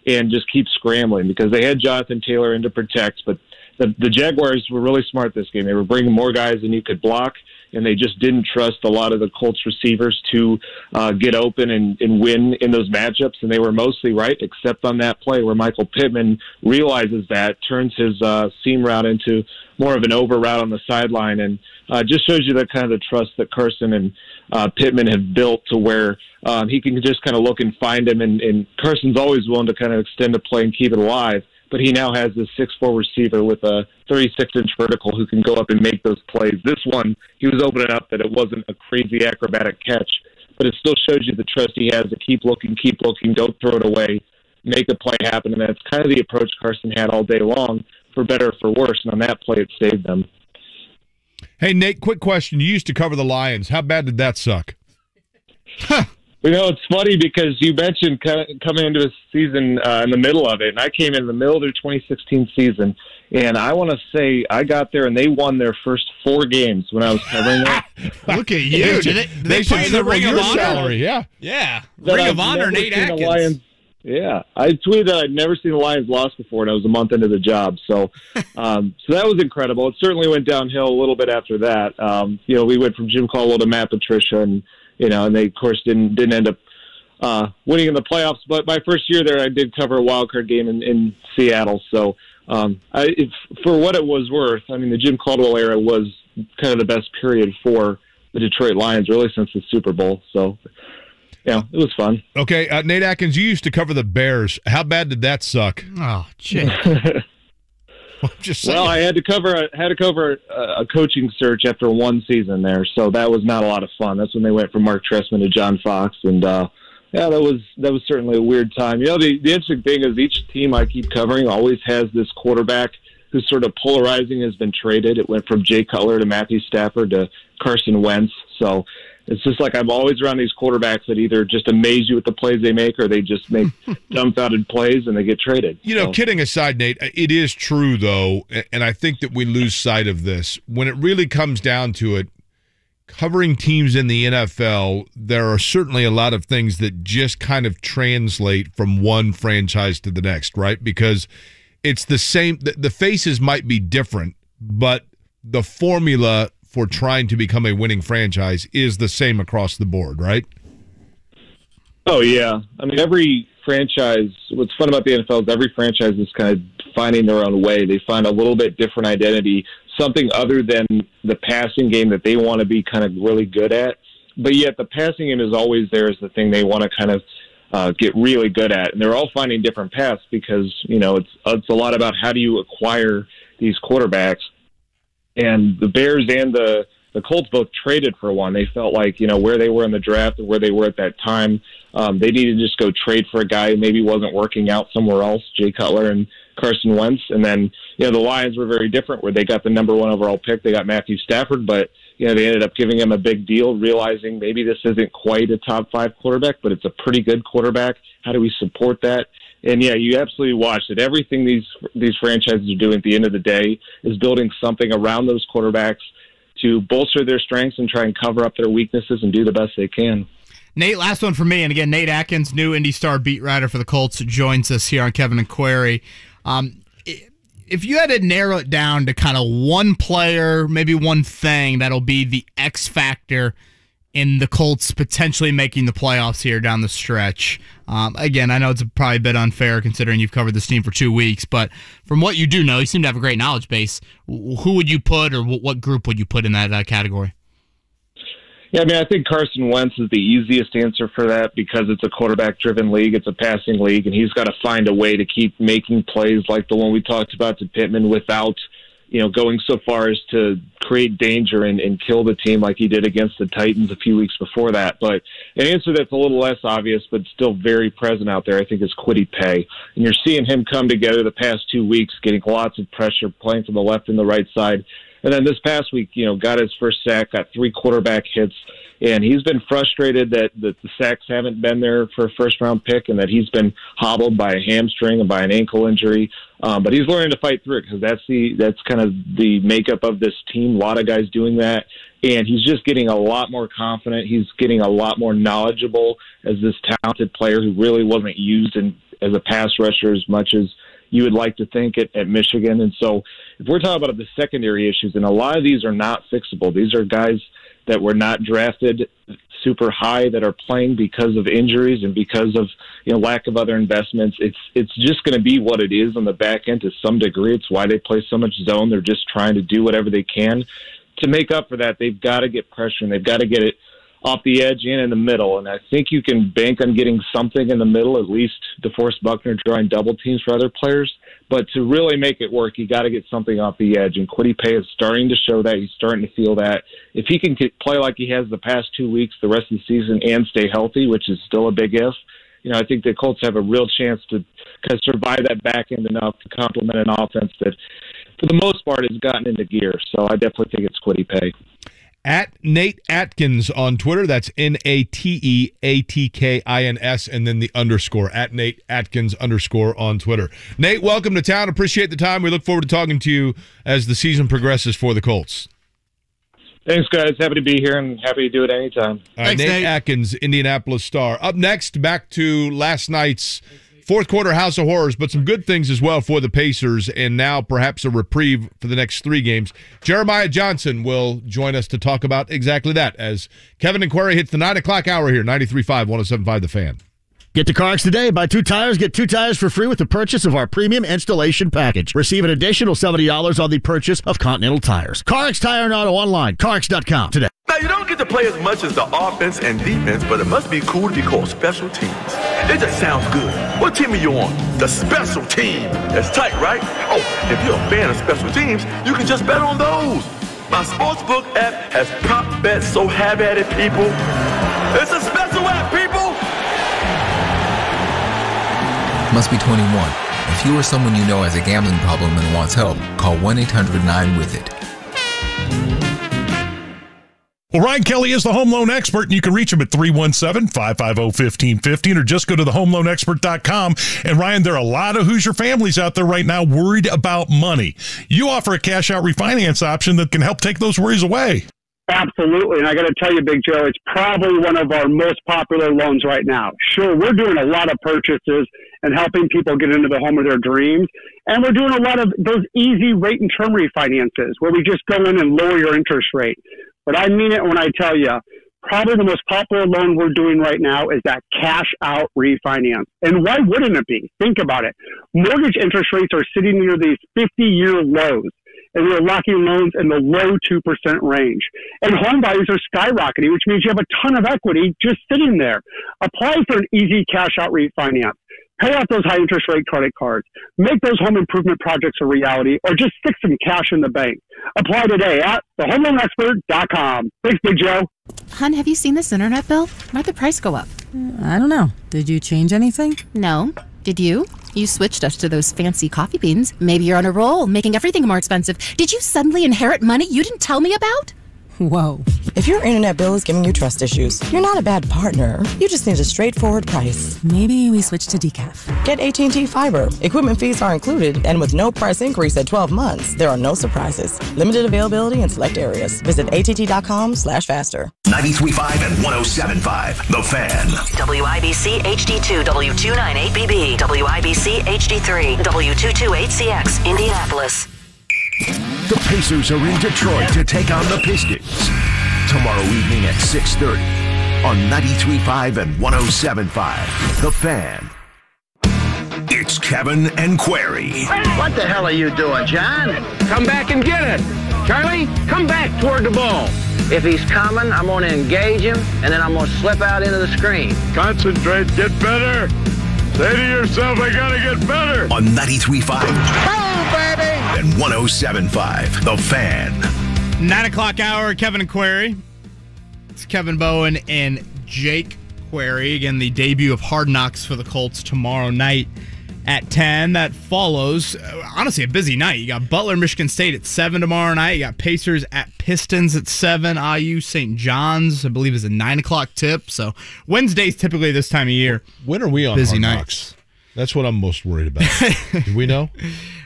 S68: and just keep scrambling because they had Jonathan Taylor in to protect, but the, the Jaguars were really smart this game. They were bringing more guys than you could block, and they just didn't trust a lot of the Colts receivers to uh, get open and, and win in those matchups. And they were mostly right, except on that play where Michael Pittman realizes that, turns his uh, seam route into more of an over route on the sideline, and uh, just shows you the kind of the trust that Carson and uh, Pittman have built to where um, he can just kind of look and find him. And, and Carson's always willing to kind of extend the play and keep it alive but he now has this six four receiver with a 36 inch vertical who can go up and make those plays. This one, he was opening up that it wasn't a crazy acrobatic catch, but it still shows you the trust he has to keep looking, keep looking, don't throw it away, make the play happen, and that's kind of the approach Carson had all day long, for better or for worse. And on that play, it saved them.
S3: Hey Nate, quick question: You used to cover the Lions. How bad did that suck?
S68: You know, it's funny because you mentioned coming into a season uh, in the middle of it, and I came in the middle of their 2016 season, and I want to say I got there and they won their first four games when I was covering it.
S2: Look at you! Did they, did they, they the Ring of Honor?
S3: Salary, yeah,
S2: yeah. Ring of Honor, Nate Atkins.
S68: Lions, yeah, I tweeted that I'd never seen the Lions lost before, and I was a month into the job. So, um, so that was incredible. It certainly went downhill a little bit after that. Um, you know, we went from Jim Caldwell to Matt Patricia, and you know, and they of course didn't didn't end up uh, winning in the playoffs. But my first year there, I did cover a wild card game in, in Seattle. So um, I, if, for what it was worth, I mean, the Jim Caldwell era was kind of the best period for the Detroit Lions, really since the Super Bowl. So. Yeah, it was fun.
S3: Okay, uh, Nate Atkins, you used to cover the Bears. How bad did that suck?
S2: Oh, gee.
S68: well, I had to cover a, had to cover a, a, coaching search after one season there, so that was not a lot of fun. That's when they went from Marc Trestman to John Fox, and uh, yeah, that was that was certainly a weird time. You know, the, the interesting thing is each team I keep covering always has this quarterback who's sort of polarizing, has been traded. It went from Jay Cutler to Matthew Stafford to Carson Wentz. So it's just like I'm always around these quarterbacks that either just amaze you with the plays they make or they just make dumbfounded plays and they get traded.
S3: You know, so. kidding aside, Nate, it is true though, and I think that we lose sight of this. When it really comes down to it, covering teams in the NFL, there are certainly a lot of things that just kind of translate from one franchise to the next, right? Because it's the same the faces might be different, but the formula for trying to become a winning franchise is the same across the board, right?
S68: Oh yeah, I mean every franchise. What's fun about the NFL is every franchise is kind of finding their own way. They find a little bit different identity, something other than the passing game that they want to be kind of really good at. But yet the passing game is always there as the thing they want to kind of uh, get really good at, and they're all finding different paths because you know it's it's a lot about how do you acquire these quarterbacks and the Bears and the the Colts both traded for one. They felt like you know where they were in the draft and where they were at that time, um, they needed to just go trade for a guy who maybe wasn't working out somewhere else. Jay Cutler and Carson Wentz, and then you know the Lions were very different, where they got the number one overall pick. They got Matthew Stafford, but you know they ended up giving him a big deal, realizing maybe this isn't quite a top five quarterback, but it's a pretty good quarterback. How do we support that? And yeah, you absolutely watched it. Everything these these franchises are doing at the end of the day is building something around those quarterbacks to bolster their strengths and try and cover up their weaknesses and do the best they can.
S2: Nate, last one for me. And again, Nate Atkins, new Indy Star beat writer for the Colts, joins us here on Kevin and Query. Um, if you had to narrow it down to kind of one player, maybe one thing that'll be the X factor in the Colts potentially making the playoffs here down the stretch. Um, again, I know it's probably a bit unfair considering you've covered this team for two weeks, but from what you do know, you seem to have a great knowledge base. Who would you put, or what group would you put in that uh, category?
S68: Yeah, I mean, I think Carson Wentz is the easiest answer for that because it's a quarterback driven league. It's a passing league, and he's got to find a way to keep making plays like the one we talked about to Pittman without, you know, going so far as to create danger and, and kill the team like he did against the Titans a few weeks before that. But an answer that's a little less obvious, but still very present out there, I think, is Kwity Paye. And you're seeing him come together the past two weeks, getting lots of pressure, playing from the left and the right side. And then this past week, you know, got his first sack, got three quarterback hits, and he's been frustrated that, that the sacks haven't been there for a first round pick and that he's been hobbled by a hamstring and by an ankle injury. Um, but he's learning to fight through it because that's the that's kind of the makeup of this team. A lot of guys doing that, and he's just getting a lot more confident. He's getting a lot more knowledgeable as this talented player who really wasn't used in, as a pass rusher as much as you would like to think at, at Michigan. And so, if we're talking about the secondary issues, and a lot of these are not fixable, these are guys that were not drafted super high that are playing because of injuries and because of you know lack of other investments. It's it's just going to be what it is on the back end to some degree. It's why they play so much zone. They're just trying to do whatever they can to make up for that. They've got to get pressure and they've got to get it off the edge and in the middle. And I think you can bank on getting something in the middle, at least DeForest Buckner drawing double teams for other players. But to really make it work, you got to get something off the edge. And Kwity Paye is starting to show that. He's starting to feel that. If he can play like he has the past two weeks, the rest of the season, and stay healthy, which is still a big if, you know, I think the Colts have a real chance to kind of survive that back end enough to complement an offense that, for the most part, has gotten into gear. So I definitely think it's Kwity Paye.
S3: At Nate Atkins on Twitter. That's N A T E A T K I N S, and then the underscore. At Nate Atkins underscore on Twitter. Nate, welcome to town. Appreciate the time. We look forward to talking to you as the season progresses for the Colts.
S68: Thanks, guys. Happy to be here and happy to do it anytime.
S3: All right, Nate, Nate Atkins, Indianapolis Star. Up next, back to last night's fourth quarter House of Horrors, but some good things as well for the Pacers, and now perhaps a reprieve for the next three games. Jeremiah Johnson will join us to talk about exactly that as Kevin and Query hits the 9 o'clock hour here, 93.5, 107.5 The Fan.
S38: Get to CarX today. Buy two tires, get two tires for free with the purchase of our premium installation package. Receive an additional $70 on the purchase of Continental tires. CarX Tire and Auto online, CarX.com today.
S69: Now, you don't get to play as much as the offense and defense, but it must be cool to be called special teams. It just sounds good. What team are you on? The special team. That's tight, right? Oh, if you're a fan of special teams, you can just bet on those. My sportsbook app has prop bets, so have at it, people. It's a special
S70: Must be 21. If you or someone you know has a gambling problem and wants help, call 1 800 9 with it.
S71: Well, Ryan Kelly is the home loan expert, and you can reach him at 317 550 1515 or just go to thehomeloanexpert.com. And Ryan, there are a lot of Hoosier families out there right now worried about money. You offer a cash out refinance option that can help take those worries away.
S72: Absolutely. And I got to tell you, Big Joe, it's probably one of our most popular loans right now. Sure, we're doing a lot of purchases and helping people get into the home of their dreams. And we're doing a lot of those easy rate and term refinances where we just go in and lower your interest rate. But I mean it when I tell you, probably the most popular loan we're doing right now is that cash out refinance. And why wouldn't it be? Think about it. Mortgage interest rates are sitting near these 50 year lows and we're locking loans in the low 2% range. And home values are skyrocketing, which means you have a ton of equity just sitting there. Apply for an easy cash out refinance. Pay off those high interest rate credit cards. Make those home improvement projects a reality or just stick some cash in the bank. Apply today at thehomeloanexpert.com. Thanks, Big Joe.
S73: Hun, have you seen this internet bill? Why'd the price go up?
S74: I don't know. Did you change anything?
S73: No. Did you? You switched us to those fancy coffee beans. Maybe you're on a roll, making everything more expensive. Did you suddenly inherit money you didn't tell me about?
S74: Whoa.
S75: If your internet bill is giving you trust issues, you're not a bad partner. You just need a straightforward price.
S74: Maybe we switch to decaf.
S75: Get AT&T Fiber. Equipment fees are included, and with no price increase at 12 months, there are no surprises. Limited availability in select areas. Visit att.com slash faster.
S4: 93.5 and 107.5. The Fan.
S46: WIBC HD2 W298BB WIBC HD3 W228CX Indianapolis.
S4: The Pacers are in Detroit to take on the Pistons. Tomorrow evening at 6.30 on 93.5 and 107.5. The Fan. It's Kevin and Query.
S76: What the hell are you doing, John?
S77: Come back and get it.
S78: Charlie, come back toward the ball. If he's coming, I'm going to engage him, and then I'm going to slip out into the screen.
S79: Concentrate, get better. Say to yourself, I gotta get better.
S4: On 93.5 and 107.5, The Fan.
S2: Nine o'clock hour, Kevin and Query. It's Kevin Bowen and Jake Query. Again, the debut of Hard Knocks for the Colts tomorrow night at 10. That follows, uh, honestly, a busy night. You got Butler, Michigan State at 7 tomorrow night. You got Pacers at Pistons at 7. IU St. John's, I believe, is a 9 o'clock tip. So Wednesdays, typically this time of year.
S3: When are we on
S2: Busy
S3: Hard
S2: nights.
S3: Knocks? That's what I'm most worried about. do we know?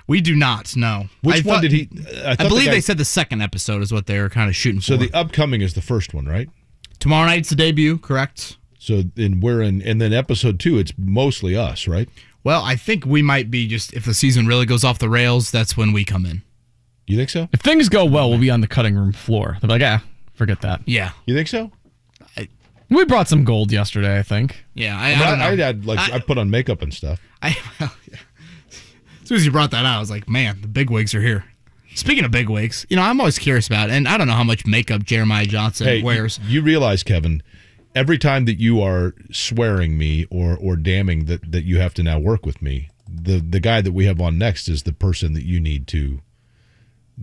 S2: We do not know.
S3: Which
S2: I
S3: one
S2: thought-
S3: did he? I,
S2: I,
S3: thought the
S2: believe
S3: guy-
S2: they said the second episode is what they were kind of shooting
S3: So
S2: for.
S3: So the upcoming is the first one, right?
S2: Tomorrow night's the debut, correct?
S3: So then we're in, and then episode two, it's mostly us, right?
S2: Well, I think we might be just if the season really goes off the rails, that's when we come in.
S3: You think so?
S80: If things go well, we'll be on the cutting room floor. They'll be like, yeah, forget that.
S2: Yeah.
S3: You think so?
S80: We brought some gold yesterday, I think.
S2: Yeah,
S3: I,
S2: I, I don't.
S3: I, had like I, put on makeup and stuff.
S2: I, well, yeah. As soon as you brought that out, I was like, man, the big wigs are here. Speaking of big wigs, you know, I'm always curious about, and I don't know how much makeup Jeremiah Johnson
S3: Hey,
S2: wears.
S3: You realize, Kevin, every time that you are swearing me or or damning that that you have to now work with me, the the guy that we have on next is the person that you need to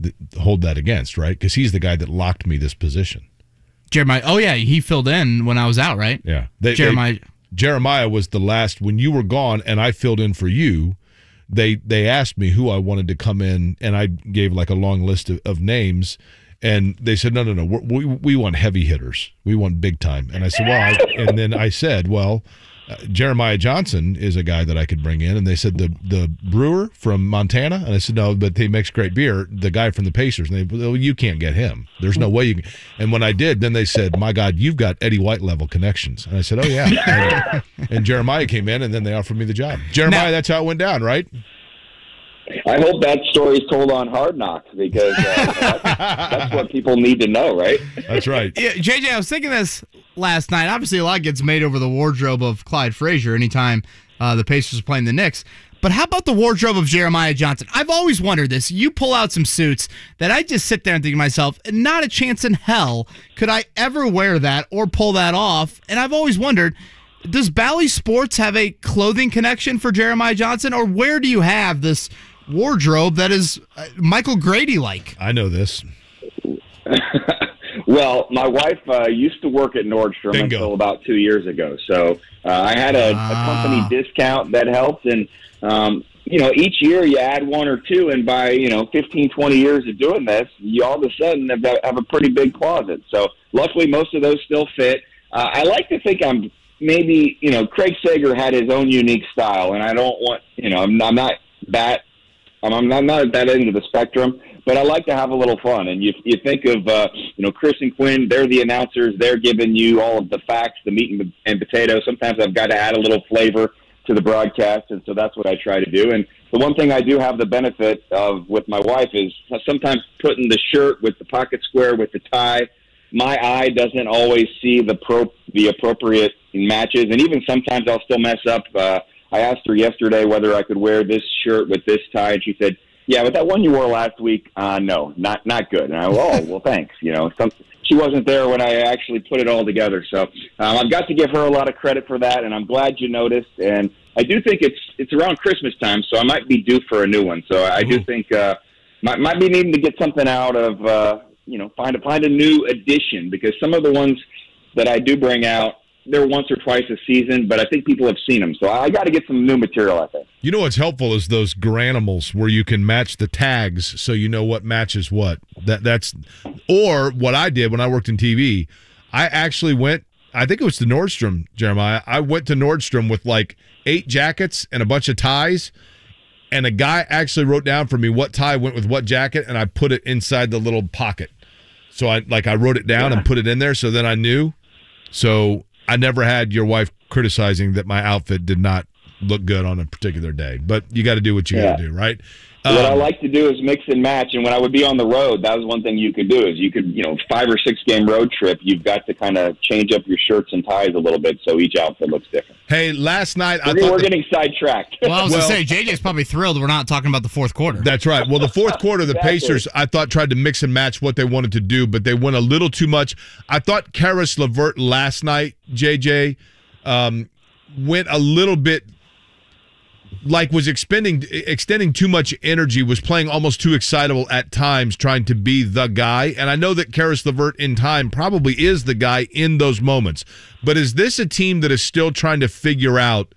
S3: th- hold that against, right? Because he's the guy that locked me this position.
S2: Jeremiah, oh yeah, he filled in when I was out, right?
S3: Yeah, They-
S2: Jeremiah.
S3: they- Jeremiah was the last when you were gone, and I filled in for you. They they asked me who I wanted to come in, and I gave like a long list of, of names, and they said no no no we're, we we want heavy hitters, we want big time, and I said well, I, and then I said well. Uh, Jeremiah Johnson is a guy that I could bring in, and they said the the brewer from Montana, and I said no, but he makes great beer. The guy from the Pacers, and they well, you can't get him. There's no way you can. And when I did, then they said, my God, you've got Eddie White level connections, and I said, oh yeah. and, and Jeremiah came in, and then they offered me the job. Jeremiah, that's how it went down, right?
S81: I hope that story is told on Hard Knocks because uh, that's, that's what people need to know, right?
S3: That's right.
S2: Yeah, JJ, I was thinking this last night. Obviously, a lot gets made over the wardrobe of Clyde Frazier anytime uh, the Pacers are playing the Knicks. But how about the wardrobe of Jeremiah Johnson? I've always wondered this. You pull out some suits that I just sit there and think to myself, not a chance in hell could I ever wear that or pull that off. And I've always wondered, does Bally Sports have a clothing connection for Jeremiah Johnson, or where do you have this wardrobe that is uh, Michael Grady like?
S3: I know this.
S81: Well, my wife uh, used to work at Nordstrom
S3: Bingo.
S81: until about two years ago. So uh, I had a, a company discount that helped. And, um, you know, each year you add one or two. And by, you know, 15, 20 years of doing this, you all of a sudden have, a- have a pretty big closet. So luckily, most of those still fit. Uh, I like to think I'm maybe, you know, Craig Sager had his own unique style. And I don't want, you know, I'm, I'm not that I'm, I'm not, not at that end of the spectrum, but I like to have a little fun. And you, you think of, uh, you know, Chris and Quinn, they're the announcers. They're giving you all of the facts, the meat and, the, and potatoes. Sometimes I've got to add a little flavor to the broadcast, and so that's what I try to do. And the one thing I do have the benefit of with my wife is sometimes putting the shirt with the pocket square with the tie. My eye doesn't always see the pro the appropriate matches, and even sometimes I'll still mess up. Uh, I asked her yesterday whether I could wear this shirt with this tie, and she said, "Yeah, but that one you wore last week, uh, no, not not good." And I, oh, well, thanks. You know, some, she wasn't there when I actually put it all together, so um, I've got to give her a lot of credit for that, and I'm glad you noticed. And I do think it's it's around Christmas time, so I might be due for a new one. So I I do think uh, might might be needing to get something out of uh, you know find a find a new addition because some of the ones that I do bring out they're once or twice a season, but I think people have seen them. So I got to get some new material. I think.
S3: You know what's helpful is those Garanimals where you can match the tags so you know what matches what. That that's or what I did when I worked in TV. I actually went. I think it was to Nordstrom, Jeremiah. I went to Nordstrom with like eight jackets and a bunch of ties. And a guy actually wrote down for me what tie went with what jacket, and I put it inside the little pocket. So I like I wrote it down and put it in there, so then I knew. So I never had your wife criticizing that my outfit did not look good on a particular day. But you got to do what you got to do, right?
S81: What I
S3: Um,
S81: like to do is mix and match. And when I would be on the road, that was one thing you could do is you could, you know, five or six game road trip. You've got to kind of change up your shirts and ties a little bit so each outfit looks different.
S3: Hey, last night I
S81: We're,
S3: thought
S81: we're
S3: the-
S81: getting sidetracked.
S2: Well, I was
S3: Well-
S2: gonna say JJ's probably thrilled we're not talking about the fourth quarter.
S3: That's right. Well, the fourth quarter, the
S81: Exactly.
S3: Pacers, I thought, tried to mix and match what they wanted to do, but they went a little too much. I thought Caris LeVert last night, JJ, um, went a little bit like was expending extending too much energy, was playing almost too excitable at times, trying to be the guy. And I know that Caris LeVert in time probably is the guy in those moments. But is this a team that is still trying to figure out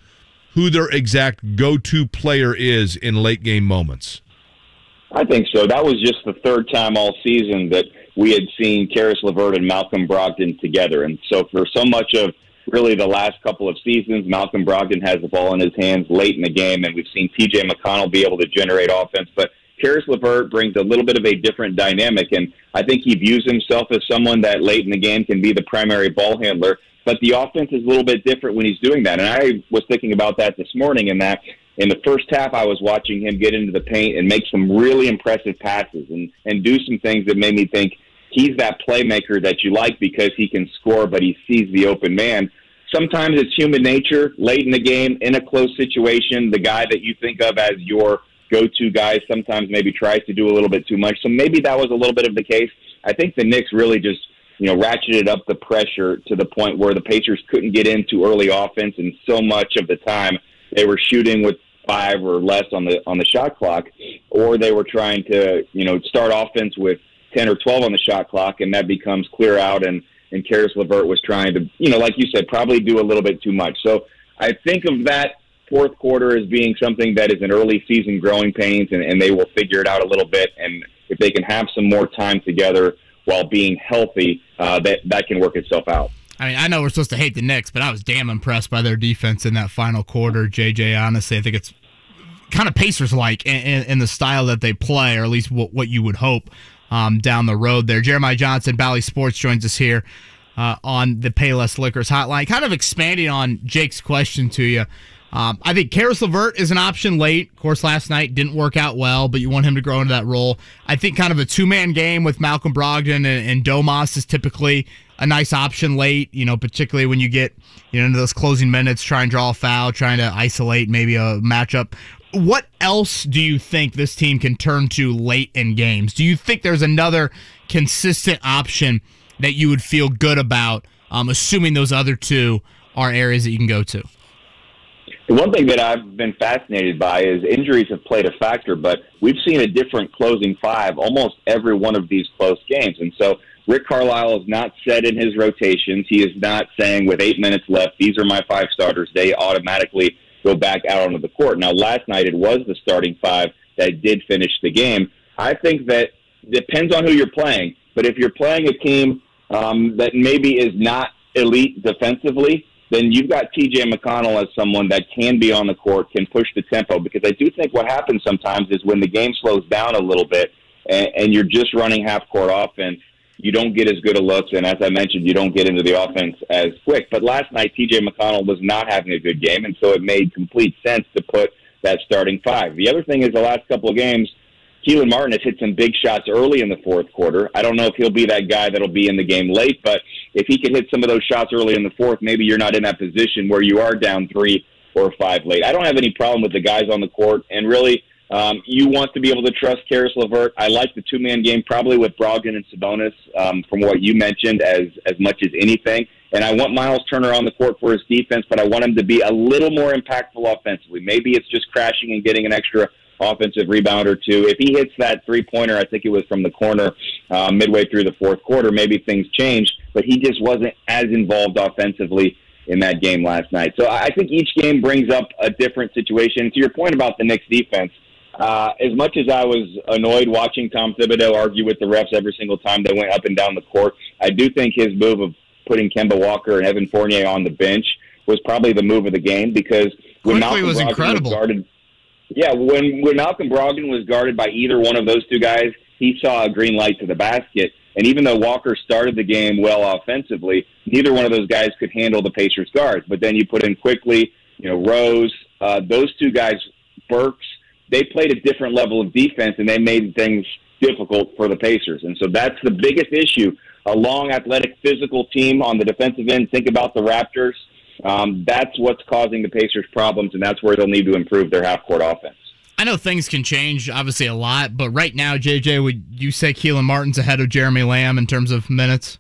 S3: who their exact go-to player is in late game moments?
S81: I think so. That was just the third time all season that we had seen Caris LeVert and Malcolm Brogdon together. And so for so much of really the last couple of seasons, Malcolm Brogdon has the ball in his hands late in the game, and we've seen TJ McConnell be able to generate offense. But Caris LeVert brings a little bit of a different dynamic, and I think he views himself as someone that late in the game can be the primary ball handler. But the offense is a little bit different when he's doing that. And I was thinking about that this morning in that in the first half, I was watching him get into the paint and make some really impressive passes and, and do some things that made me think he's that playmaker that you like because he can score, but he sees the open man. Sometimes it's human nature late in the game, in a close situation, the guy that you think of as your go to guy sometimes maybe tries to do a little bit too much. So maybe that was a little bit of the case. I think the Knicks really just you know, ratcheted up the pressure to the point where the Pacers couldn't get into early offense, and so much of the time they were shooting with five or less on the on the shot clock, or they were trying to you know start offense with ten or twelve on the shot clock, and that becomes clear out. And and Caris LeVert was trying to you know, like you said, probably do a little bit too much. So I think of that fourth quarter as being something that is an early season growing pains, and, and they will figure it out a little bit. And if they can have some more time together while being healthy, uh, that that can work itself out.
S2: I mean, I know we're supposed to hate the Knicks, but I was damn impressed by their defense in that final quarter. JJ, honestly, I think it's kind of Pacers like in, in, in, the style that they play, or at least what, what you would hope um, down the road there. Jeremiah Johnson, Bally Sports, joins us here uh, on the Payless Liquors hotline. Kind of expanding on Jake's question to you. Um, I think Caris LeVert is an option late. Of course, last night didn't work out well, but you want him to grow into that role. I think kind of a two man game with Malcolm Brogdon and, and Domas is typically a nice option late, you know, particularly when you get you know into those closing minutes, try and draw a foul, trying to isolate maybe a matchup. What else do you think this team can turn to late in games? Do you think there's another consistent option that you would feel good about, um, assuming those other two are areas that you can go to?
S81: The one thing that I've been fascinated by is injuries have played a factor, but we've seen a different closing five almost every one of these close games. And so Rick Carlisle is not set in his rotations. He is not saying with eight minutes left, these are my five starters. They automatically go back out onto the court. Now, last night it was the starting five that did finish the game. I think that depends on who you're playing, but if you're playing a team um, that maybe is not elite defensively, then you've got TJ McConnell as someone that can be on the court, can push the tempo. Because I do think what happens sometimes is when the game slows down a little bit and, and you're just running half court offense, you don't get as good a looks. And as I mentioned, you don't get into the offense as quick. But last night, TJ McConnell was not having a good game. And so it made complete sense to put that starting five. The other thing is the last couple of games, Kelan Martin has hit some big shots early in the fourth quarter. I don't know if he'll be that guy that'll be in the game late, but if he can hit some of those shots early in the fourth, maybe you're not in that position where you are down three or five late. I don't have any problem with the guys on the court, and really, um, you want to be able to trust Caris LeVert. I like the two man game, probably with Brogdon and Sabonis, um, from what you mentioned, as as much as anything. And I want Myles Turner on the court for his defense, but I want him to be a little more impactful offensively. Maybe it's just crashing and getting an extra offensive rebound or two. If he hits that three pointer, I think it was from the corner uh, midway through the fourth quarter, maybe things change. But he just wasn't as involved offensively in that game last night. So I think each game brings up a different situation. To your point about the Knicks defense, uh, as much as I was annoyed watching Tom Thibodeau argue with the refs every single time they went up and down the court, I do think his move of putting Kemba Walker and Evan Fournier on the bench was probably the move of the game because when
S2: Quickley
S81: Malcolm
S2: was
S81: Brogdon
S2: incredible.
S81: was guarded, yeah, when when Malcolm Brogdon was guarded by either one of those two guys, he saw a green light to the basket. And even though Walker started the game well offensively, neither one of those guys could handle the Pacers guards. But then you put in Quickley, you know, Rose, uh, those two guys, Burks, they played a different level of defense and they made things difficult for the Pacers. And so that's the biggest issue. A long, athletic, physical team on the defensive end. Think about the Raptors. Um, that's what's causing the Pacers problems, and that's where they'll need to improve their half court offense.
S2: I know things can change, obviously a lot, but right now, JJ, would you say Kelan Martin's ahead of Jeremy Lamb in terms of minutes?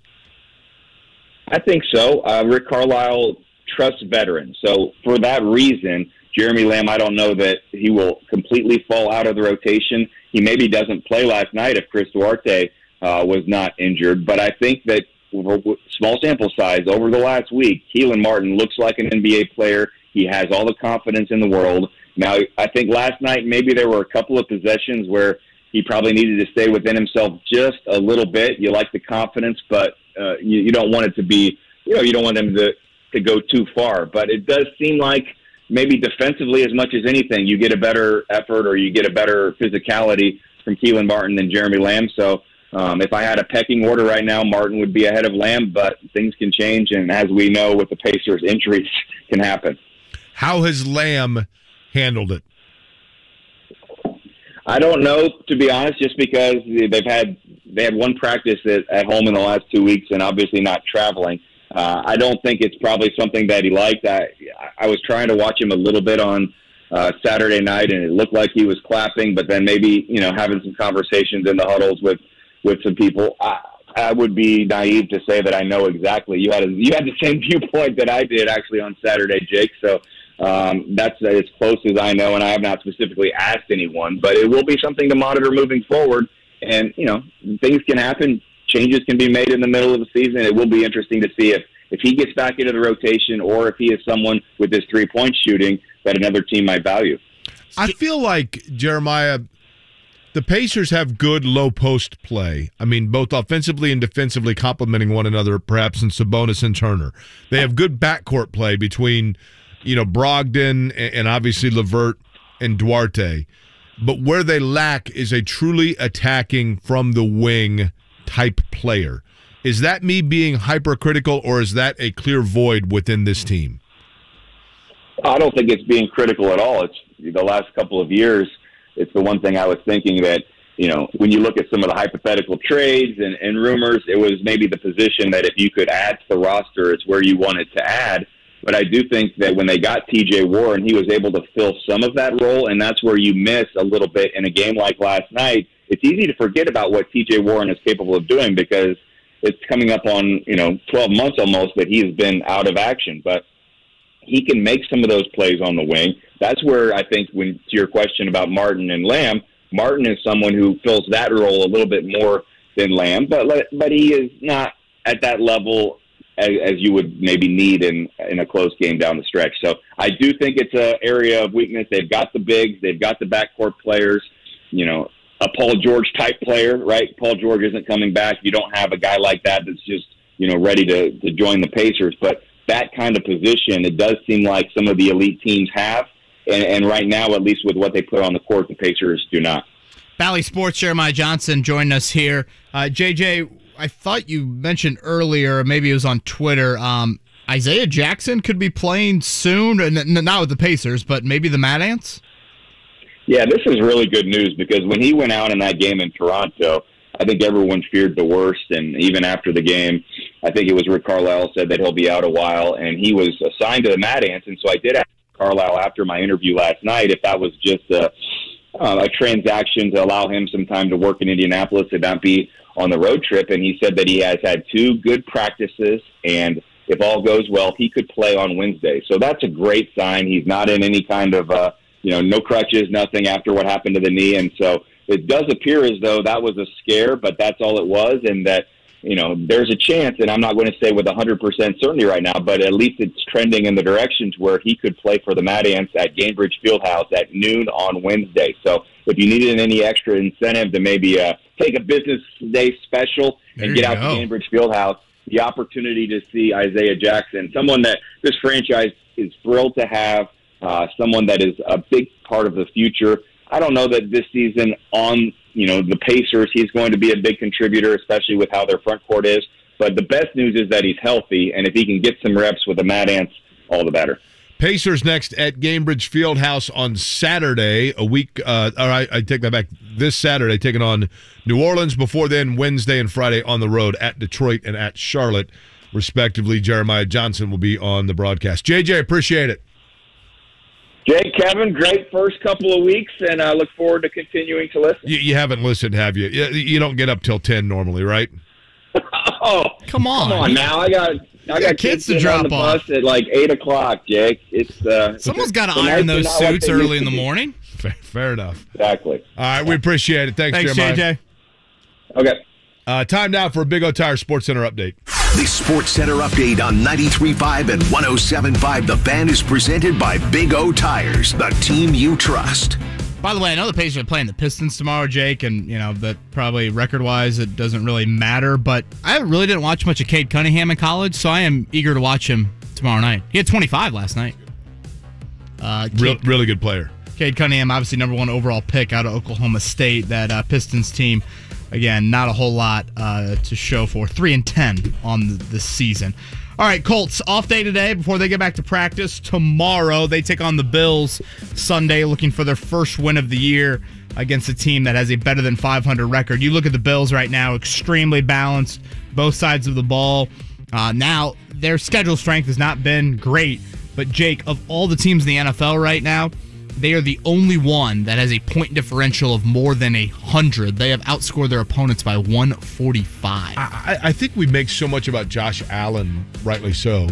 S81: I think so. Uh, Rick Carlisle trusts veterans, so for that reason, Jeremy Lamb, I don't know that he will completely fall out of the rotation. He maybe doesn't play last night if Chris Duarte uh, was not injured, but I think that small sample size over the last week, Kelan Martin looks like an NBA player. He has all the confidence in the world. Now, I think last night maybe there were a couple of possessions where he probably needed to stay within himself just a little bit. You like the confidence, but uh, you, you don't want it to be, you know, you don't want him to to go too far. But it does seem like maybe defensively, as much as anything, you get a better effort or you get a better physicality from Kelan Martin than Jeremy Lamb. So um, if I had a pecking order right now, Martin would be ahead of Lamb, but things can change, and as we know, with the Pacers, injuries can happen.
S3: How has Lamb handled it?
S81: I don't know, to be honest, just because they've had they had one practice at, at home in the last two weeks, and obviously not traveling. Uh, I don't think it's probably something that he liked. I, I was trying to watch him a little bit on uh, Saturday night, and it looked like he was clapping, but then maybe you know having some conversations in the huddles with with some people. I, I would be naive to say that I know exactly. You had a, you had the same viewpoint that I did actually on Saturday, Jake. So um, that's as close as I know, and I have not specifically asked anyone. But it will be something to monitor moving forward. And you know, things can happen. Changes can be made in the middle of the season. It will be interesting to see if if he gets back into the rotation, or if he is someone with his three point shooting that another team might value.
S3: I feel like Jeremiah the Pacers have good low post play. I mean, both offensively and defensively complementing one another, perhaps in Sabonis and Turner. They have good backcourt play between, you know, Brogdon and obviously LeVert and Duarte. But where they lack is a truly attacking from the wing type player. Is that me being hypercritical or is that a clear void within this team?
S81: I don't think it's being critical at all. It's the last couple of years it's the one thing I was thinking that you know when you look at some of the hypothetical trades and, and rumors, it was maybe the position that if you could add to the roster, it's where you wanted to add. But I do think that when they got T.J. Warren, he was able to fill some of that role, and that's where you miss a little bit in a game like last night. It's easy to forget about what T.J. Warren is capable of doing because it's coming up on you know 12 months almost that he's been out of action, but he can make some of those plays on the wing that's where I think when to your question about Martin and Lamb, Martin is someone who fills that role a little bit more than Lamb, but but he is not at that level as, as you would maybe need in in a close game down the stretch. So I do think it's an area of weakness. They've got the bigs, they've got the backcourt players. You know, a Paul George type player, right? Paul George isn't coming back. You don't have a guy like that that's just you know ready to to join the Pacers, but that kind of position, it does seem like some of the elite teams have and, and right now, at least with what they put on the court, the Pacers do not.
S2: Bally Sports Jeremiah Johnson joined us here. Uh, JJ, I thought you mentioned earlier, maybe it was on Twitter. Um, Isaiah Jackson could be playing soon, not with the Pacers, but maybe the Mad Ants.
S81: Yeah, this is really good news because when he went out in that game in Toronto, I think everyone feared the worst. And even after the game, I think it was Rick Carlisle said that he'll be out a while, and he was assigned to the Mad Ants. And so I did ask Carlisle after my interview last night if that was just a, uh, a transaction to allow him some time to work in Indianapolis and not be on the road trip. And he said that he has had two good practices and if all goes well, he could play on Wednesday. So that's a great sign. He's not in any kind of, uh, you know, no crutches, nothing after what happened to the knee. And so it does appear as though that was a scare, but that's all it was. And that you know, there's a chance, and I'm not going to say with 100% certainty right now, but at least it's trending in the direction to where he could play for the Mad Ants at Gainbridge Fieldhouse at noon on Wednesday. So if you needed any extra incentive to maybe uh, take a business day special
S2: there
S81: and get out
S2: go.
S81: to Gainbridge Fieldhouse, the opportunity to see Isaiah Jackson, someone that this franchise is thrilled to have, uh, someone that is a big part of the future. I don't know that this season on you know, the Pacers, he's going to be a big contributor, especially with how their front court is. But the best news is that he's healthy, and if he can get some reps with the Mad Ants, all the better.
S3: Pacers next at Gainbridge Fieldhouse on Saturday. A week, uh, all right, I take that back. This Saturday, taking on New Orleans. Before then, Wednesday and Friday on the road at Detroit and at Charlotte, respectively. Jeremiah Johnson will be on the broadcast. JJ, appreciate it.
S81: Jay, Kevin, great first couple of weeks, and I look forward to continuing to listen.
S3: You, you haven't listened, have you? You you don't get up till ten normally, right?
S81: Oh,
S2: come
S81: on! Come on now, I got I got kids,
S2: to
S81: getting
S2: drop
S81: on the
S2: off.
S81: bus at like eight o'clock, Jake. It's uh,
S2: Someone's got to iron those suits early in the morning.
S3: Fair, fair enough.
S81: Exactly.
S3: All right, we appreciate it. Thanks,
S2: Thanks,
S3: Jeremiah.
S2: JJ.
S81: Okay.
S3: Uh, time now for a Big O Tire Sports Center update.
S4: The Sports Center update on 93.5 and 107.5 The Fan is presented by Big O Tires, the team you trust.
S2: By the way, I know the Pacers are playing the Pistons tomorrow, Jake, and you know that probably record-wise it doesn't really matter. But I really didn't watch much of Cade Cunningham in college, so I am eager to watch him tomorrow night. He had 25 last night. Uh,
S3: Real, really good player.
S2: Cade Cunningham, obviously number one overall pick out of Oklahoma State. That uh, Pistons team, again, not a whole lot uh, to show for. Three and ten on the, season. All right, Colts off day today before they get back to practice tomorrow. They take on the Bills Sunday, looking for their first win of the year against a team that has a better than 500 record. You look at the Bills right now, extremely balanced, both sides of the ball. Uh, now their schedule strength has not been great, but Jake, of all the teams in the NFL right now, they are the only one that has a point differential of more than a hundred. They have outscored their opponents by 145.
S3: I, I think we make so much about Josh Allen, rightly so.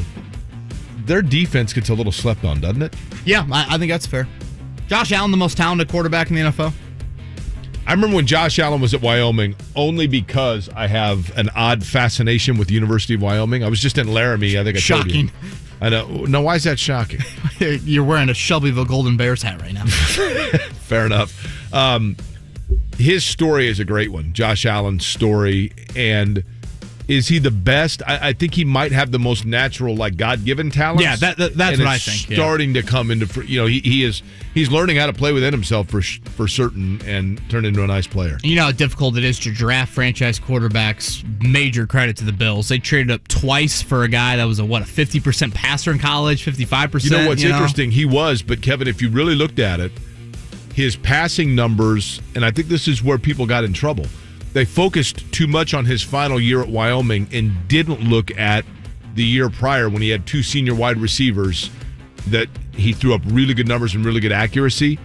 S3: Their defense gets a little slept on, doesn't it?
S2: Yeah, I, I think that's fair. Josh Allen, the most talented quarterback in the NFL.
S3: I remember when Josh Allen was at Wyoming, only because I have an odd fascination with the University of Wyoming. I was just in Laramie. I think I told you. I know. No, why is that shocking?
S2: You're wearing a Shelbyville Golden Bears hat right now.
S3: Fair enough. Um, his story is a great one. Josh Allen's story, and is he the best? I, I think he might have the most natural, like God given talent.
S2: Yeah, that- that- that's what I think, yeah.
S3: Starting to come into, you know, he, he is he's learning how to play within himself for for certain, and turn into a nice player.
S2: You know how difficult it is to draft franchise quarterbacks. Major credit to the Bills. They traded up twice for a guy that was a what a fifty percent passer in college, fifty five percent.
S3: You know what's interesting? He was, but Kevin, if you really looked at it, his passing numbers, and I think this is where people got in trouble. They focused too much on his final year at Wyoming and didn't look at the year prior when he had two senior wide receivers that he threw up really good numbers and really good accuracy,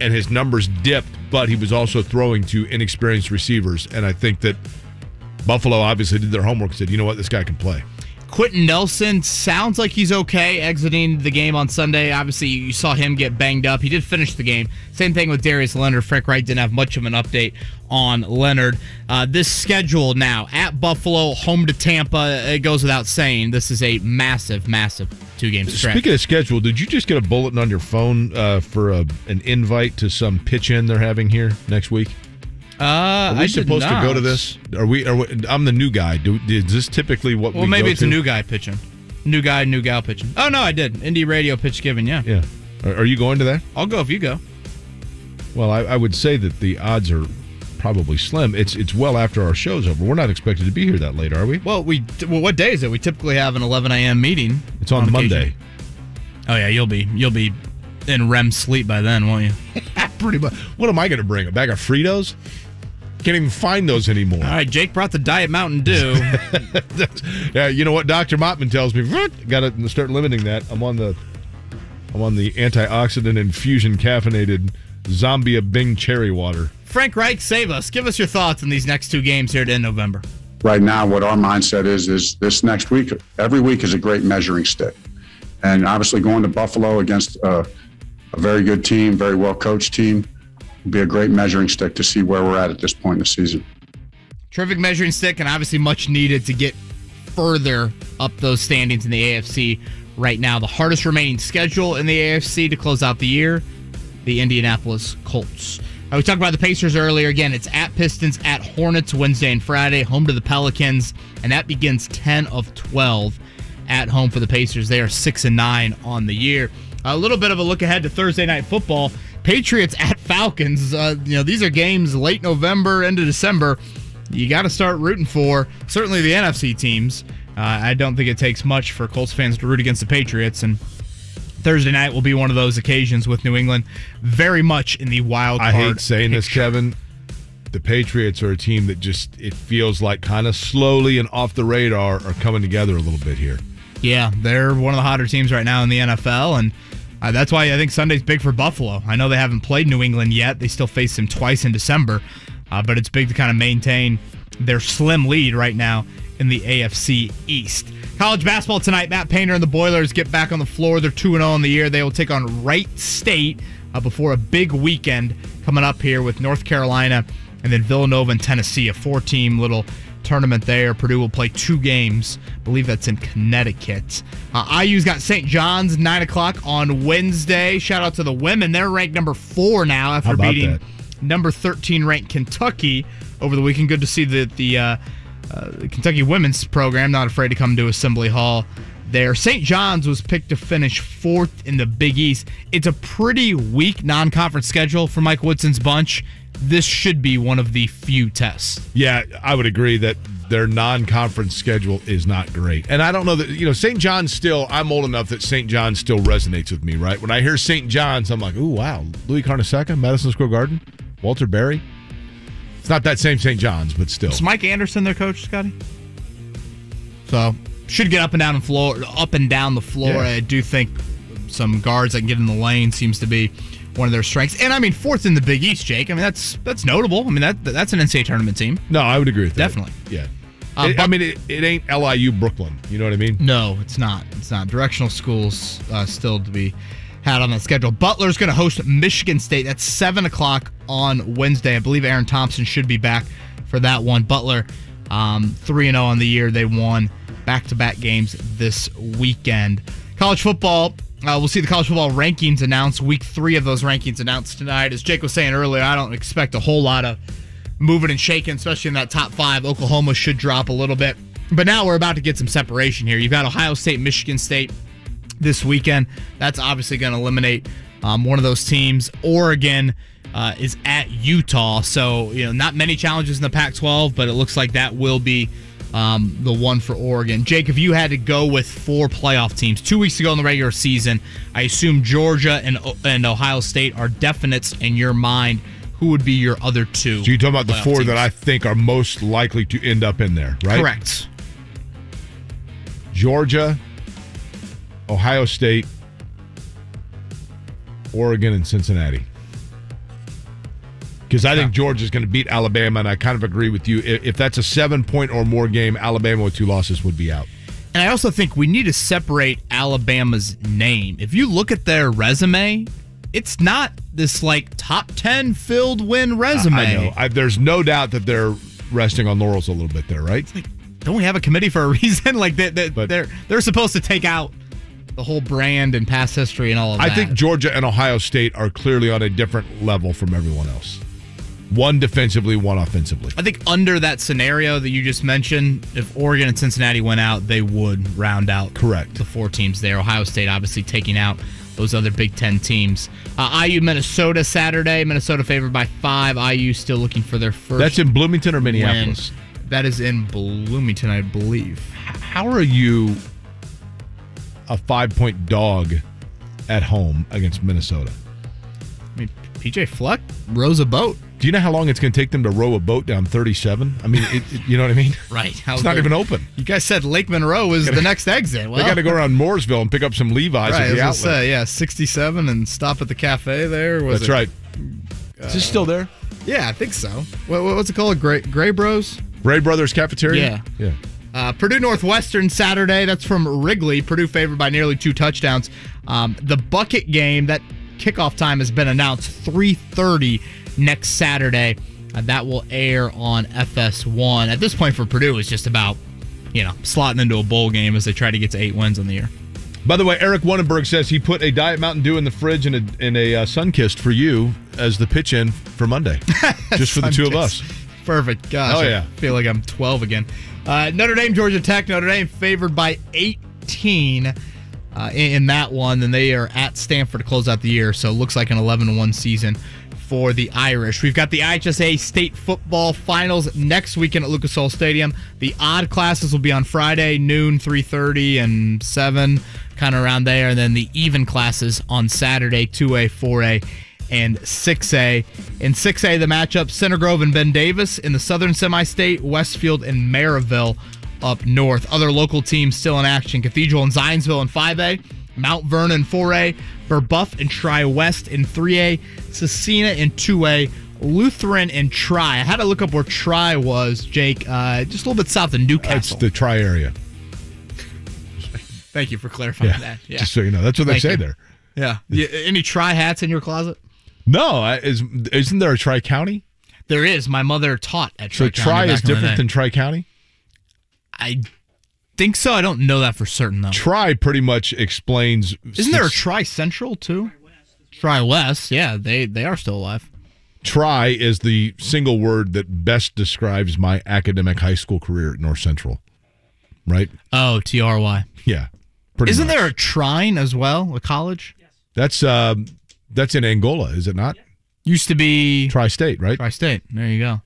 S3: and his numbers dipped, but he was also throwing to inexperienced receivers. And I think that Buffalo obviously did their homework and said, you know what, this guy can play.
S2: Quenton Nelson sounds like he's okay exiting the game on Sunday. Obviously, you saw him get banged up. He did finish the game. Same thing with Darius Leonard. Frank Reich didn't have much of an update on Leonard. Uh, this schedule now at Buffalo, home to Tampa, it goes without saying. This is a massive, massive two game stretch.
S3: Speaking of schedule, did you just get a bulletin on your phone uh, for a, an invite to some pitch in they're having here next week?
S2: Uh,
S3: Are we
S2: I
S3: supposed to go to this? Are we? Are we I'm the new guy. Do, is this typically what?
S2: Well,
S3: we
S2: maybe it's
S3: to?
S2: a new guy pitching. New guy, new gal pitching. Oh, no, I did. Indie radio pitch giving, yeah.
S3: Yeah. Are, are you going to that?
S2: I'll go if you go.
S3: Well, I, I would say that the odds are probably slim. It's it's well after our show's over. We're not expected to be here that late, are we?
S2: Well, we well, what day is it? We typically have an 11 a.m. meeting.
S3: It's on,
S2: vacation.
S3: Monday.
S2: Oh yeah, you'll be you'll be in REM sleep by then, won't you?
S3: Pretty much. What am I going to bring? A bag of Fritos? Can't even find those anymore.
S2: All right, Jake brought the Diet Mountain Dew.
S3: yeah, you know what Dr. Mottman tells me? Got to start limiting that. I'm on the I'm on the antioxidant infusion caffeinated Zambia Bing cherry water.
S2: Frank Reich, save us. Give us your thoughts on these next two games here to end November.
S82: right now what our mindset is is this next week every week is a great measuring stick and obviously going to buffalo against a, a very good team very well coached team be a great measuring stick to see where we're at at this point in the season
S2: Terrific measuring stick, and obviously much needed to get further up those standings in the AFC right now. The hardest remaining schedule in the AFC to close out the year, the Indianapolis Colts. Uh, we talked about the Pacers earlier. Again, it's at Pistons, at Hornets Wednesday and Friday, home to the Pelicans, and that begins 10 of 12 at home for the Pacers. They are 6 and 9 on the year. A little bit of a look ahead to Thursday night football. Patriots at Falcons. Uh, you know, these are games late November, end of December. You got to start rooting for certainly the NFC teams. Uh, I don't think it takes much for Colts fans to root against the Patriots, and Thursday night will be one of those occasions with New England very much in the wild
S3: I hate saying this. Kevin. The Patriots are a team that just it feels like kind of slowly and off the radar are coming together a little bit here.
S2: Yeah, they're one of the hotter teams right now in the NFL, and uh, that's why I think Sunday's big for Buffalo. I know they haven't played New England yet; they still face them twice in December, uh, but it's big to kind of maintain their slim lead right now in the AFC East. College basketball tonight. Matt Painter and the Boilers get back on the floor. They're two and zero in the year. They will take on Wright State uh, before a big weekend coming up here with North Carolina and then Villanova and Tennessee. A four-team little tournament there. Purdue will play two games. I believe that's in Connecticut. Uh, IU's got St. John's nine o'clock on Wednesday. Shout out to the women. They're ranked number four now after beating
S3: that?
S2: number thirteen ranked Kentucky over the weekend. Good to see that the uh, uh, Kentucky women's program not afraid to come to Assembly Hall. There, St. John's was picked to finish fourth in the Big East. It's a pretty weak non-conference schedule for Mike Woodson's bunch. This should be one of the few tests.
S3: Yeah, I would agree that their non-conference schedule is not great. And I don't know that you know St. John's still I'm old enough that St. John's still resonates with me, right? When I hear St. John's, I'm like, oh wow. Louis Carnesecca, Madison Square Garden, Walter Berry." It's not that same St. John's, but still.
S2: Is Mike Anderson their coach, Scotty? So should get up and down the floor, up and down the floor.
S3: Yeah.
S2: I do think some guards that can get in the lane seems to be one of their strengths. And I mean, fourth in the Big East, Jake. I mean, that's that's notable. I mean, that that's an NCAA tournament team.
S3: No, I would agree with that.
S2: Definitely.
S3: Yeah.
S2: Uh,
S3: It- I mean, it, it ain't LIU Brooklyn. You know what I mean?
S2: No, it's not. It's not. Directional schools uh, still to be had on that schedule. Butler's going to host Michigan State. That's seven o'clock on Wednesday. I believe Aaron Thompson should be back for that one. Butler um, three and zero on the year. They won back to back games this weekend. College football. Uh, we'll see the college football rankings announced. Week three of those rankings announced tonight. As Jake was saying earlier, I don't expect a whole lot of moving and shaking, especially in that top five. Oklahoma should drop a little bit. But now we're about to get some separation here. You've got Ohio State, Michigan State this weekend. That's obviously going to eliminate um, one of those teams. Oregon uh, is at Utah. So, you know, not many challenges in the Pac 12, but it looks like that will be um, the one for Oregon. Jake, if you had to go with four playoff teams two weeks ago in the regular season, I assume Georgia and, and Ohio State are definites in your mind. Who would be your other two?
S3: So you're talking about the four
S2: teams?
S3: that I think are most likely to end up in there, right?
S2: Correct.
S3: Georgia, Ohio State, Oregon, and Cincinnati. Because I think Georgia's going to beat Alabama, and I kind of agree with you. If, that's a seven point or more game, Alabama with two losses would be out.
S2: And I also think we need to separate Alabama's name. If you look at their resume, it's not this like top 10 filled win resume.
S3: I, I know. I, there's no doubt that they're resting on laurels a little bit there, right?
S2: Don't we have a committee for a reason? like they, they, they're they're supposed to take out the whole brand and past history and all of
S3: I
S2: that.
S3: I think Georgia and Ohio State are clearly on a different level from everyone else. One defensively, one offensively.
S2: I think under that scenario that you just mentioned, if Oregon and Cincinnati went out, they would round out
S3: correct
S2: the four teams there. Ohio State obviously taking out those other Big Ten teams. Uh, IU Minnesota Saturday. Minnesota favored by five. IU still looking for their first.
S3: That's in Bloomington or Minneapolis?
S2: win. That is in Bloomington, I believe.
S3: How are you a five point dog at home against Minnesota?
S2: I mean, PJ Fleck rows a boat.
S3: Do you know how long it's going to take them to row a boat down 37? I mean, it, it- you know what I mean?
S2: Right. How
S3: It's not even open.
S2: You guys said Lake Monroe was the next exit. Well,
S3: they got to go around Mooresville and pick up some Levi's
S2: Right, I
S3: at the
S2: gonna
S3: outlet.
S2: say, yeah, 67 and stop at the cafe there. Was
S3: That's
S2: it-
S3: right. Is this still there?
S2: Yeah, I think so. What, what- what's it called? Gray, Gray Bros?
S3: Gray Brothers Cafeteria?
S2: Yeah.
S3: Yeah.
S2: Uh, Purdue Northwestern Saturday. That's from Wrigley. Purdue favored by nearly two touchdowns. Um, the bucket game that kickoff time has been announced 3:30 next Saturday. Uh, that will air on FS1. At this point for Purdue, it's just about you know slotting into a bowl game as they try to get to eight wins on the year.
S3: By the way, Eric Wannenberg says he put a Diet Mountain Dew in the fridge and a, and a uh, Sunkist for you as the pitch in for Monday, just for the two of us.
S2: Perfect. Gosh,
S3: Oh, yeah.
S2: I feel like I'm 12 again. Uh, Notre Dame, Georgia Tech. Notre Dame favored by 18 uh, in, in that one. Then they are at Stanford to close out the year. So it looks like an 11 1 season for the Irish. We've got the IHSA state football finals next weekend at Lucas Oil Stadium. The odd classes will be on Friday, noon, 3.30, and 7, kind of around there. And then the even classes on Saturday, 2A, 4A, and 6A. In 6A, the matchup Center Grove and Ben Davis in the Southern Semi State, Westfield and Merrillville up north. Other local teams still in action Cathedral and Zionsville in 5A, Mount Vernon 4A, Brebeuf and Tri West in 3A, Scecina in 2A. Lutheran and Tri. I had to look up where Tri was, Jake. Uh, just a little bit south of
S3: It's
S2: Newcastle.
S3: the Tri area.
S2: Thank you for clarifying
S3: Yeah,
S2: that. Yeah.
S3: just so you know, that's what they
S2: Thank
S3: say
S2: you.
S3: there.
S2: Yeah. Yeah, Any Tri hats in your closet?
S3: No, I- is isn't there a Tri County?
S2: There is. My mother taught at
S3: So
S2: Tri.
S3: Tri is different than Tri County.
S2: I think so. I don't know that for certain though.
S3: Tri pretty much explains.
S2: Isn't there a Tri Central too? Tri West. Yeah, they they are still alive.
S3: Try is the single word that best describes my academic high school career at North Central. Right?
S2: Oh, T R Y.
S3: Yeah. Pretty
S2: Isn't
S3: much.
S2: there a Trine as well? A college? Yes.
S3: That's uh, that's in Angola, is it not?
S2: Used to be
S3: Tri-State, right?
S2: Tri-State. There you go.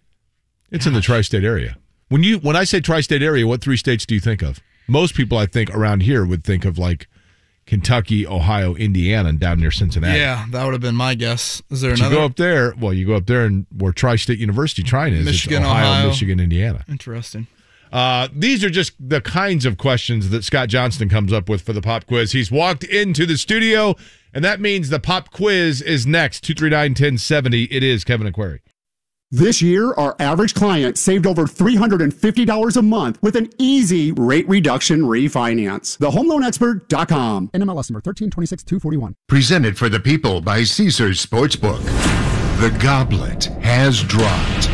S3: It's in the tri-state area. When you when I say tri-state area, what three states do you think of? Most people, I think, around here would think of like Kentucky, Ohio, Indiana, and down near Cincinnati.
S2: Yeah, that would have been my guess. Is there
S3: But you go up there. Well, you go up there, and where Tri-State University Trine is,
S2: Michigan,
S3: Ohio,
S2: Ohio.
S3: Michigan, Indiana.
S2: Interesting.
S3: Uh, these are just the kinds of questions that Scott Johnston comes up with for the pop quiz. He's walked into the studio, and that means the pop quiz is next. 239 1070. It is Kevin Aquari.
S62: This year, our average client saved over $350 a month with an easy rate reduction refinance. TheHomeLoanExpert.com. NMLS number 1326241.
S83: Presented for the people by Caesars Sportsbook. The Goblet has dropped.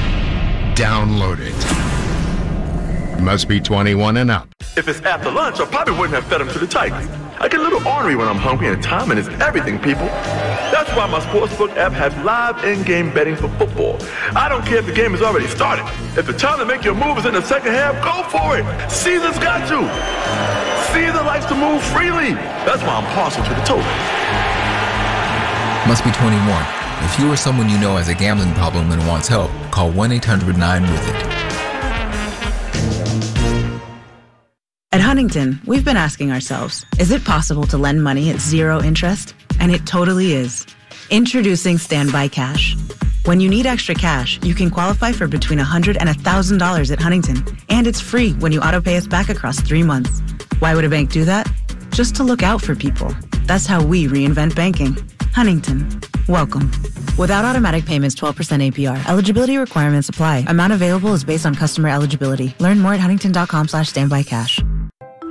S83: Download it. Must be 21 and up.
S69: If it's after lunch, I probably wouldn't have fed him to the Titans. I get a little ornery when I'm hungry, and timing is everything, people. That's why my Sportsbook app has live in-game betting for football. I don't care if the game has already started. If the time to make your move is in the second half, go for it. Caesar's got to. Caesar likes to move freely. That's why I'm partial to the total.
S70: Must be 21. If you or someone you know has a gambling problem and wants help, call 1
S84: At Huntington, we've been asking ourselves is it possible to lend money at zero interest? And it totally is. Introducing Standby Cash. When you need extra cash, you can qualify for between 100 and $1,000 at Huntington. And it's free when you auto pay us back across three months. Why would a bank do that? Just to look out for people. That's how we reinvent banking. Huntington. Welcome. Without automatic payments, 12% APR. Eligibility requirements apply. Amount available is based on customer eligibility. Learn more at huntington.com slash.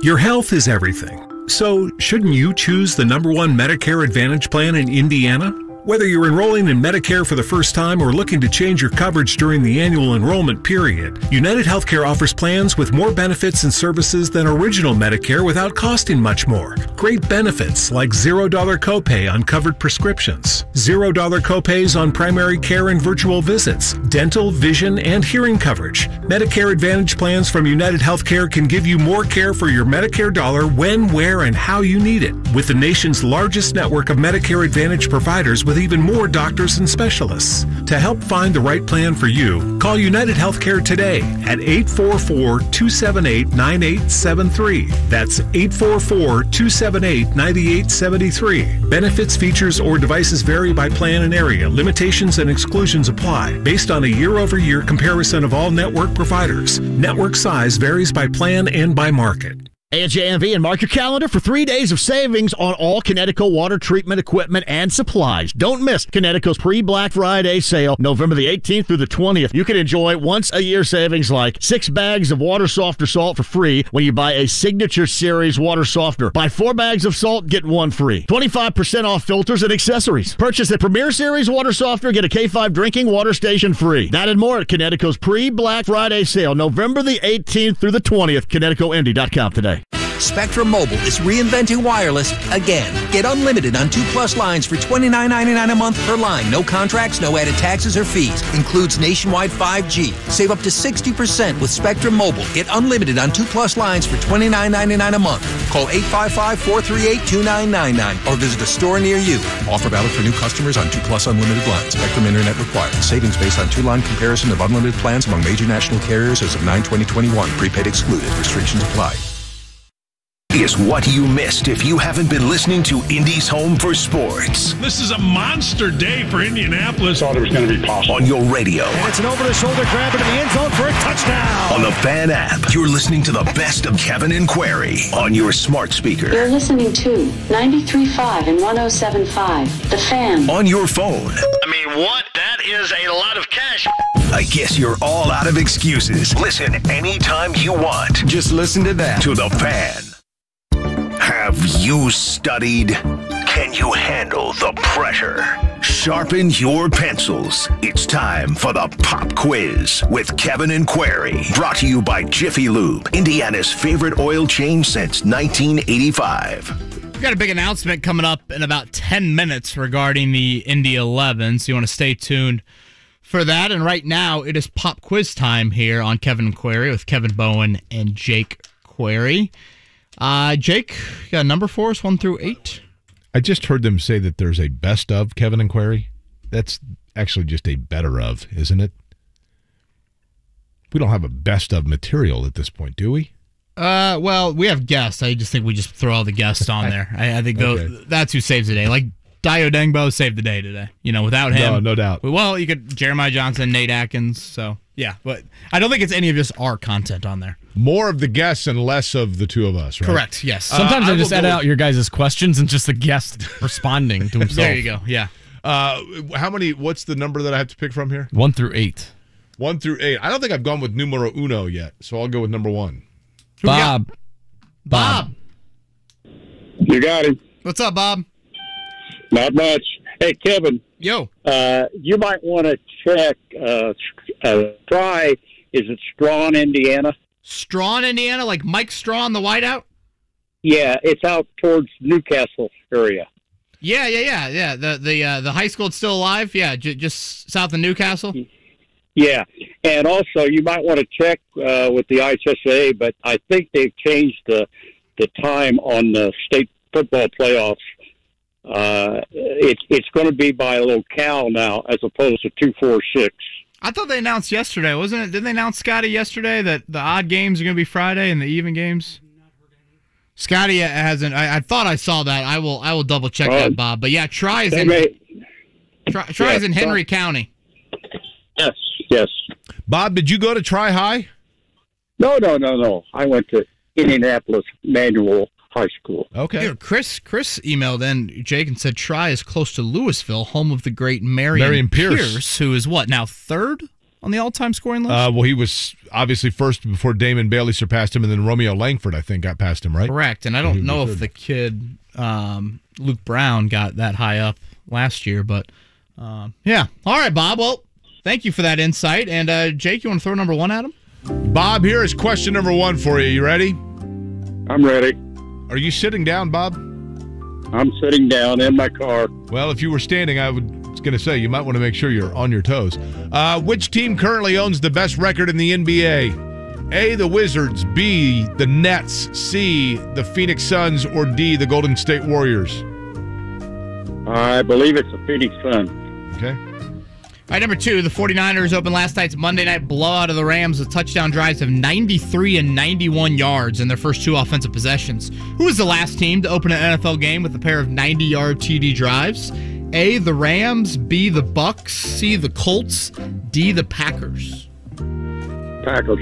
S85: Your health is everything. So, shouldn't you choose the number one Medicare Advantage plan in Indiana? Whether you're enrolling in Medicare for the first time or looking to change your coverage during the annual enrollment period, United Healthcare offers plans with more benefits and services than original Medicare without costing much more. Great benefits like $0 copay on covered prescriptions, $0 copays on primary care and virtual visits, dental, vision, and hearing coverage. Medicare Advantage plans from United Healthcare can give you more care for your Medicare dollar when, where, and how you need it. With the nation's largest network of Medicare Advantage providers with even more doctors and specialists. To help find the right plan for you, call United Healthcare today at 844 278 9873. That's 844 278 9873. Benefits, features, or devices vary by plan and area. Limitations and exclusions apply based on a year over year comparison of all network providers. Network size varies by plan and by market.
S38: AJMV and mark your calendar for three days of savings on all Kinetico water treatment equipment and supplies. Don't miss Kinetico's pre-Black Friday sale, November the 18th through the 20th. You can enjoy once a year savings like six bags of water softener salt for free when you buy a Signature Series water softener. Buy four bags of salt, get one free. 25% off filters and accessories. Purchase a Premier Series water softener, get a K5 drinking water station free. That and more at Kinetico's pre-Black Friday sale, November the 18th through the 20th. KineticoIndy.com today.
S86: Spectrum Mobile is reinventing wireless again. Get unlimited on two plus lines for $29.99 a month per line. No contracts, no added taxes or fees. Includes nationwide 5G. Save up to 60% with Spectrum Mobile. Get unlimited on two plus lines for $29.99 a month. Call 855-438-2999 or visit a store near you. Offer valid for new customers on two plus unlimited lines. Spectrum Internet required. Savings based on two-line comparison of unlimited plans among major national carriers as of 9-2021. Prepaid excluded. Restrictions apply.
S4: Is what you missed if you haven't been listening to Indy's Home for Sports.
S79: This is a monster day for Indianapolis.
S82: I Thought it was going to be possible.
S4: On your radio.
S38: And it's an over the shoulder grab into the end zone for a touchdown.
S4: On the Fan app. You're listening to the best of Kevin and Query on your smart speaker.
S87: You're listening to 93.5 and 107.5. The Fan.
S4: On your phone.
S79: I mean, what? That is a lot of cash.
S4: I guess you're all out of excuses. Listen anytime you want. Just listen to that. To the Fan. Have you studied? Can you handle the pressure? Sharpen your pencils. It's time for the pop quiz with Kevin and Query. Brought to you by Jiffy Lube, Indiana's favorite oil change since 1985.
S2: We've got a big announcement coming up in about 10 minutes regarding the Indy 11, so you want to stay tuned for that. And right now, it is pop quiz time here on Kevin and Query with Kevin Bowen and Jake Query. Uh, Jake, got a number for us, one through eight?
S3: I just heard them say that there's a best of Kevin and Query. That's actually just a better of, isn't it? We don't have a best of material at this point, do we?
S2: Uh, well, we have guests. I just think we just throw all the guests on there. I, I think though
S3: Okay.
S2: that's who saves the day. Like Dayo Odeyingbo saved the day today. You know, without him,
S3: No, no doubt.
S2: Well, you could Jeremiah Johnson, Nate Atkins. So yeah, but I don't think it's any of just our content on there.
S3: More of the guests and less of the two of us, right?
S2: Correct. Yes.
S80: Sometimes
S3: Uh,
S80: I just edit out your guys' questions and just the guest responding to himself.
S2: There you go. Yeah.
S3: Uh, how many? What's the number that I have to pick from here?
S80: One through eight.
S3: One through eight. I don't think I've gone with numero uno yet, so I'll go with number one.
S2: Who we got?
S80: Bob.
S2: Bob.
S88: You got him.
S2: What's up, Bob?
S88: Not much. Hey, Kevin.
S2: Yo.
S88: Uh, you might want to check. Uh, uh, try. Is it Straughn, Indiana?
S2: Straughn, Indiana, like Mike Strachan, the wideout.
S88: Yeah, it's out towards Newcastle area.
S2: Yeah, yeah, yeah, yeah. The the uh, the high school is still alive. Yeah, j- just south of Newcastle.
S88: Yeah, and also you might want to check uh, with the IHSA, but I think they've changed the the time on the state football playoffs. Uh, it's it's going to be by a locale now, as opposed to two four six.
S2: I thought they announced yesterday, wasn't it? Didn't they announce Scotty yesterday that the odd games are going to be Friday and the even games? Scotty hasn't. I, I thought I saw that. I will. I will double check
S88: Uh,
S2: that, Bob. But yeah, try is in.
S88: may-
S2: Try, try is in Henry
S88: try-
S2: County.
S88: Yes, yes.
S3: Bob, did you go to Try High?
S88: No, no, no, no. I went to Indianapolis Manual High School.
S3: Okay.
S2: Here, Chris. Chris emailed in Jake and said Try is close to Lewisville, home of the great Marion,
S3: Marion Pierce.
S2: who is what now third on the all-time scoring list.
S3: Uh, well, he was obviously first before Damon Bailey surpassed him, and then Romeo Langford, I think, got past him, right?
S2: Correct, and I don't
S3: was
S2: know
S3: third.
S2: if the kid um, Luke Brown got that high up last year, but um, yeah. All right, Bob. Well, thank you for that insight. And uh, Jake, you want to throw number one at him?
S3: Bob, here is question number one for you. You ready?
S88: I'm ready.
S3: Are you sitting down, Bob?
S88: I'm sitting down in my car.
S3: Well, if you were standing, I would, was going to say you might want to make sure you're on your toes. Uh, which team currently owns the best record in the NBA? A, the Wizards, B, the Nets, C, the Phoenix Suns, or D, the Golden State Warriors?
S88: I believe it's the Phoenix Sun.
S3: Okay.
S2: All right, number two, the 49ers opened last night's Monday night blowout of the Rams with touchdown drives of 93 and 91 yards in their first two offensive possessions. Who was the last team to open an NFL game with a pair of 90 yard TD drives? A, the Rams, B, the Bucs, C, the Colts, D, the Packers.
S88: Packers.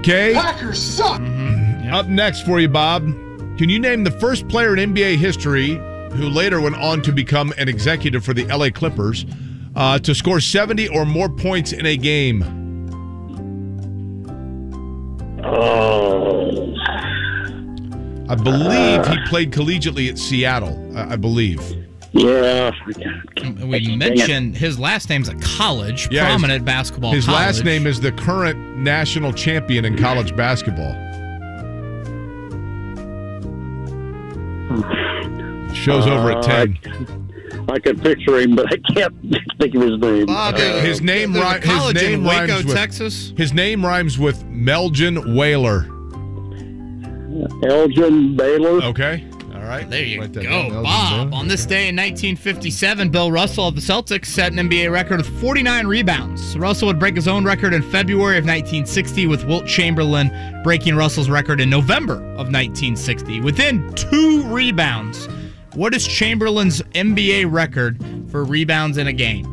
S3: Okay.
S2: Packers suck. Mm-hmm.
S3: Up next for you, Bob. Can you name the first player in NBA history who later went on to become an executive for the LA Clippers, uh, to score 70 or more points in a game?
S88: Oh.
S3: I believe he played collegiately at Seattle, I, I believe.
S88: Yeah.
S2: We mentioned his last name's a college,
S3: yeah,
S2: prominent his, basketball
S3: His
S2: college.
S3: last name is the current national champion in college basketball. Show's over at
S88: Uh,
S3: ten.
S88: I, I can picture him, but I can't think of his name.
S2: Bob,
S88: Uh,
S3: his name
S2: there's a
S3: rhymes. His name
S2: Waco,
S3: rhymes with
S2: Texas.
S3: His name rhymes with Melvin Whaler.
S88: Elgin Baylor.
S3: Okay. All right.
S2: There you
S3: Write that
S2: go,
S3: down. Elgin
S2: Bob. On this day in 1957, Bill Russell of the Celtics set an NBA record with 49 rebounds. Russell would break his own record in February of 1960, with Wilt Chamberlain breaking Russell's record in November of 1960. Within two rebounds, what is Chamberlain's NBA record for rebounds in a game?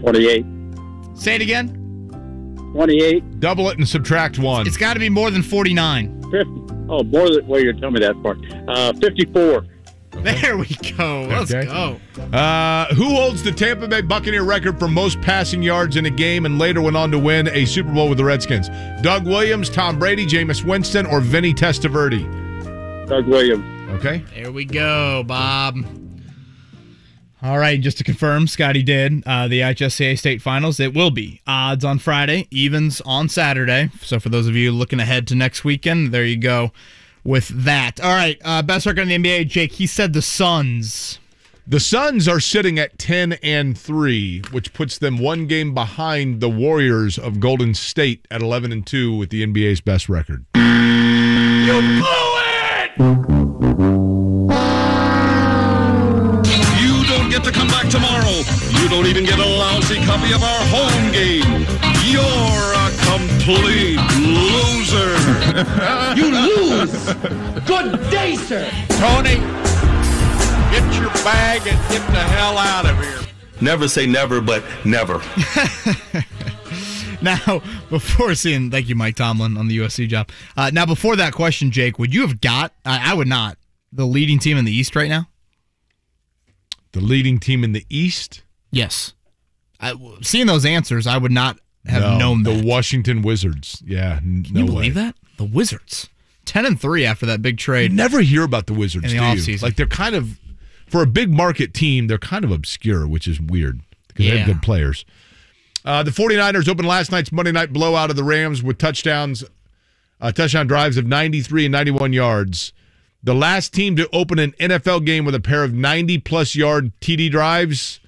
S88: 28.
S2: Say it again.
S88: 28.
S3: Double it and subtract one.
S2: It's got to be more than 49.
S88: 50. Oh, more than, well, you're telling me that part. Uh, 54.
S2: There we go. Let's
S3: Okay.
S2: go.
S3: Uh, who holds the Tampa Bay Buccaneer record for most passing yards in a game and later went on to win a Super Bowl with the Redskins? Doug Williams, Tom Brady, Jameis Winston, or Vinny Testaverde?
S88: Doug Williams.
S3: Okay.
S2: There we go, Bob. All right, just to confirm, Scotty did uh, the HSCA state finals. It will be odds on Friday, evens on Saturday. So for those of you looking ahead to next weekend, there you go with that. All right, uh, best record in the NBA, Jake. He said the Suns.
S3: The Suns are sitting at 10 and 3, which puts them one game behind the Warriors of Golden State at 11 and 2 with the NBA's best record.
S79: You blew it!
S89: Back tomorrow. You don't even get a lousy copy of our home game. You're a complete loser.
S79: You lose. Good day, sir.
S89: Tony, get your bag and get the hell out of here.
S90: Never say never, but never.
S2: Now, before seeing, thank you, Mike Tomlin, on the USC job. Uh, now, before that question, Jake, would you have got? I, I would not. The leading team in the East right now.
S3: The leading team in the East?
S2: Yes. I, seeing those answers, I would not have
S3: No,
S2: known
S3: the. Washington Wizards. Yeah, n-
S2: Can
S3: no
S2: you believe
S3: way.
S2: that? The Wizards, ten and three after that big trade.
S3: You never hear about the Wizards,
S2: In the
S3: do you?
S2: offseason.
S3: Like they're kind of for a big market team, they're kind of obscure, which is weird because they
S2: Yeah.
S3: have good players. Uh, the 49ers opened last night's Monday night blowout of the Rams with touchdowns, uh, touchdown drives of 93 and 91 yards. The last team to open an NFL game with a pair of 90 plus yard TD drives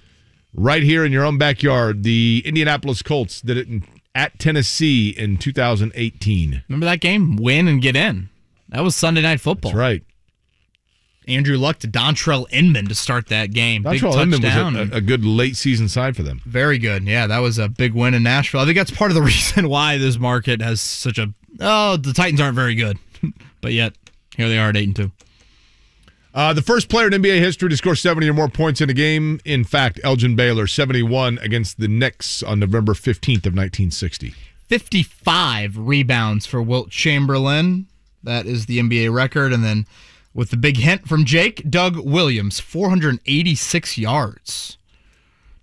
S3: right here in your own backyard. The Indianapolis Colts did it in, at Tennessee in 2018.
S2: Remember that game? Win and get in. That was Sunday night football.
S3: That's right.
S2: Andrew Luck to Dontrell Inman to start that game. Big
S3: Dontrell Inman was a, a good late season side for them.
S2: Very good. Yeah, that was a big win in Nashville. I think that's part of the reason why this market has such a oh, the Titans aren't very good. but yet, here they are at eight and two.
S3: Uh, the first player in NBA history to score 70 or more points in a game, in fact, Elgin Baylor, 71 against the Knicks on November 15th of 1960.
S2: 55 rebounds for Wilt Chamberlain. That is the NBA record. And then with the big hint from Jake, Doug Williams, 486 yards.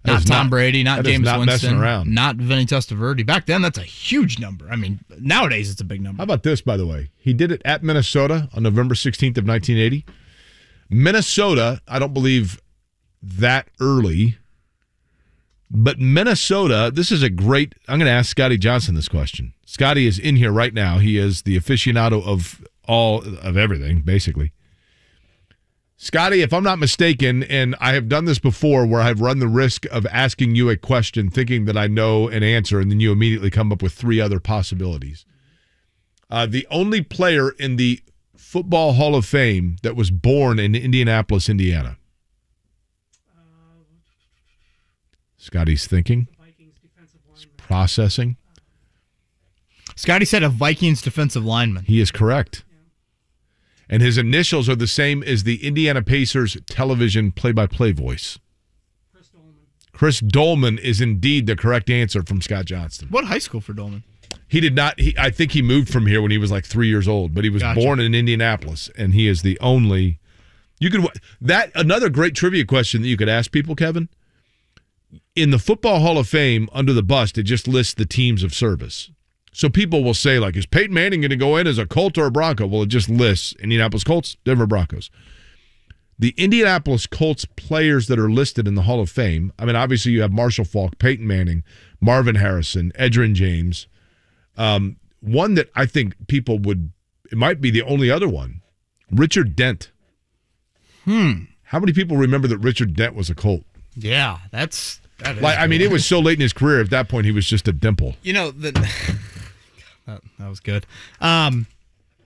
S2: Not Tom
S3: not-
S2: Brady, not James
S3: not
S2: Winston, not Vinny Testaverde. Back then, that's a huge number. I mean, nowadays it's a big number.
S3: How about this, by the way? He did it at Minnesota on November 16th of 1980. Minnesota, I don't believe that early, but Minnesota, this is a great. I'm going to ask Scotty Johnson this question. Scotty is in here right now. He is the aficionado of all of everything, basically. Scotty, if I'm not mistaken, and I have done this before where I've run the risk of asking you a question thinking that I know an answer, and then you immediately come up with three other possibilities. Uh, the only player in the Football Hall of Fame that was born in Indianapolis, Indiana. Scotty's thinking, He's processing.
S2: Scotty said a Vikings defensive lineman.
S3: He is correct. And his initials are the same as the Indiana Pacers television play by play voice. Chris Doleman is indeed the correct answer from Scott Johnston.
S2: What high school for Doleman?
S3: He did not. He, I think he moved from here when he was like three years old, but he was
S2: Gotcha.
S3: born in Indianapolis, and he is the only. You could that another great trivia question that you could ask people, Kevin. In the Football Hall of Fame, under the bust, it just lists the teams of service. So people will say, like, is Peyton Manning going to go in as a Colt or a Bronco? Well, it just lists Indianapolis Colts, Denver Broncos. The Indianapolis Colts players that are listed in the Hall of Fame, I mean, obviously you have Marshall Faulk, Peyton Manning, Marvin Harrison, Edgerrin James. Um, one that I think people would, it might be the only other one, Richard Dent.
S2: Hmm.
S3: How many people remember that Richard Dent was a Colt?
S2: Yeah, that's that
S3: Like, I mean, it was so late in his career. At that point, he was just a dimple.
S2: You know the that, that was good. Um,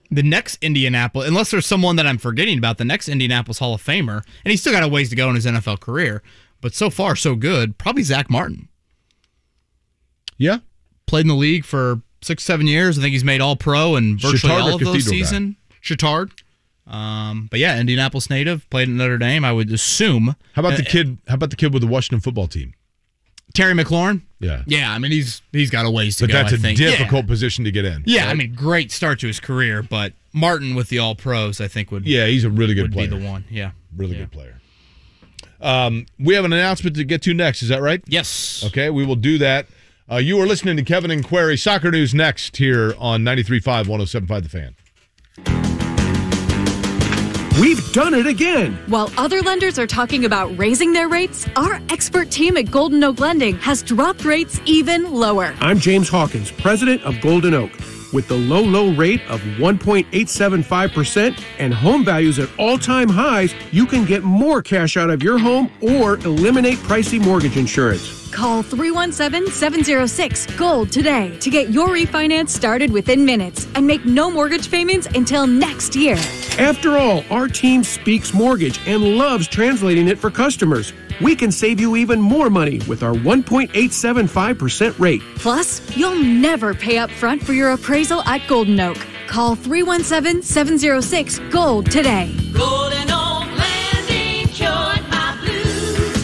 S2: the next Indianapolis, unless there's someone that I'm forgetting about, the next Indianapolis Hall of Famer, and he's still got a ways to go in his NFL career, but so far so good. Probably Zack Martin.
S3: Yeah,
S2: played in the league for six, seven years. I think he's made All Pro and virtually
S3: Chittard
S2: all of those
S3: Cathedral guy?
S2: season. Chittard. Um, but yeah, Indianapolis native, played at Notre Dame. I would assume.
S3: How about the
S2: Uh,
S3: kid? How about the kid with the Washington football team?
S2: Terry McLaurin?
S3: Yeah.
S2: Yeah, I mean he's he's got a ways to
S3: But
S2: go.
S3: that's
S2: I
S3: a
S2: think.
S3: difficult position to get in.
S2: Yeah, yeah I mean great start to his career, but Martin with the All Pros, I think would
S3: Yeah, he's a really good
S2: would
S3: player.
S2: be the one. Yeah,
S3: Really good player. Um, we have an announcement to get to next. Is that right?
S2: Yes.
S3: Okay, we will do that. Uh, you are listening to Kevin and Query Soccer News next here on 93.5, 107.5 The Fan.
S12: We've done it again.
S13: While other lenders are talking about raising their rates, our expert team at Golden Oak Lending has dropped rates even lower.
S12: I'm James Hawkins, president of Golden Oak. With the low, low rate of 1.875% and home values at all time highs, you can get more cash out of your home or eliminate pricey mortgage insurance.
S13: Call 317 706 Gold today to get your refinance started within minutes and make no mortgage payments until next year.
S12: After all, our team speaks mortgage and loves translating it for customers. We can save you even more money with our 1.875% rate.
S13: Plus, you'll never pay up front for your appraisal at Golden Oak. Call 317 706 Gold today.
S91: Golden Oak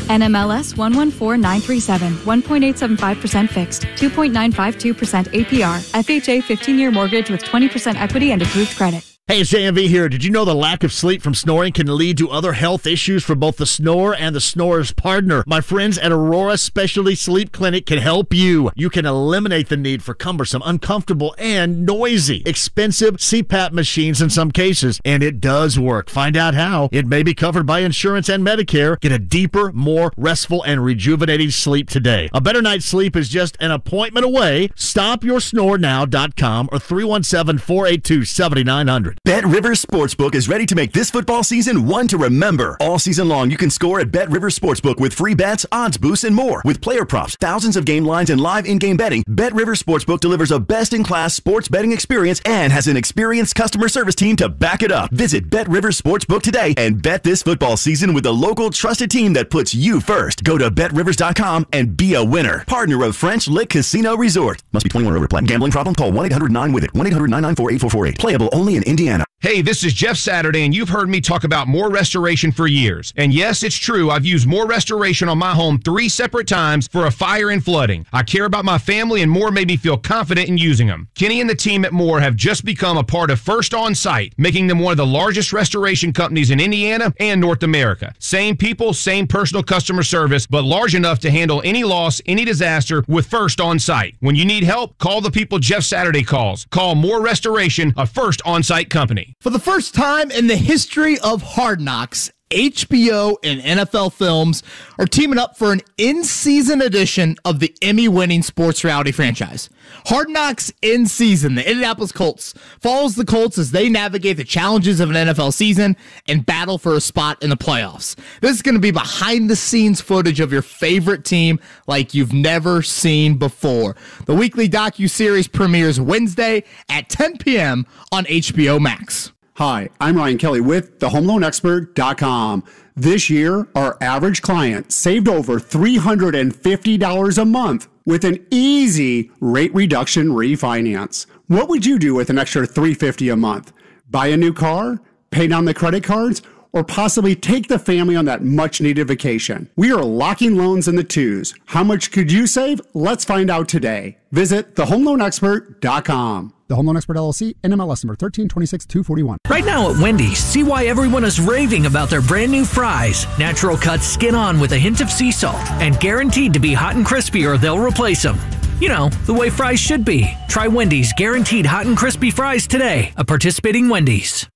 S13: NMLS 114937, 1.875% fixed, 2.952% APR, FHA 15 year mortgage with 20% equity and approved credit.
S38: Hey, it's JMV here. Did you know the lack of sleep from snoring can lead to other health issues for both the snorer and the snorer's partner? My friends at Aurora Specialty Sleep Clinic can help you. You can eliminate the need for cumbersome, uncomfortable, and noisy, expensive CPAP machines in some cases, and it does work. Find out how. It may be covered by insurance and Medicare. Get a deeper, more restful, and rejuvenating sleep today. A better night's sleep is just an appointment away. StopYourSnoreNow.com or 317 482 7900.
S11: Bet Rivers Sportsbook is ready to make this football season one to remember. All season long, you can score at Bet Rivers Sportsbook with free bets, odds boosts, and more. With player props, thousands of game lines, and live in-game betting, Bet Rivers Sportsbook delivers a best-in-class sports betting experience and has an experienced customer service team to back it up. Visit Bet Rivers Sportsbook today and bet this football season with a local trusted team that puts you first. Go to BetRivers.com and be a winner. Partner of French Lick Casino Resort. Must be 21 or over. Gambling problem? Call 1-800-9-WITH-IT. 1-800-994-8448. Playable only in Indiana. Indiana.
S92: Hey, this is Jeff Saturday, and you've heard me talk about More Restoration for years. And yes, it's true, I've used More Restoration on my home three separate times for a fire and flooding. I care about my family, and More made me feel confident in using them. Kenny and the team at More have just become a part of First On Site, making them one of the largest restoration companies in Indiana and North America. Same people, same personal customer service, but large enough to handle any loss, any disaster with First On Site. When you need help, call the people Jeff Saturday calls. Call More Restoration, a First On Site company.
S93: For the first time in the history of Hard Knocks, HBO and NFL Films are teaming up for an in season edition of the Emmy winning sports reality franchise. Hard Knocks in season, the Indianapolis Colts follows the Colts as they navigate the challenges of an NFL season and battle for a spot in the playoffs. This is going to be behind the scenes footage of your favorite team like you've never seen before. The weekly docu-series premieres Wednesday at 10 p.m. on HBO Max.
S62: Hi, I'm Ryan Kelly with thehomeloanexpert.com. This year, our average client saved over $350 a month with an easy rate reduction refinance. What would you do with an extra $350 a month? Buy a new car? Pay down the credit cards? Or possibly take the family on that much needed vacation. We are locking loans in the twos. How much could you save? Let's find out today. Visit thehomeloanexpert.com. The Home Loan Expert LLC, NMLS number 1326241.
S94: Right now at Wendy's, see why everyone is raving about their brand new fries. Natural cut skin on with a hint of sea salt and guaranteed to be hot and crispy or they'll replace them. You know, the way fries should be. Try Wendy's guaranteed hot and crispy fries today. A participating Wendy's.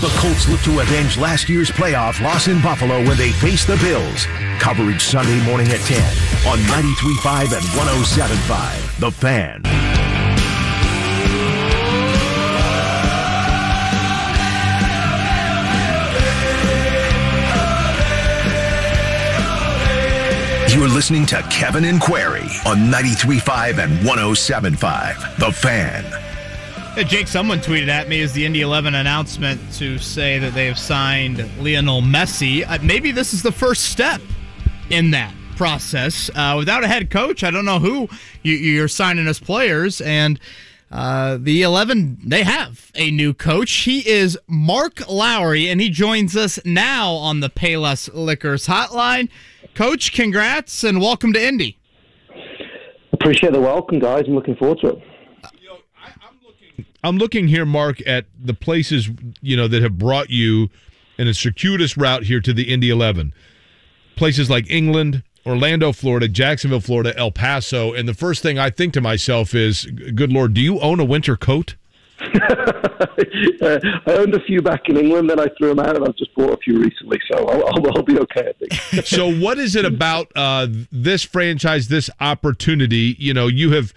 S4: The Colts look to avenge last year's playoff loss in Buffalo when they face the Bills. Coverage Sunday morning at 10 on 93.5 and 107.5. The Fan. Listening to Kevin and Query on 93.5 and 107.5. The Fan.
S2: Hey, Jake, someone tweeted at me as the Indy 11 announcement to say that they have signed Lionel Messi. Uh, maybe this is the first step in that process. Uh, without a head coach, I don't know who you, you're signing as players. And uh, the 11, they have a new coach. He is Mark Lowry, and he joins us now on the Payless Liquors hotline. Coach, congrats and welcome to Indy.
S63: Appreciate the welcome, guys. I'm looking forward to it.
S3: I'm looking here, Mark, at the places you know that have brought you in a circuitous route here to the Indy 11. Places like England, Orlando, Florida, Jacksonville, Florida, El Paso, and the first thing I think to myself is, "Good Lord, do you own a winter coat?"
S63: I owned a few back in England, then I threw them out, and I've just bought a few recently, so I'll, I'll, I'll be okay. I think.
S3: so, what is it about uh, this franchise, this opportunity? You know, you have.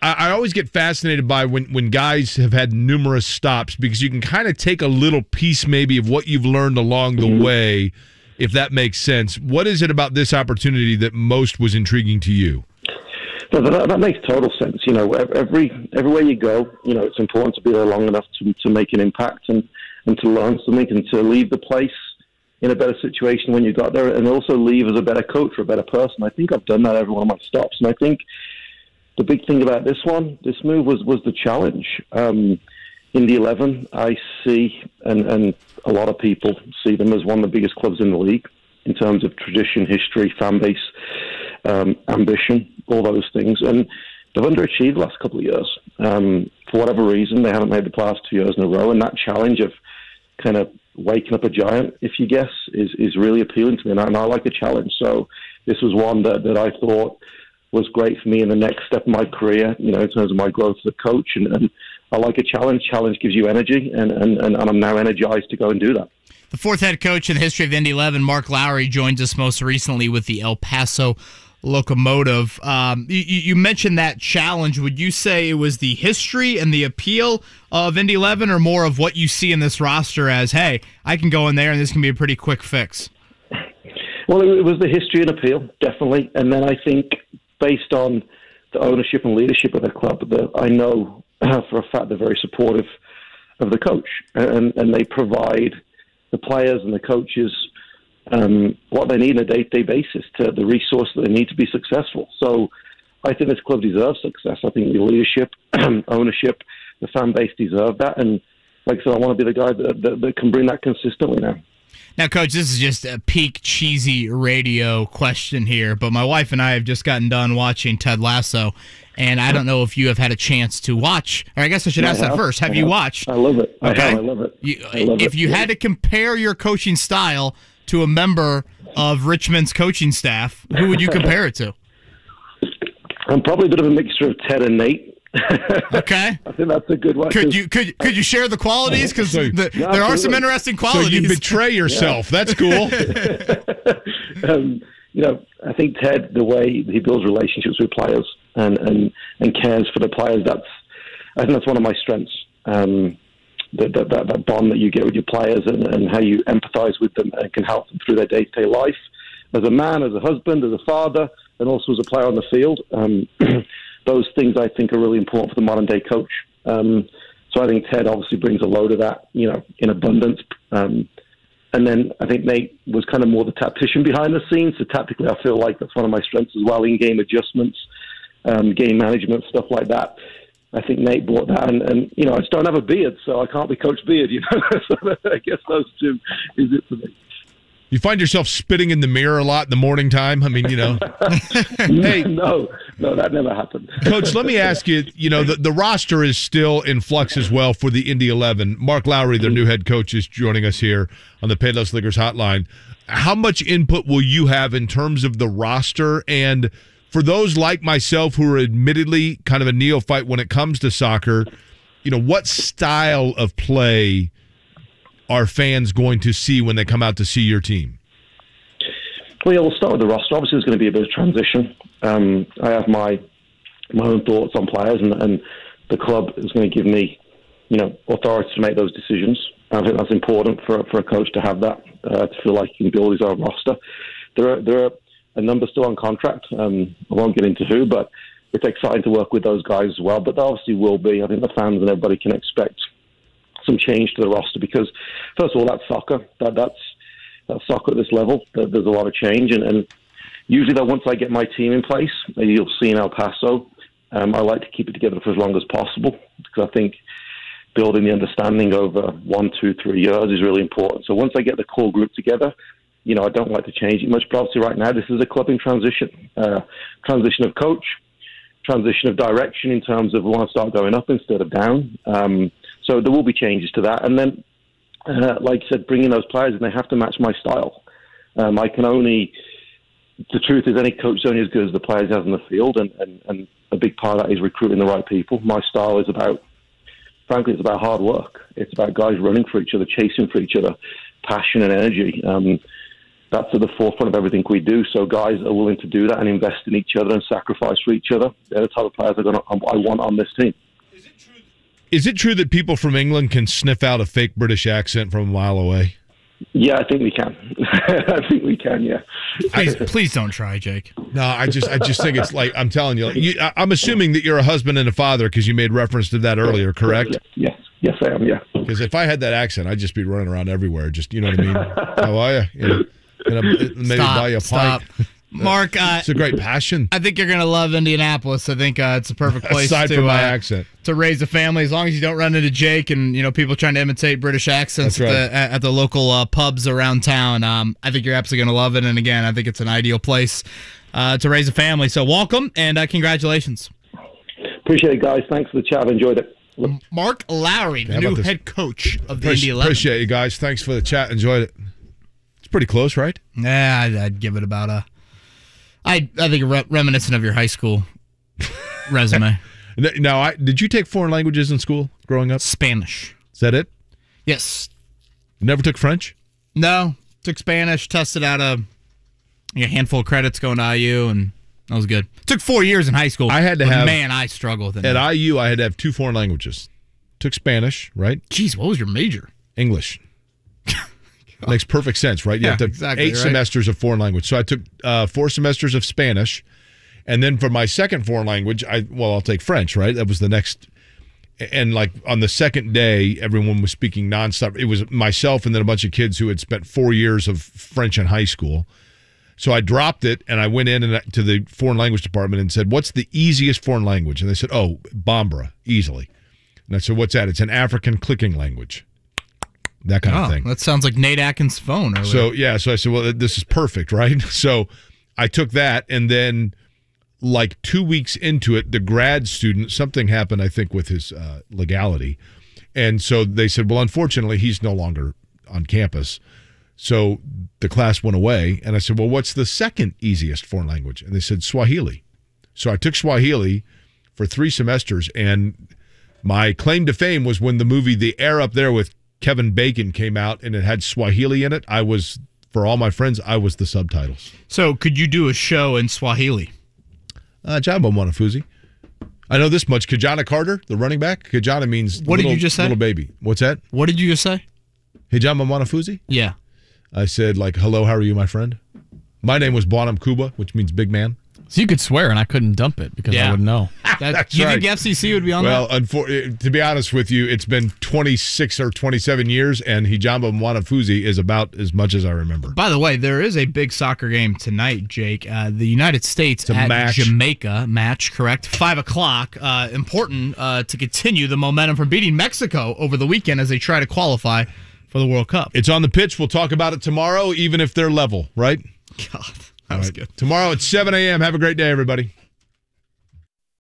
S3: I, I always get fascinated by when when guys have had numerous stops because you can kind of take a little piece, maybe, of what you've learned along the
S63: Mm-hmm.
S3: way, if that makes sense. What is it about this opportunity that most was intriguing to you?
S63: That, that makes total sense. You know, every everywhere you go, you know, it's important to be there long enough to, to make an impact and, and to learn something and to leave the place in a better situation when you got there, and also leave as a better coach or a better person. I think I've done that every one of my stops, and I think the big thing about this one, this move was was the challenge. Um, in the eleven, I see, and and a lot of people see them as one of the biggest clubs in the league in terms of tradition, history, fan base, um, ambition, all those things, and they've underachieved the last couple of years. Um, for whatever reason, they haven't made the playoffs two years in a row, and that challenge of kind of waking up a giant, if you guess, is is really appealing to me, and I, and I like the challenge. So this was one that, that I thought was great for me in the next step of my career, you know, in terms of my growth as a coach. And, and I like a challenge. Challenge gives you energy, and, and, and I'm now energized to go and do that.
S2: The fourth head coach in the history of Indy 11, Mark Lowry, joins us most recently with the El Paso Locomotive. Um, you, you mentioned that challenge. Would you say it was the history and the appeal of Indy 11, or more of what you see in this roster as, hey, I can go in there and this can be a pretty quick fix?
S63: Well, it was the history and appeal, definitely. And then I think, based on the ownership and leadership of the club, that I know for a fact they're very supportive of the coach, and and they provide the players and the coaches um, what they need on a day-to-day basis to the resource that they need to be successful. So, I think this club deserves success. I think the leadership, ownership, the fan base deserve that, and like I said, I want to be the guy that, that, that can bring that consistently now.
S2: Now, Coach, this is just a peak cheesy radio question here, but my wife and I have just gotten done watching Ted Lasso, and I don't know if you have had a chance to watch, or I guess I should
S63: I
S2: ask that first. Have
S63: I
S2: you
S63: have.
S2: watched?
S63: I love it. I
S2: Okay.
S63: have. I love it.
S2: You,
S63: I love
S2: if
S63: it.
S2: you had to compare your coaching style to a member of Richmond's coaching staff, who would you compare it to?
S63: I'm probably a bit of a mixture of Ted and Nate.
S2: Okay.
S63: I think that's a good one.
S2: Could you could could you share the qualities? Because the,
S63: Yeah,
S2: there are some
S63: absolutely.
S2: interesting
S63: So
S2: qualities.
S63: you betray
S3: yourself. That's cool.
S63: um, you know, I think Ted, the way he builds relationships with players and, and, and cares for the players, that's I think that's one of my strengths. Um, that, that, that, that bond that you get with your players and, and how you empathize with them and can help them through their day to day life as a man, as a husband, as a father, and also as a player on the field. Um, those things I think are really important for the modern day coach. Um, so I think Ted obviously brings a load of that, you know, in abundance. Um, and then I think Nate was kind of more the tactician behind the scenes. So tactically, I feel like that's one of my strengths as well in game adjustments, um, game management, stuff like that. I think Nate bought that, and, and you know, I just don't have a beard, so I can't be Coach Beard. You know, so I guess those two is it for me.
S3: You find yourself spitting in the mirror a lot in the morning time. I mean, you know. hey,
S63: no, no, that never happened.
S3: Coach, let me ask you. You know, the, the roster is still in flux as well for the Indy Eleven. Mark Lowry, their new head coach, is joining us here on the Payless Liquors Hotline. How much input will you have in terms of the roster and? For those like myself who are admittedly kind of a neophyte when it comes to soccer, you know, what style of play are fans going to see when they come out to see your team?
S63: Well, yeah, we'll start with the roster. Obviously, there's going to be a bit of transition. Um, I have my my own thoughts on players, and, and the club is going to give me, you know, authority to make those decisions. I think that's important for for a coach to have that uh, to feel like he can build his own roster. There are there are a number still on contract. Um, I won't get into who, but it's exciting to work with those guys as well. But there obviously will be. I think the fans and everybody can expect some change to the roster because, first of all, that's soccer. That that's that's soccer at this level. There's a lot of change, and, and usually, though, once I get my team in place, you'll see in El Paso, um, I like to keep it together for as long as possible because I think building the understanding over one, two, three years is really important. So once I get the core group together, you know, I don't like to change it much. But obviously, right now, this is a club in transition, uh, transition of coach, transition of direction in terms of want to start going up instead of down. Um, so there will be changes to that, and then, uh, like I said, bringing those players and they have to match my style. Um, I can only. The truth is, any coach is only as good as the players he has in the field, and, and, and a big part of that is recruiting the right people. My style is about frankly, it's about hard work. It's about guys running for each other, chasing for each other, passion and energy. Um, that's at the forefront of everything we do. So guys are willing to do that and invest in each other and sacrifice for each other. They're the type of players I'm gonna, um, I want on this team.
S3: Is it true that people from England can sniff out a fake British accent from a mile away?
S63: Yeah, I think we can. I think we can. Yeah.
S2: Please, please don't try, Jake.
S3: No, I just, I just think it's like I'm telling you. you I- I'm assuming that you're a husband and a father because you made reference to that earlier, correct?
S63: Yes, yes, I am. Yeah.
S3: Because if I had that accent, I'd just be running around everywhere. Just you know what I mean? How are you? you know, and I'm- maybe
S2: Stop,
S3: buy you a
S2: stop.
S3: pint.
S2: Mark, uh,
S3: it's a great passion.
S2: I think you're gonna love Indianapolis. I think uh, it's a perfect place
S3: Aside
S2: to
S3: from my
S2: uh,
S3: accent.
S2: to raise a family. As long as you don't run into Jake and you know people trying to imitate British accents
S3: That's
S2: at, the, at at the local uh, pubs around town. Um, I think you're absolutely gonna love it. And again, I think it's an ideal place uh, to raise a family. So welcome and uh, congratulations,
S63: Appreciate it, guys. Thanks for the chat. I've enjoyed it.
S2: Mark Lowry, the
S3: How about
S2: new
S3: this?
S2: head coach of the
S3: Appreci-
S2: Indy 11.
S3: Appreciate you guys. Thanks for the chat. Enjoyed it. It's pretty close, right?
S2: Yeah, I'd, I'd give it about a. I I think re- reminiscent of your high school resume.
S3: Now, I did you take foreign languages in school growing up?
S2: Spanish.
S3: Is that it?
S2: Yes.
S3: Never took French.
S2: No, took Spanish, tested out a, a handful of credits going to IU, and that was good. Took four years in high school.
S3: I had to have
S2: Man, I struggle with it.
S3: At IU, I had to have two foreign languages. Took Spanish, right?
S2: Jeez, what was your major?
S3: English. Makes perfect sense, right? You
S2: Yeah,
S3: have to
S2: exactly,
S3: eight
S2: right.
S3: semesters of foreign language. So I took uh, four semesters of Spanish, and then for my second foreign language, I well, I'll take French, right? That was the next. And like on the second day, everyone was speaking nonstop. It was myself and then a bunch of kids who had spent four years of French in high school. So I dropped it and I went in and I- to the foreign language department and said, "What's the easiest foreign language?" And they said, "Oh, Bambara, easily." And I said, "What's that?" It's an African clicking language. That kind
S2: oh,
S3: of thing.
S2: that sounds like Nate Atkins' phone. Earlier.
S3: So yeah, so I said, well, this is perfect, right? So I took that, and then like two weeks into it, the grad student something happened, I think, with his uh, legality, and so they said, well, unfortunately, he's no longer on campus. So the class went away, and I said, well, what's the second easiest foreign language? And they said Swahili. So I took Swahili for three semesters, and my claim to fame was when the movie The Air Up There with Kevin Bacon came out and it had Swahili in it. I was, for all my friends, I was the subtitles.
S2: So could you do a show in Swahili?
S3: Uh, Jambo Mwanafuzi. I know this much. Ki-Jana Carter, the running back. Kajana means
S2: What did you just say?
S3: Little baby. What's that?
S2: What did you just say?
S3: Hijama Mwanafuzi?
S2: Yeah.
S3: I said, like, hello, how are you, my friend? My name was Bonham Kuba, which means big man.
S80: So you could swear and I couldn't dump it because I wouldn't know.
S2: That,
S3: That's
S2: you
S3: right.
S2: think FCC would be on
S3: well,
S2: that?
S3: unfor- to be honest with you, it's been 26 or 27 years, and Hijamba Mwanafuzi is about as much as I remember.
S2: By the way, there is a big soccer game tonight, Jake. Uh, the United States at
S3: match.
S2: Jamaica match, correct? Five o'clock. Uh, important uh, to continue the momentum from beating Mexico over the weekend as they try to qualify for the World Cup.
S3: It's on the pitch. We'll talk about it tomorrow, even if they're level, right?
S2: God, that was good.
S3: Tomorrow at 7 a.m. Have a great day, everybody.